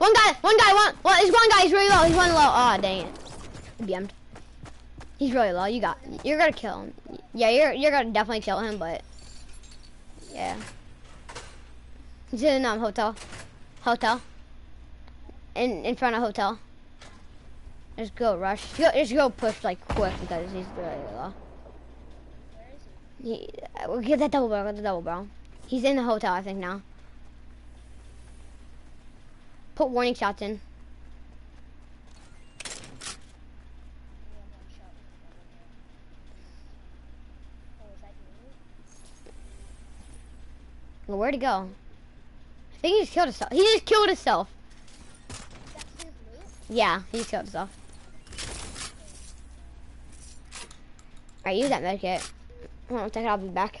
One guy, one guy, one, well, he's one guy, he's really low, he's one low. Oh, dang it. BM'd. He's really low, you got, you're gonna kill him. Yeah, you're, you're gonna definitely kill him, but, yeah. He's in, um, hotel. Hotel. In, in front of hotel. Just go rush. Just go, push, like, quick, because he's really low. He, we'll uh, get that double barrel, get the double barrel. He's in the hotel, I think, now put warning shots in. where'd he go? I think he just killed himself. He just killed himself. Yeah, he just killed himself. Alright, use that medkit. i I'll be back.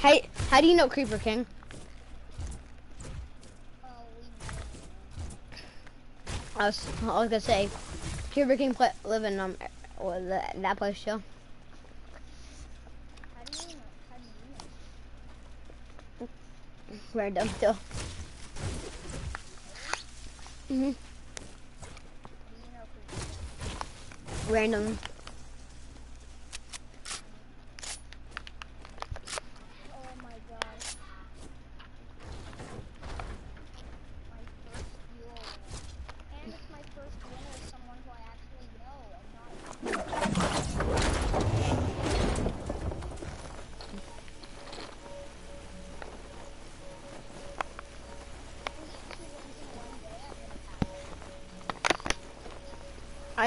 Hey, how do you know Creeper King? I was, I was gonna say, Creeper King play, live in um, well, that place too. Random too. Mhm. Random.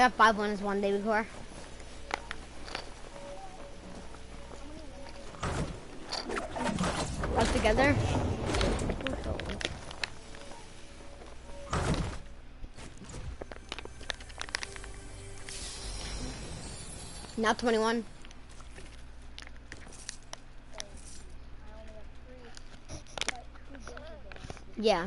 got five ones one day before. together. Not 21. Yeah.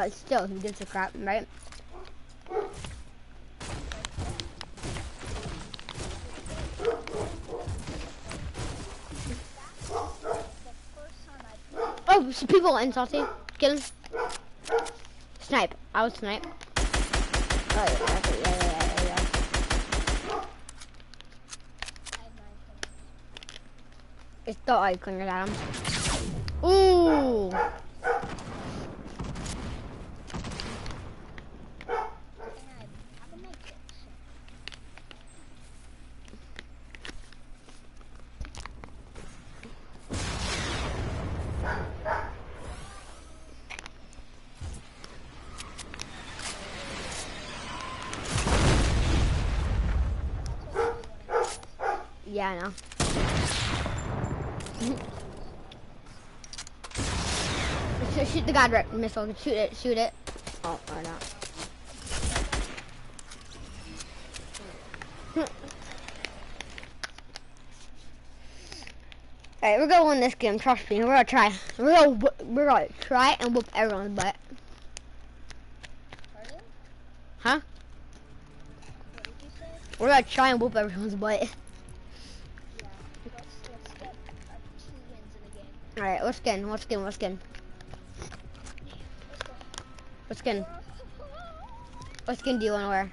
but still, he gives a crap, right? Oh, some people in salty. Get him. Snipe. I would snipe.
Oh, yeah, yeah, yeah, yeah,
It's the icon at him. Ooh! God right missile. Shoot it. Shoot it.
Oh, why not.
Alright, we're gonna win this game, trust me. We're gonna try. We're gonna, we're gonna try and whoop everyone's butt. Huh? We're gonna try and whoop everyone's butt. Yeah, Alright, let's get in, let's get in, let's get in skin? What skin do you want to wear?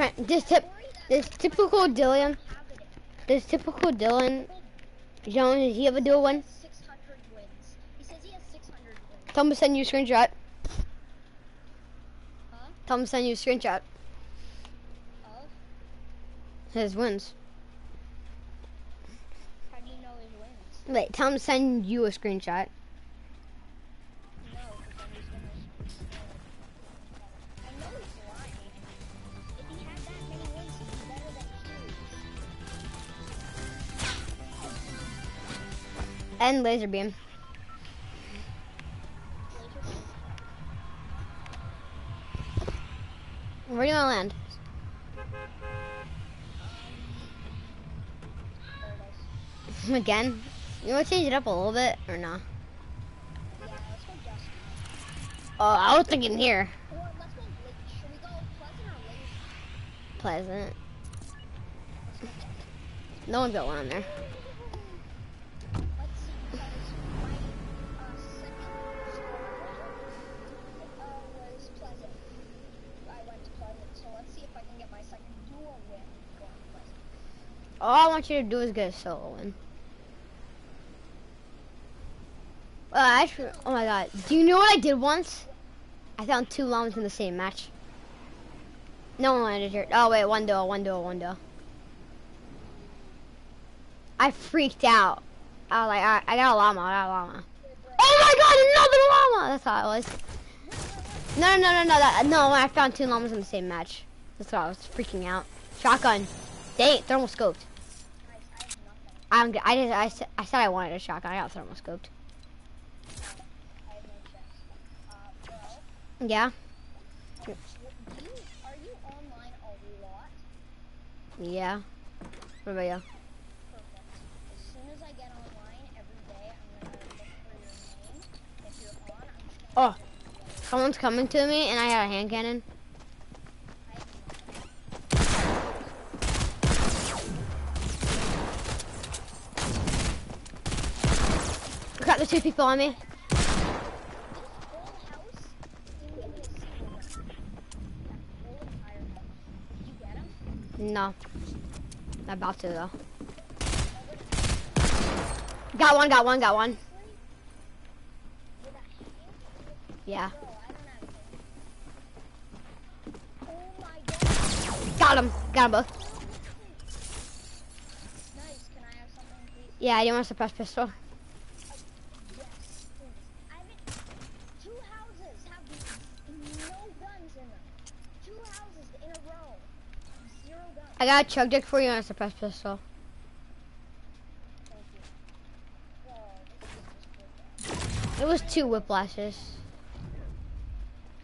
friend, this tip, this typical Dylan, this typical Dylan Jones, does he ever do one? Tell him to send you a screenshot. Huh? Tell him to send you a screenshot. Of? His wins. How do you know his wins? Wait, tell him to send you a screenshot. and Lazarbeam. Where do you want to land? Again? You want to change it up a little bit or no? oh, I was thinking here. Pleasant. No one's got one on there. All I want you to do is get a solo win. Uh, actually, oh my god. Do you know what I did once? I found two llamas in the same match. No one landed here. Oh wait, one duo, one duo, one duo. I freaked out. I was like, I got a llama, I got a llama. Oh my god, another llama! That's how it was. No, no, no, no, no, that, no, I found two llamas in the same match. That's why I was freaking out. Shotgun. Dang thermal scoped. I'm. I just. I, I said I wanted a shotgun. I got thermoscoped. Yeah. Yeah. What about you? Oh, someone's coming to me, and I got a hand cannon. the two people on me. No. I'm about to though. Got one, got one, got one. Yeah. Got him. Got him both. Yeah, I didn't want to suppress pistol. I got a chug deck for you and a suppressed pistol. It was two whiplashes.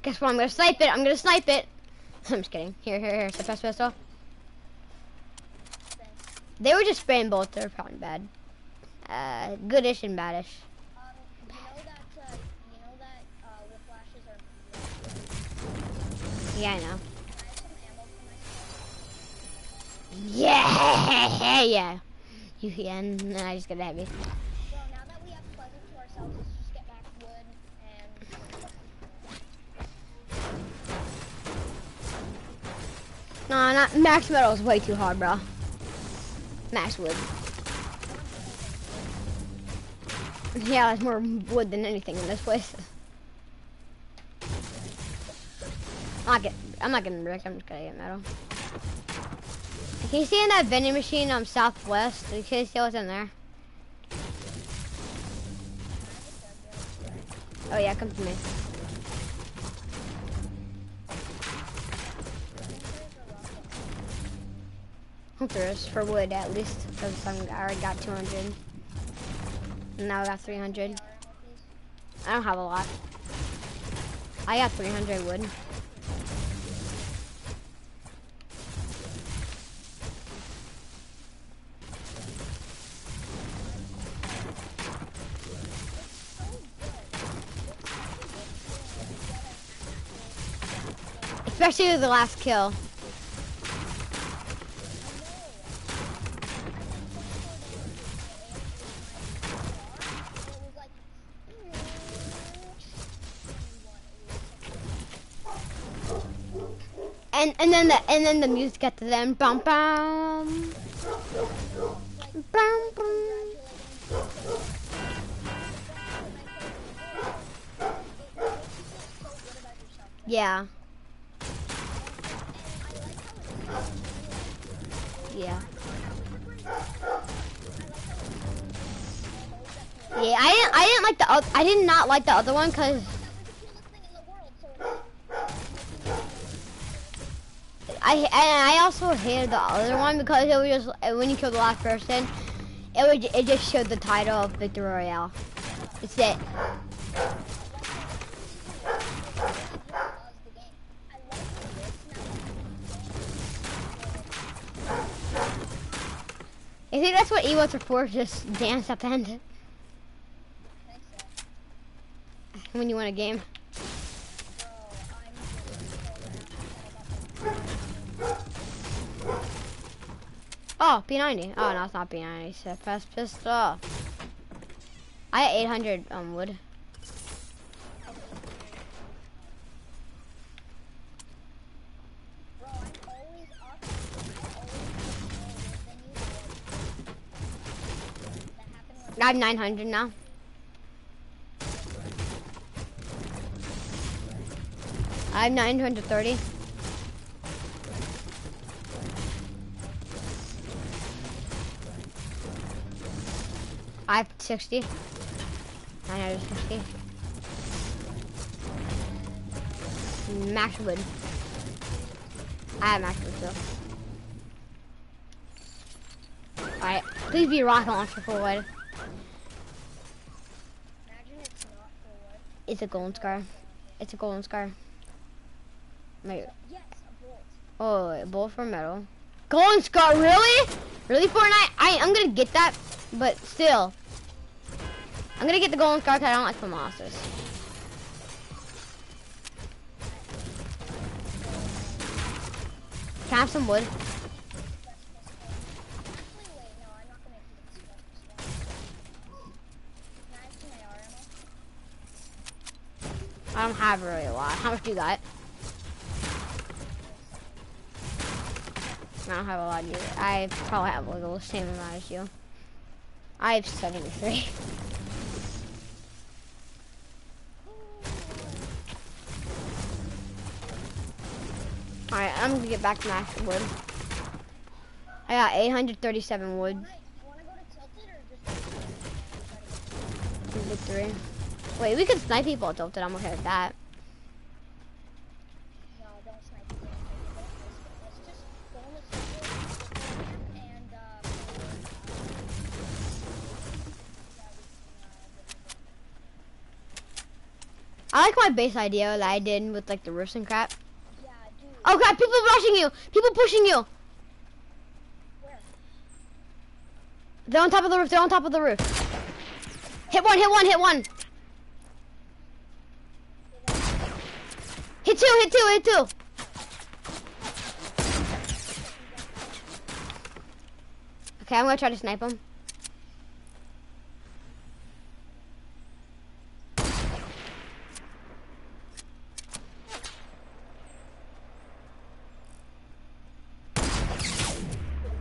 Guess what? I'm gonna snipe it. I'm gonna snipe it. I'm just kidding. Here, here, here. Suppressed pistol. They were just spraying both. They're probably bad. Uh, goodish and badish. Um, uh,
uh, yeah, I know. Yeah,
yeah. You can. No, I just got that So now that we have pleasant to ourselves, let's just get back wood and. Nah, not max metal is way too hard, bro. Max wood. Yeah, there's more wood than anything in this place. I'm not getting brick, I'm just gonna get metal. Can you see in that vending machine on um, Southwest? Southwest? You can see what's in there. Oh yeah, come to me. Hope there is for wood at least, because I already got 200. And now I got 300. I don't have a lot. I got 300 wood. Especially with the last kill. And and then the and then the music at the end. Bum bum. Bum bum. Yeah. Yeah. Yeah, I didn't, I didn't like the other, I did not like the other one because I and I also hated the other one because it was just when you killed the last person, it would it just showed the title of Victory Royale. It's it. I think that's what emotes are for, just dance up and when you win a game. Oh, P90. Oh, no, it's not P90. It's a fast pistol. I had 800 um, wood. I have 900 now. I have 930. I have 60. 960. Max wood. I have max wood too. Alright, please be rocket launcher for wood. It's a golden scar. It's a golden scar. Wait. Oh, a bolt for metal. Golden scar, really? Really, Fortnite? I, I'm gonna get that, but still. I'm gonna get the golden scar because I don't like the monsters. Can I have some wood? don't have really a lot. How much do you got? I don't have a lot either. I probably have like the same amount as you. I have 73. Alright, I'm gonna get back to my wood. I got 837 wood. Victory. Wait, we could snipe people at Tilted. I'm okay with that. Uh, I like my base idea that I did with like the roofs and crap. Yeah, oh god, people rushing you! People pushing you! Where? They're on top of the roof, they're on top of the roof. Hit one, hit one, hit one! Hit two, hit two, hit two. Okay, I'm gonna try to snipe him.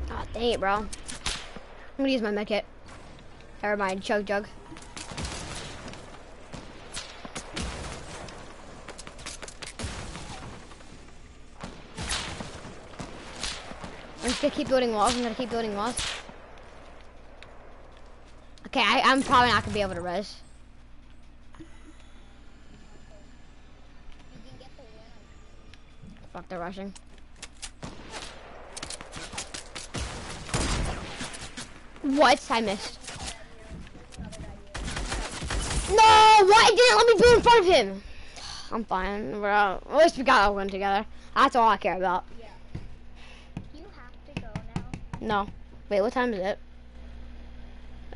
Oh, dang it, bro. I'm gonna use my medkit. Never mind, chug chug. just gonna keep building walls. I'm gonna keep building walls. Okay, I, I'm probably not gonna be able to rush.
Fuck, they're rushing.
What? I missed. No! Why didn't let me build in front of him? I'm fine, bro. At least we got that one together. That's all I care about. No. Wait, what time is it?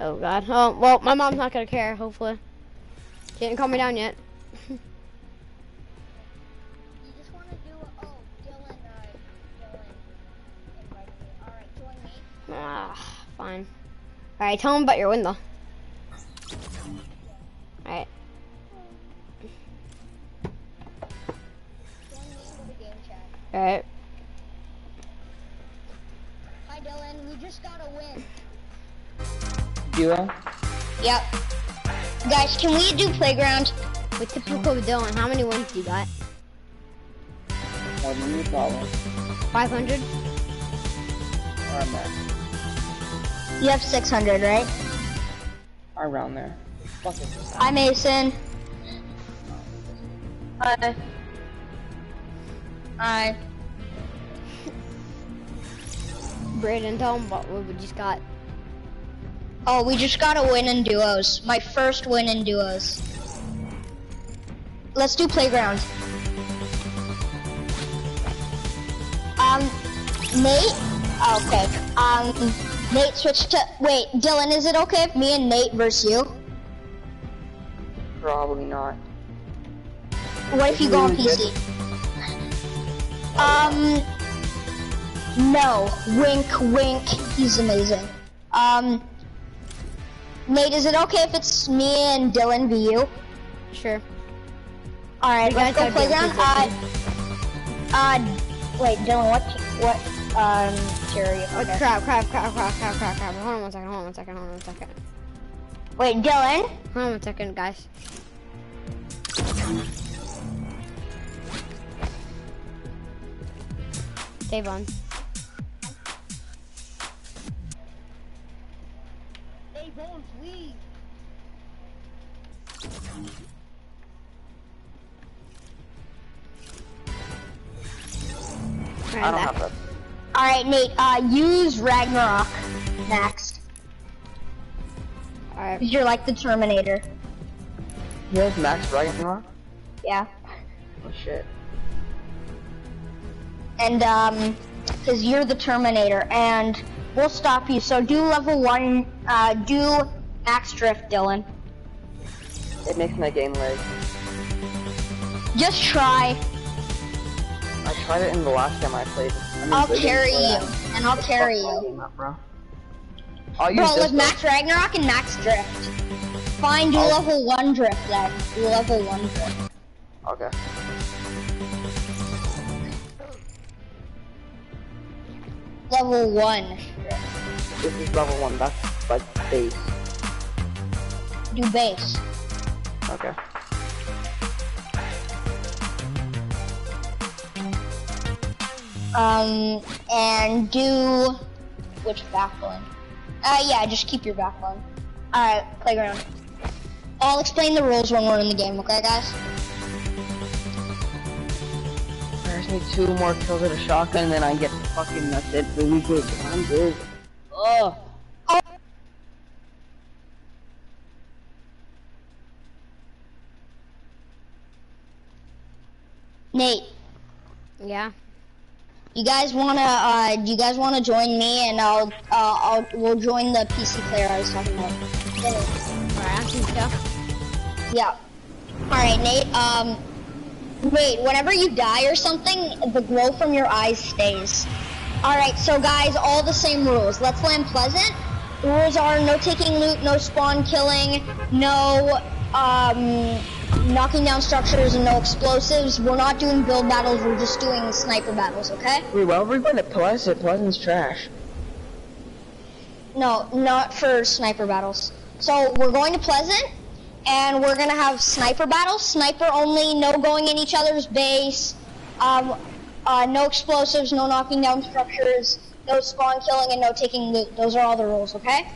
Oh god. Oh, well, my mom's not gonna care, hopefully. She didn't calm me down yet. Oh, ah, fine. Alright, tell him about your window. Alright. Alright.
just got win. Duo? Yep. Guys,
can we do playground? With the Pico Dylan, how many wins do you got?
500? Around there. You have 600, right?
Around there. Hi,
Mason. Hi. Hi. Braden, tell them what we just got. Oh, we just got a win in duos. My first win in duos. Let's do playground. Um, Nate? Okay. Um, Nate switch to, wait, Dylan, is it okay if me and Nate versus you?
Probably not. What if you go on PC?
Um, no. Wink, wink. He's amazing. Um, Nate, is it okay if it's me and Dylan VU? Sure. All right, you let's go playground. Uh, uh, wait, Dylan, what, what, um, tier you? Okay. Oh, crap, crap, crap, crap,
crap, crap, crap. Hold on one second, hold on one second, hold on one second. Wait, Dylan? Hold on one second, guys. Save on.
bones weak.
I don't have that. Alright, Nate, uh, use Ragnarok next. Alright. You're like the Terminator. You have Max Ragnarok? Yeah. Oh shit. And, um, cause you're the Terminator, and we'll stop you, so do level one uh, do max drift, Dylan. It makes my game lag. Just try. I tried it in the last time I played. I will carry you, and I'll carry you. Up, bro,
bro like Max
Ragnarok and Max Drift. find do I'll... level 1 drift then. level 1 drift. Okay. level one.
This is level one, that's like base.
Do base. Okay. Um, and do, which back bling? Uh, yeah, just keep your back bling. Alright, playground. I'll explain the rules when we're in the game, okay guys? Just need two more kills with a shotgun, and then I get fucking that's it for week week. I'm good. Ugh. Nate. Yeah. You guys wanna? Uh, do you guys wanna join me? And I'll, uh, I'll, we'll join the PC player I was talking about. Alright, Yeah. All right, Nate. Um, Wait, whenever you die or something, the glow from your eyes stays. Alright, so guys, all the same rules. Let's land pleasant. The rules are no taking loot, no spawn killing, no um, knocking down structures and no explosives. We're not doing build battles, we're just doing sniper battles, okay? Wait, why are we going to Pleasant? Pleasant's trash. No, not for sniper battles. So we're going to Pleasant, and we're gonna have sniper battles. Sniper only, no going in each other's base, um, uh, no explosives, no knocking down structures, no spawn killing, and no taking loot. Those are all the rules, okay?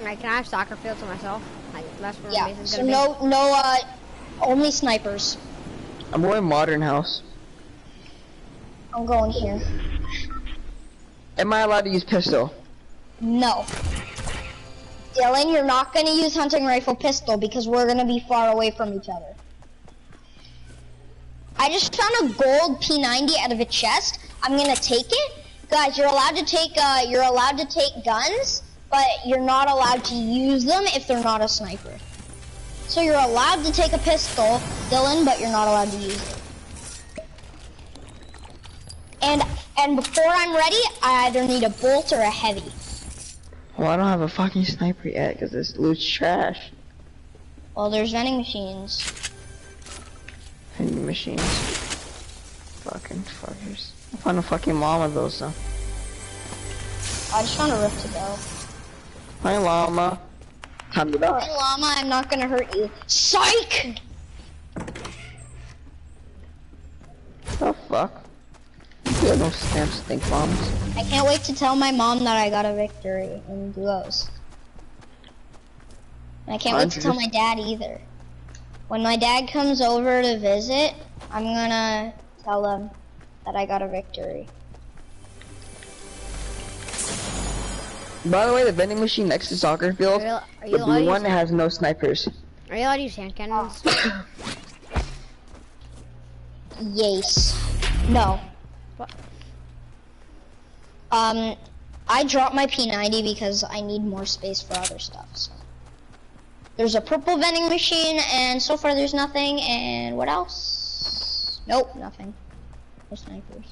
Alright, can I have soccer field to myself? Like, that's where yeah, so no, be. no,
uh, only snipers. I'm going modern house. I'm going here.
Am I allowed to use pistol?
No. Dylan, you're not gonna use hunting rifle pistol because we're gonna be far away from each other. I just found a gold P90 out of a chest. I'm gonna take it. Guys, you're allowed to take uh, you're allowed to take guns, but you're not allowed to use them if they're not a sniper. So you're allowed to take a pistol, Dylan, but you're not allowed to use it. And and before I'm ready, I either need a bolt or a heavy.
Well, I don't have a fucking sniper yet because this loot's trash.
Well, there's vending machines.
Vending machines. Fucking
fuckers.
I found a fucking llama though, so.
I just found a rift to go. Hi, llama. Time to die. Hi, llama, I'm not gonna hurt you. Psych! The fuck? There are no stamps, bombs. I can't wait to tell my mom that I got a victory in duos. And I can't wait to tell my dad either. When my dad comes over to visit, I'm gonna tell him that I got a victory. By the way, the vending machine next to soccer field, are you, are the blue one has no snipers. Are you allowed to use hand cannons? yes. No. Um, I dropped my P90 because I need more space for other stuff. So. There's a purple vending machine, and so far there's nothing. And what else? Nope, nothing. No snipers.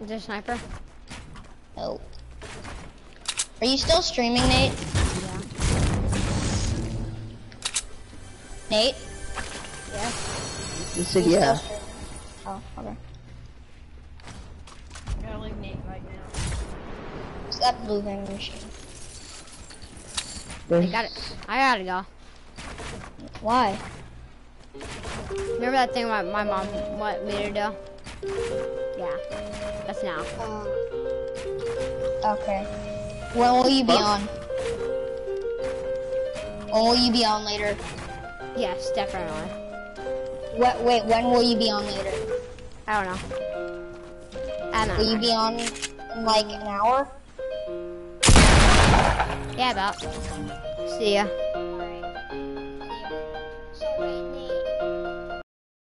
Is there a sniper? Nope. Are you still streaming, Nate? Yeah. Nate? Yeah.
You said yeah.
Oh, okay. Gotta leave Nate blue
vending machine. There's... I got it. I gotta go. Why? Remember that thing my, my mom what made her do?
Yeah. That's now. Uh, okay. When will you be what? on? When will you be on later? Yes, definitely. What? Wait, when will you be on later? I don't
know.
I don't will know. Will you be on in like an hour? Yeah, about. See ya.